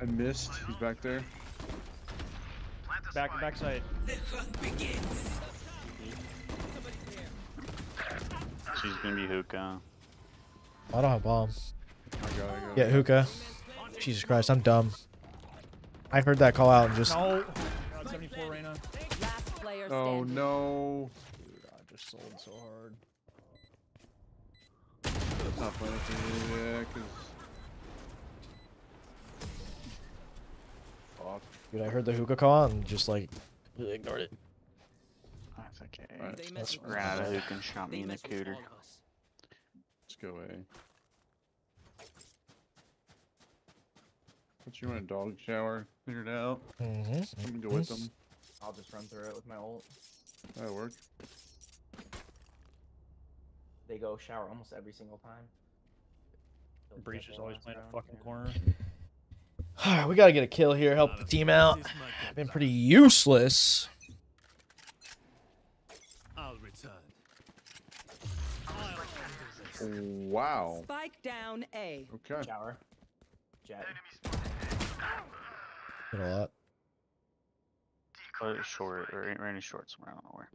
I missed. He's back there. Back backside. The hunt begins. She's gonna be hookah. I don't have bombs. I got it, I got Yeah, it. hookah. Jesus Christ, I'm dumb. I heard that call out and just. No. God, 74 Reyna. Oh, Last Oh no. Dude, I just sold so hard. That's not funny. Yeah, cause. Fuck. Dude, I heard the hookah call out and just like completely ignored it. That's okay. Alright, They That's mess with Ran out of hookah and shot me They in the cooter. all of us. Let's go A. What you want a dog shower? Figure it out. Mm-hmm. I'm gonna go with them. I'll just run through it with my ult. That'll work. They go shower almost every single time. They'll Breach is always last playing a fucking yeah. corner. Alright, we gotta get a kill here, help the team out. This might get Been pretty useless. I'll return. I'll handle this. Wow. Spike down A. Okay. Shower. Jet. Hit a lot. But it's short, or ran short somewhere. I don't know where.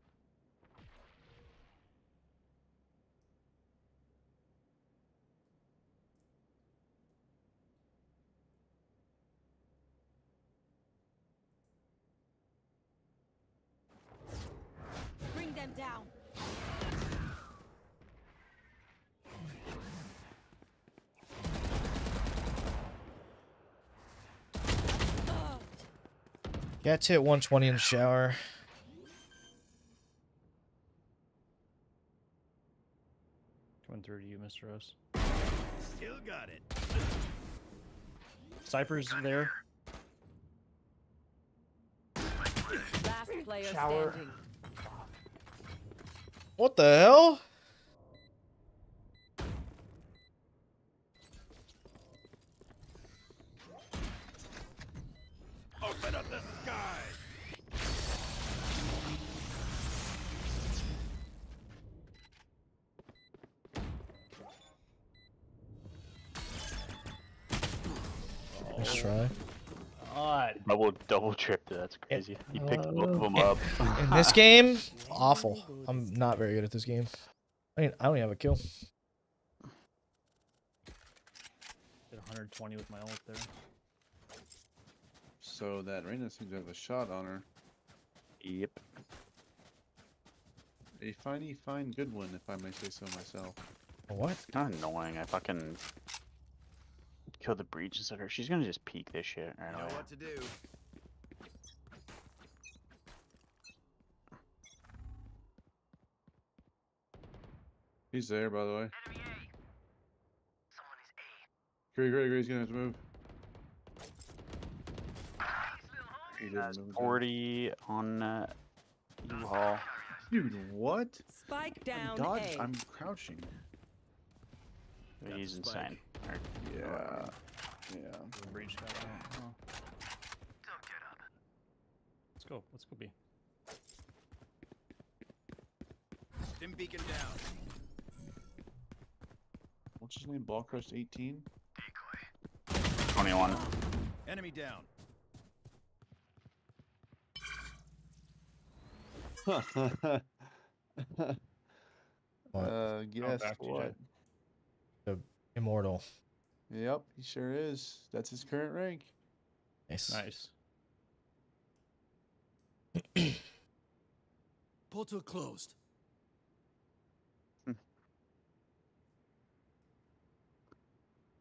Bring them down. Gets hit 120 in the shower. Coming through to you, Mr. Rose. Still got it. Cypher's there. Last player Shower. standing. What the hell? Open up the try. God. Double, double tripped it. That's crazy. He picked both of them Uh, up. In this game, awful. I'm not very good at this game. I mean, I don't even have a kill. Did 120 with my ult there. So that Reyna seems to have a shot on her. Yep. A finey fine good one, if I may say so myself. What? It's kind of annoying. I fucking killed the breach instead of her. She's gonna just peek this shit right Know away. what to do. He's there, by the way. Great, great, great. He's gonna have to move. He didn't Has move, did he? 40 on uh, U-Haul. Dude, what? Spike I'm down dodged. A. I'm crouching. He's the spike. insane. Or- Yeah. Yeah. The breach got out. Oh. Let's go. Let's go B. Dim beacon down. What's his name? Ball Crush 18? 21. Enemy down. uh, guess back what? The immortal. Yep, he sure is. That's his current rank. Nice. Nice. Portal closed. Hmm.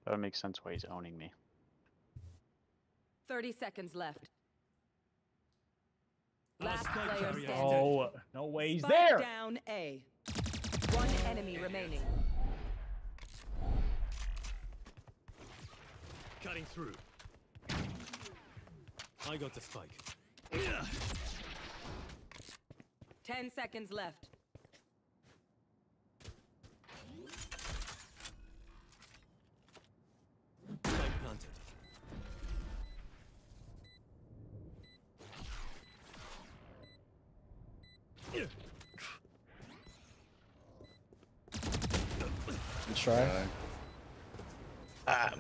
That would make sense why he's owning me. 30 seconds left. Last player carrier standing. Oh, no way he's Spike there. down A. One enemy remaining. Cutting through. I got the spike. 10 seconds left. Spike planted. Let's try. Ah,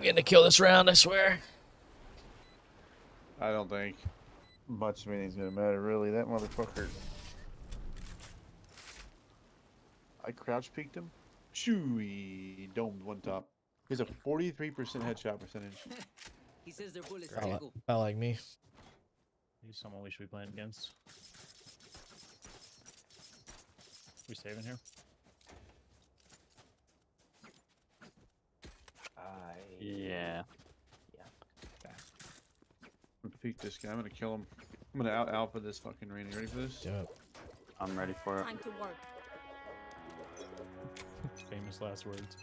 I'm gonna kill this round, I swear. I don't think much of anything's gonna matter, really. That motherfucker. I crouch peeked him. Chewy domed one top. He has a 43% headshot percentage. He says their bullets Not, li- not like me. He's someone we should be playing against. We saving here? I. Yeah. Yeah. I'm gonna peek this guy. I'm gonna kill him. I'm gonna out alpha this fucking rain. You ready for this? Do it. I'm ready for it. Time to work. Famous last words.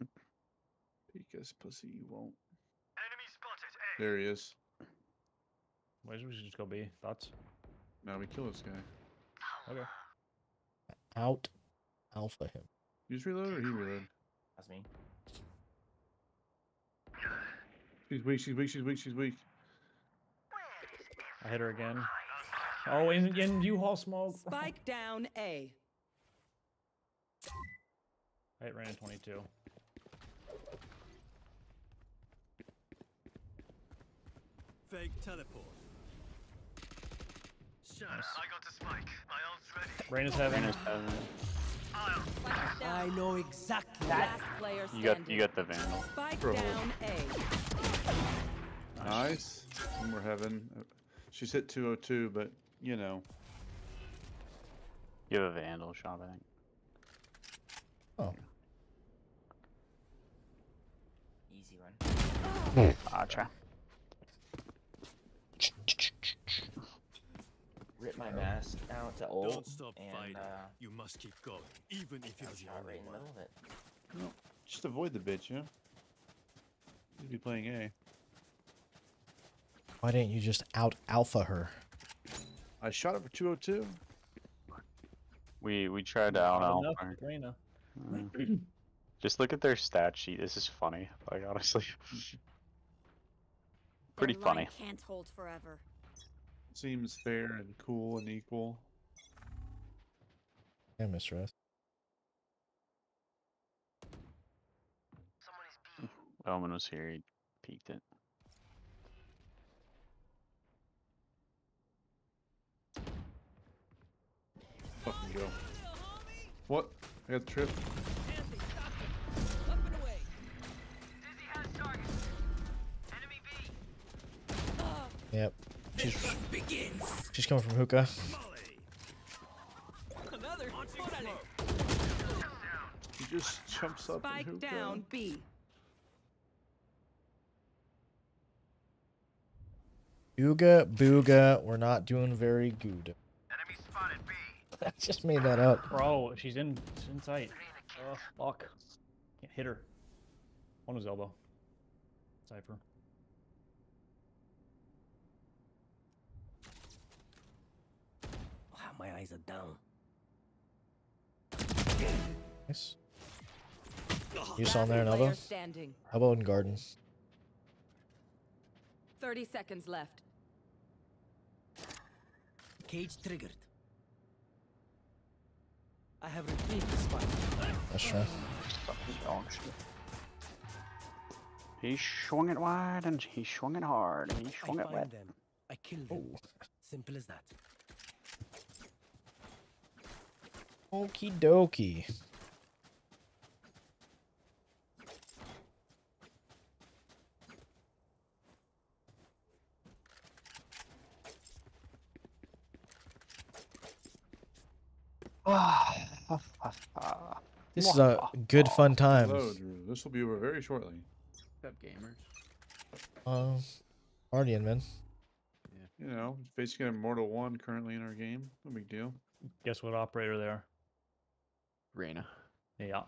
Peek this pussy, you won't. Enemy spotted. There he is. Why should we just go B? Thoughts? Now we kill this guy. Okay. Out alpha him. You just reload or he reload? That's me. She's weak, she's weak, she's weak, she's weak. I hit her again. Oh, and, in U-Haul smoke. Spike down A. I hit Random 22. Fake teleport. Shut Nice. I got the spike. My ult's ready. Rain is heaven. Reyna's heaven. I know exactly. Last player You got you got the vandal. Spike Bro. down A. Nice. One more heaven. She's hit 202, but you know. You have a vandal shop, I think. Oh. Easy run. Gotcha. Rip my mask out to ult. Don't stop and, fighting. Uh, You must keep going, even if you're was the shot only right one. middle of it. No, just avoid the bitch, yeah? You'd be playing A. Why didn't you just out alpha her? I shot it for 202. We we tried to out alpha. enough her. Mm. Just look at their stat sheet. This is funny. Like honestly, pretty funny. Can't hold forever. Seems fair and cool and equal. Yeah, Mr. S. Omen was here. He peeked it. Fucking go. What? I got the trip. Yep. She's she's coming from hookah. Another. He just jumps up and Spike hookah. down B. Ooga booga. We're not doing very good. I just made that up. Bro, she's in, she's in sight. Oh, fuck. Can't hit her. One was elbow. Cypher. My eyes are down. Nice. You saw in there an Last elbow? player standing. Elbow and garden. 30 seconds left. Cage triggered. I have retrieved the spike. That's true. Dog shit. He swung it wide and he swung it hard and he I swung it find wet. them. I kill them. Oh. Simple as that. Okie dokie. This is a good fun time. Hello, Drew. This will be over very shortly. What's up, gamers? Uh, partying, man. You know, facing Immortal 1 currently in our game. No big deal. Guess what operator they are? Reyna. Yeah.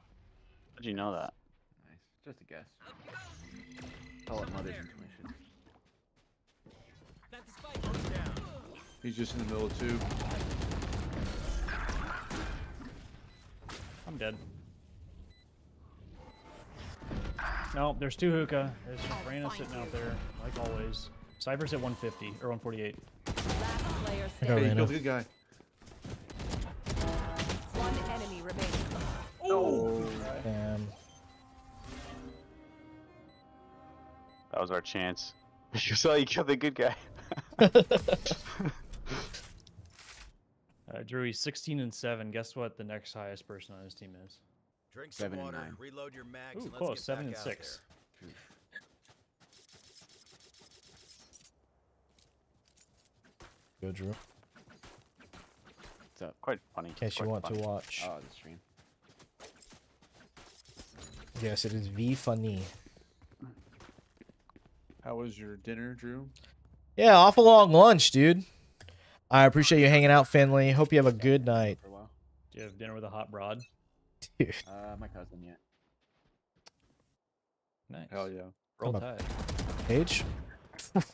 How'd you know that? Nice. Just a guess. I'll let mother's intuition. He's just in the middle of two. I'm dead. No, there's two hookah. There's just Reyna sitting out there, like always. Cypher's at 150 or 148. Last player I got. Hey, Reyna. kill the good guy. That was our chance. You saw you killed the good guy. Uh, Drew, he's 16 and 7. Guess what the next highest person on his team is? Drink some Seven and water, nine. reload your mags, Ooh, and let's close. get 7 back and out 6. Go, Drew. It's up? Quite funny. In case you want funny. to watch. Oh, the stream. Yes, it is V funny. How was your dinner, Drew? Yeah, awful long lunch, dude. I appreciate you hanging out, Finley. Hope you have a good night. For a while. Do you have dinner with a hot broad? Dude. Uh, my cousin yet. Nice. Hell yeah. Roll tide. Page?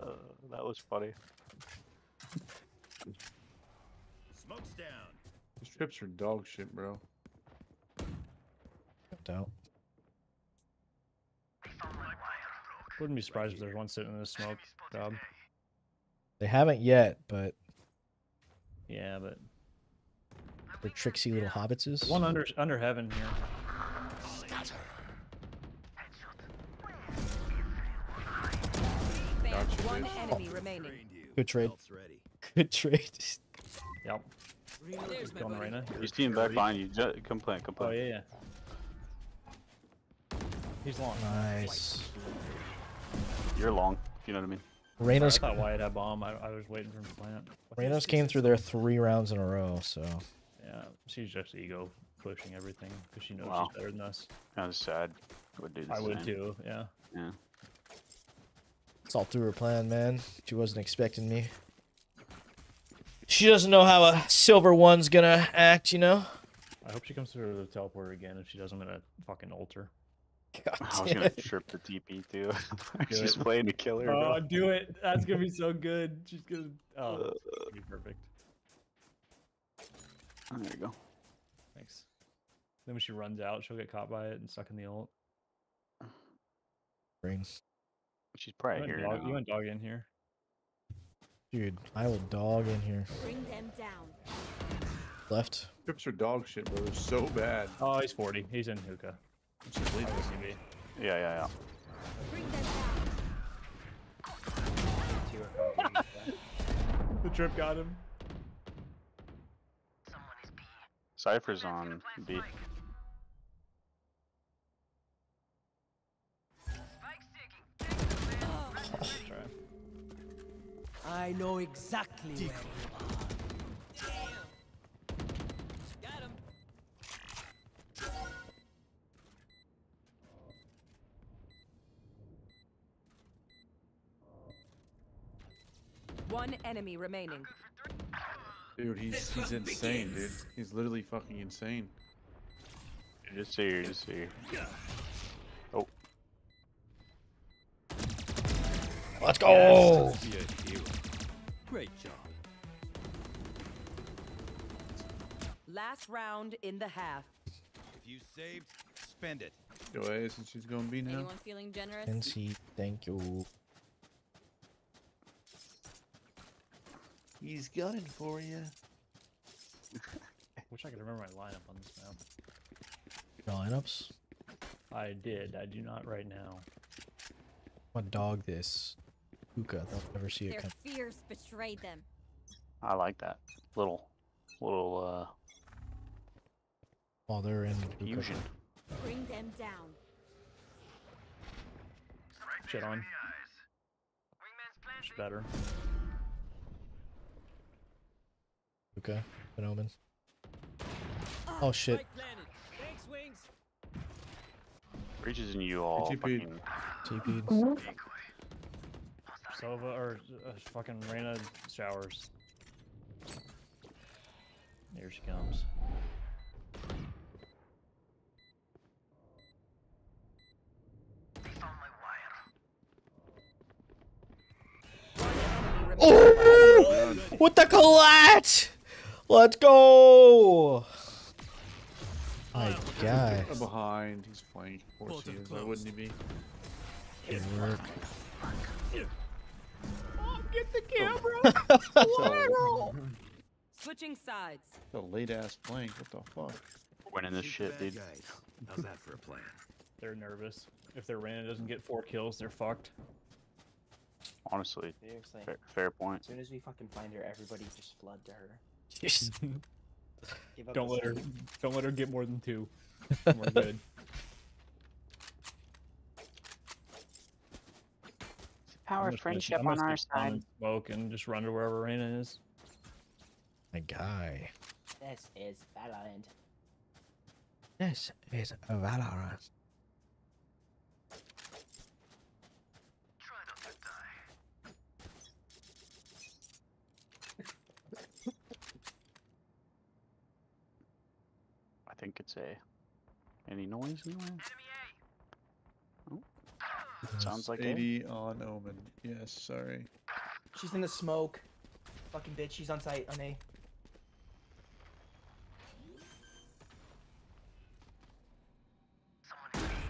Uh, that was funny. Smoke's down. These trips are dog shit, bro. Doubt. Wouldn't be surprised if there's one sitting in the smoke job. They haven't yet, but Yeah, but they're tricksy little hobbitses. one under under heaven here. Gotcha, One bitch. enemy remaining. Good trade. Good trade. Yep. There's my Going buddy. Reyna. You see back behind you. Ju- Come plant, come play. Oh yeah, yeah. He's long. Nice. You're long, if you know what I mean. I Reyna's thought Wyatt had bomb. I, I was waiting for him to plant. Reyna's came through there three rounds in a row, so Yeah, she's just ego pushing everything because she knows Wow. she's better than us. I was sad. I would do the I would too. Yeah. Yeah. it's all through her plan, man. She wasn't expecting me. She doesn't know how a silver one's gonna act, you know? I hope she comes through the teleporter again. If she does, I'm gonna fucking ult her. God I was gonna trip the TP too. She's playing to kill her. Oh, bro. do it! That's gonna be so good. She's gonna. Oh, that's gonna be perfect. Oh, there you go. Thanks. Then when she runs out, she'll get caught by it and stuck in the ult. Rings. She's probably went here dog, you now. went dog in here. Dude, I will dog in here. Bring them down. Left. Trips are dog shit, bro. They're so bad. Oh, he's 40. He's in hookah. Just leave this. ICB. Yeah, yeah, yeah. Bring them down. The trip got him. Cypher's on B. I know exactly where. One enemy remaining. Dude, he's he's insane, dude. He's literally fucking insane. You're just here, you're just here. Oh, Let's go! Be a hero. Great job. Last round in the half. If you saved, spend it. Go A eh, since she's going B now. Anyone feeling generous? NC, thank you. He's gunning for you. Wish I could remember my lineup on this map. Lineups. I did. I do not right now. I'm gonna dog this. Hookah. They'll never see it Their come. fears betrayed them. I like that little, little uh While they're in hookah. fusion. Bring them down. Shit on. Much better. Hookah. Phenomen. Oh shit. Thanks, Wings. Reaches in you all TP. fucking TP'd. Sova or uh, fucking Reyna showers. Here she comes. Oh! With the collat! Let's go! My God. I'm behind. He's flanked. Of course he is. Why wouldn't he be? Good work. Oh, get the oh. camera. Switching sides. The late ass flank. What the fuck? winning this shit, dude. How's that for a plan? They're nervous. If their Reyna doesn't get four kills, they're fucked. Honestly, Seriously. fair, fair point. As soon as we fucking find her, everybody just flood to her. Give up don't let her. second. Don't let her get more than two. We're good. Power of friendship on our side. and Smoke and just run to wherever Reyna is. My guy. This is Valorant. This is Valorant. Think it's a. Any noise anywhere? Oh. Sounds like a. 80 on Omen. Yes, sorry. She's in the smoke. Fucking bitch, she's on site on A.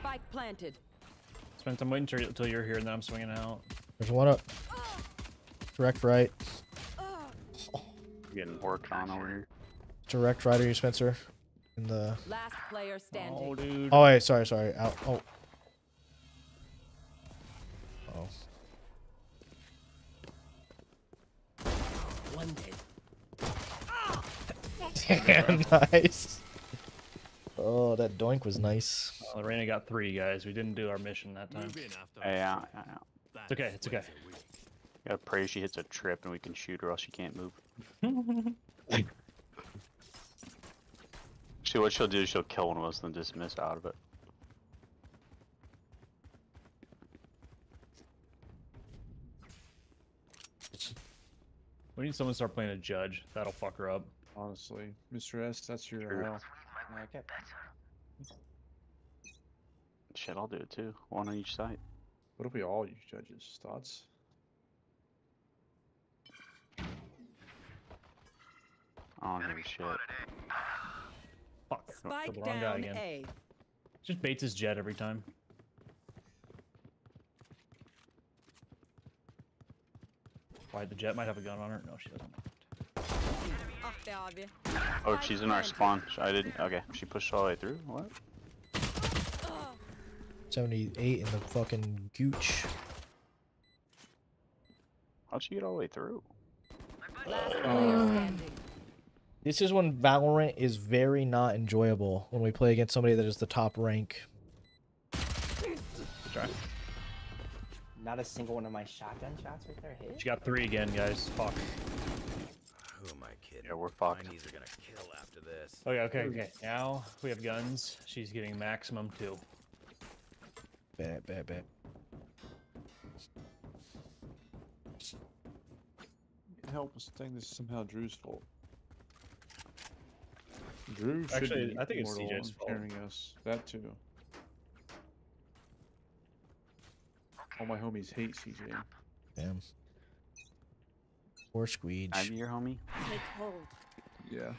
Spike planted. Spence, I'm waiting till until you're here, and then I'm swinging out. There's one up. Direct right. Getting worked on over here. Direct right of you, Spencer. In the. Last player standing. Oh, dude. Oh wait, sorry, sorry. Out. Oh. Oh. One dead. Damn, nice. Oh, that doink was nice. Uh, Reyna got three guys. We didn't do our mission that time. Move in after yeah, yeah, yeah. It's okay. It's okay. Gotta pray she hits a trip and we can shoot her, else she can't move. See what she'll do? is She'll kill one of us and then dismiss out of it. We need someone to start playing a judge. That'll fuck her up. Honestly, Mr. S, that's your Sure. hell. Okay. Shit, I'll do it too. One on each side. What if we all use judges? Thoughts? I don't hear shit. Fuck. Spike the wrong guy down again. A. Just baits his Jett every time. Why the Jett might have a gun on her? No, she doesn't. Ach, der har vi. Oh, she's in our spawn. I didn't. Okay, she pushed all the way through. What? 78 in the fucking gooch. How'd she get all the way through? Last player Uh, standing. This is when Valorant is very not enjoyable when we play against somebody that is the top rank. Try. Not a single one of my shotgun shots right there hit. She got three again, guys. Fuck. Who am I kidding? Yeah, we're fucked. My knees are gonna kill after this. Okay, okay, okay. Now we have guns. She's getting maximum two. Bad, bad, bet. Help us think this is somehow Drew's fault. Drew should Actually, be I think it's immortal CJ's and fault. carrying us. That too. All my homies hate CJ. Damn. Poor Squeege. I'm your homie. Take hold. Yeah.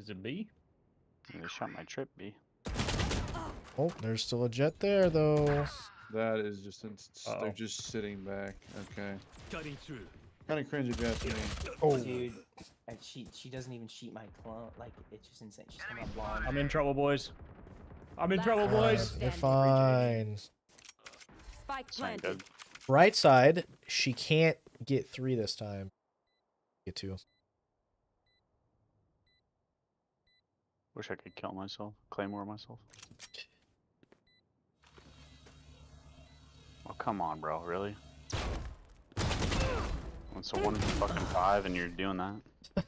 Is it B? They shot my trip, B. Oh, there's still a Jett there though. That is just Uh-oh. they're just sitting back. Okay. Cutting through. Kind of cringe at that to me. Oh. Dude, and she she doesn't even sheet my clone. Like it's just insane. She's coming up blonde. I'm in trouble, boys. I'm in Last trouble, player boys. They're fine. Spike planted. Right side, she can't get three this time. Get two. Wish I could kill myself, claymore myself. Oh come on, bro, really? It's a one fucking five, and you're doing that.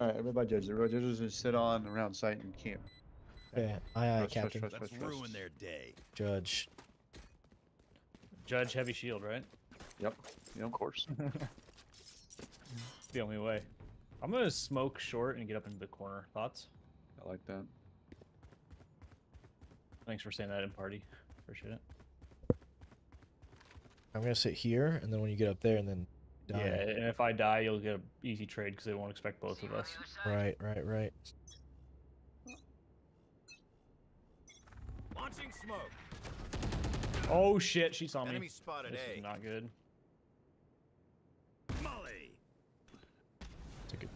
All right, everybody judges. Everybody judges just sit on around sight and camp. Okay, aye aye, Trust, trust, Captain. trust, Let's trust, trust. ruin their day. Judge. Judge heavy shield, right? Yep. Yep. Of course. the only way. I'm gonna smoke short and get up into the corner. Thoughts? I like that. Thanks for saying that in party. Appreciate it. I'm gonna sit here, and then when you get up there, and then die. Yeah, and if I die, you'll get an easy trade because they won't expect both of us. Right, right, right. Launching smoke. Oh shit, she saw me. Enemy spotted This A. is not good. Molly. Take it.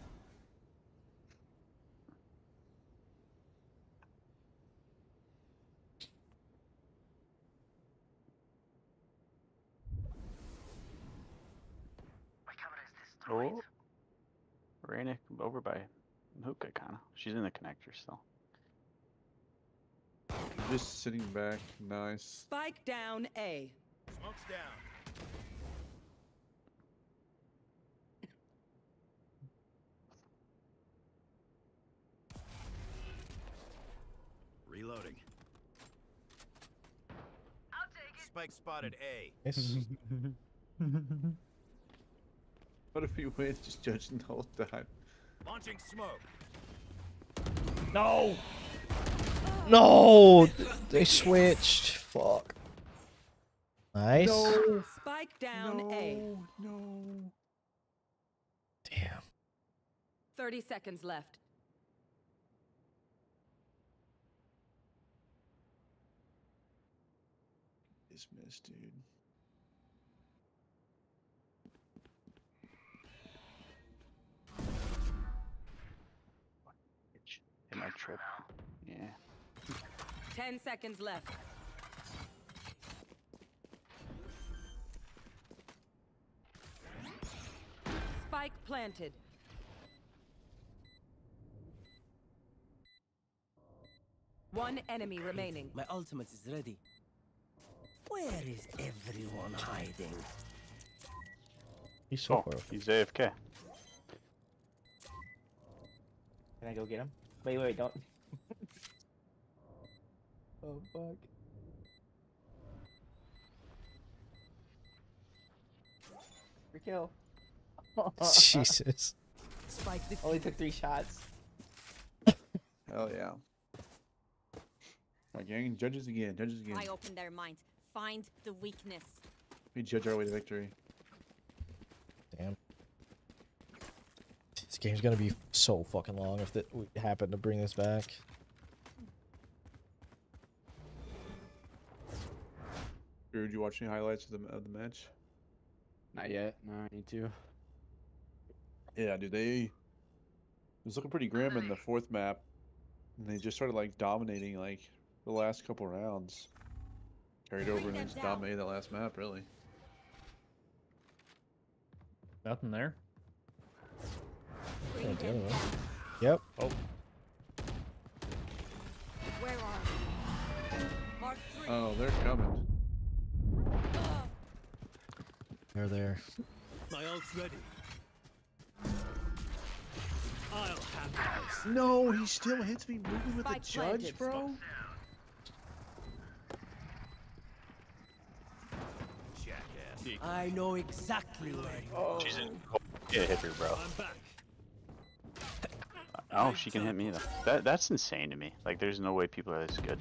Oh. Rainick over by Hookah, kinda. She's in the connector still. Just sitting back. Nice. Spike down A. Smoke's down. Reloading. Spike spotted A. Nice. What if he wins just judging the whole time? Launching smoke. No. no, they switched. Fuck. Nice. No. Spike down A. No. Damn. 30 seconds left. Dismissed, dude. Hit my trip. Yeah. 10 seconds left. Spike planted. One enemy remaining. My ultimate is ready. Where is everyone hiding? He's so Oh, far. he's AFK. Can I go get him? Wait, wait, wait, don't. oh fuck. Free kill. Jesus. Spike the Only took three shots. Hell oh, yeah. Alright, gang, judges again. Judges again. I open their minds. Find the weakness. We judge our way to victory. Damn. This game's gonna be so fucking long if that we happen to bring this back. Drew, did you watch any highlights of the of the match? Not yet. No, I need to. Yeah, dude, they it was looking pretty grim in the fourth map, and they just started like dominating like the last couple rounds. Carried over and just dominated that last map, really. Nothing there. Yeah, the other one. Yep. Oh, Where are you? Mark three. Oh, they're coming. They're there. My ult's ready. I'll have this. No, he still hits me moving with Spike the judge, bro. Jackass. I know exactly where you are. She's in. Oh, yeah, hit her, bro. I'm back. Oh, she can hit me though. That that's insane to me. Like, there's no way people are this good.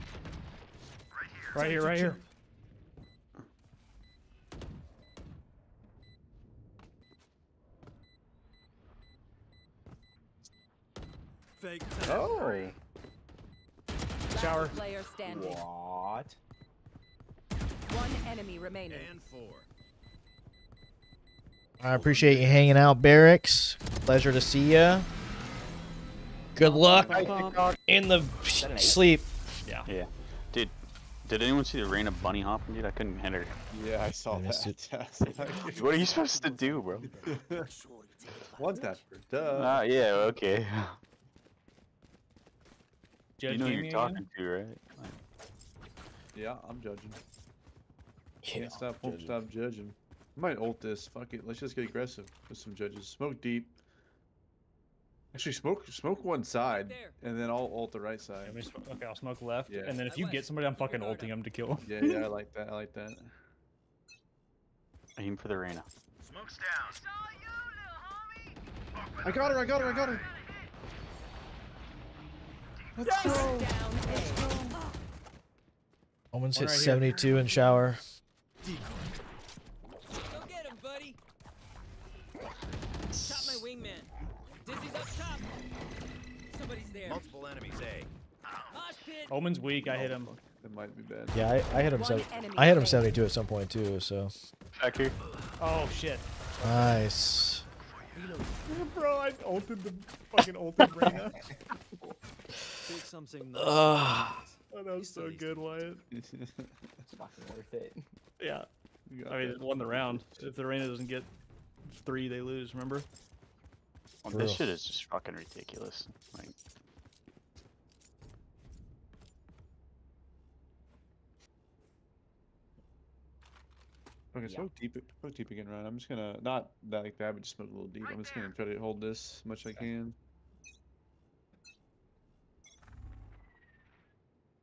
right here, right here. Fake. Oh, shower. Player standing. What? One enemy remaining. And four. I appreciate you hanging out, Barracks. Pleasure to see ya. Good luck in the sleep. Yeah. Yeah. Dude, did anyone see the rain of bunny hopping, dude? I couldn't hit her. Yeah, I saw I that. What are you supposed to do, bro? One tapper. Duh. Ah, yeah, okay. Judge you know who you're talking to, right? Yeah, I'm judging. Yeah. Can't stop, won't stop judging. I might ult this. Fuck it. Let's just get aggressive with some judges. Smoke deep. Actually, smoke smoke one side, and then I'll ult the right side. Let me sm- Okay, I'll smoke left, Yeah. and then if you get somebody, I'm fucking ulting them to kill them. Yeah, yeah, I like that. I like that. Aim for the Reyna. Smoke's down. I got her. I got her. I got her. Let's go. Omens One hit right here. 72 in shower. Go top. Somebody's there. Multiple enemies, eh? A. Mosh. Omen's weak. I hit him. That might be bad. Yeah, I, I hit him. Seven, I hit him 72 at some point too. So Back here. Oh shit. nice. Bro, I ulted the fucking ulted Reyna. Take something Ugh. Oh, that was so good, Wyatt. It's fucking worth it. Yeah. I mean, that. it won the round. If the Reyna doesn't get three, they lose. Remember? Well, this shit is just fucking ridiculous. Like, Okay, Yeah. smoke deep. Smoke deep again, Ryan. I'm just gonna not that like that, but just smoke a little deep. I'm just gonna try to hold this as much as I can.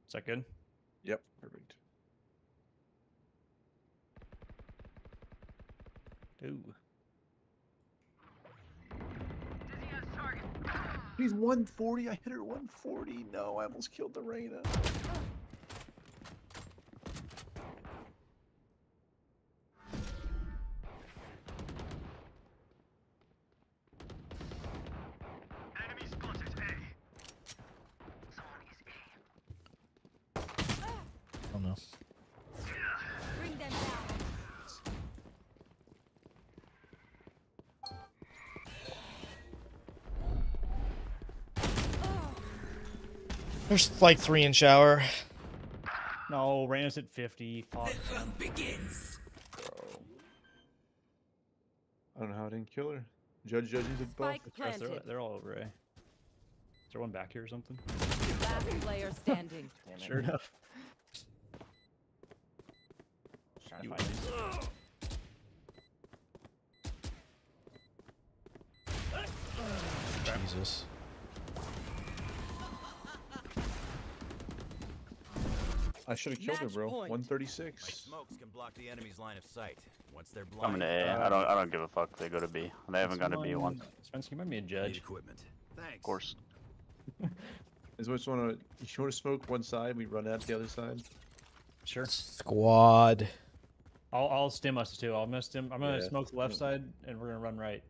Is that good? Yep, perfect. Ooh. He's 140. I hit her 140. No, I almost killed the Reyna. There's like three in shower. No, Reyna's at 50. Fuck. begins. I don't know how I didn't kill her. Judge judging the buff. Spike Yes, they're, they're all over A. Is there one back here or something? Last player standing. Sure enough. You find it. Jesus. I should have killed her, Match bro. point. 136. My smokes can block the enemy's line of sight. Once they're coming blind, to A. I don't. I don't give a fuck. if They go to B. They haven't gone to B once. Spencer, you might be a need judge. equipment. Thanks. Of course. Is what you want to? You want to smoke one side? We run out the other side. Sure. Squad. I'll, I'll stim us too. I'm gonna stim. I'm gonna Yeah, smoke the left side, and we're gonna run right.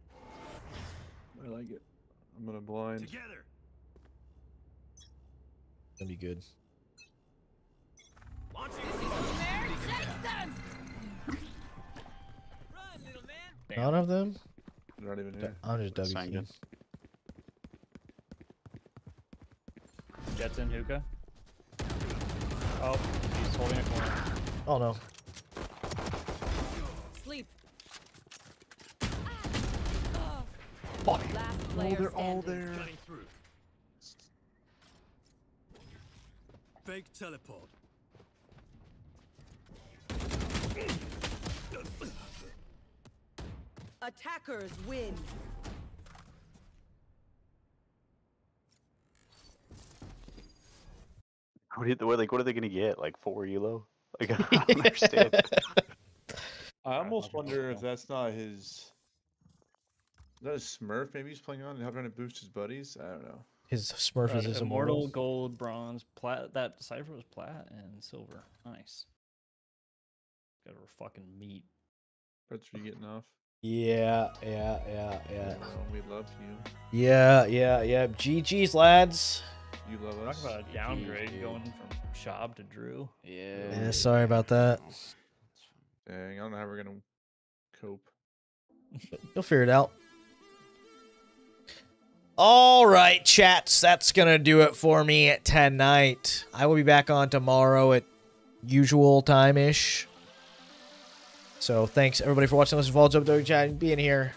I like it. I'm gonna blind. Together. Gonna be good. None of them. They're not even here. I'm just That's W. Jett's in hookah. Oh, he's holding a corner. Oh no. Sleep. Fuck. Last player standing. Cutting through. Fake teleport. Attackers win. What, do you- like, what are they gonna get? Like four elo? Like, I don't understand. I almost I'll wonder go. if that's not his. Is that a Smurf? Maybe he's playing on and trying to boost his buddies. I don't know. His Smurf Uh, is his immortal, immortal. gold, bronze, plat. That Cypher was plat and silver. Nice. Got a fucking meat. That's what you getting off. Yeah, yeah, yeah, yeah. Oh, we love you. Yeah, yeah, yeah. GG's, lads. You love Talk about a downgrade going from Shab to Drew. Yeah. Yeah, sorry about that. Dang, I don't know how we're gonna cope. You'll figure it out. All right, chats. That's going to do it for me at 10 night. I will be back on tomorrow at usual time ish. So thanks everybody for watching. Listen, follow up, chat, and being here.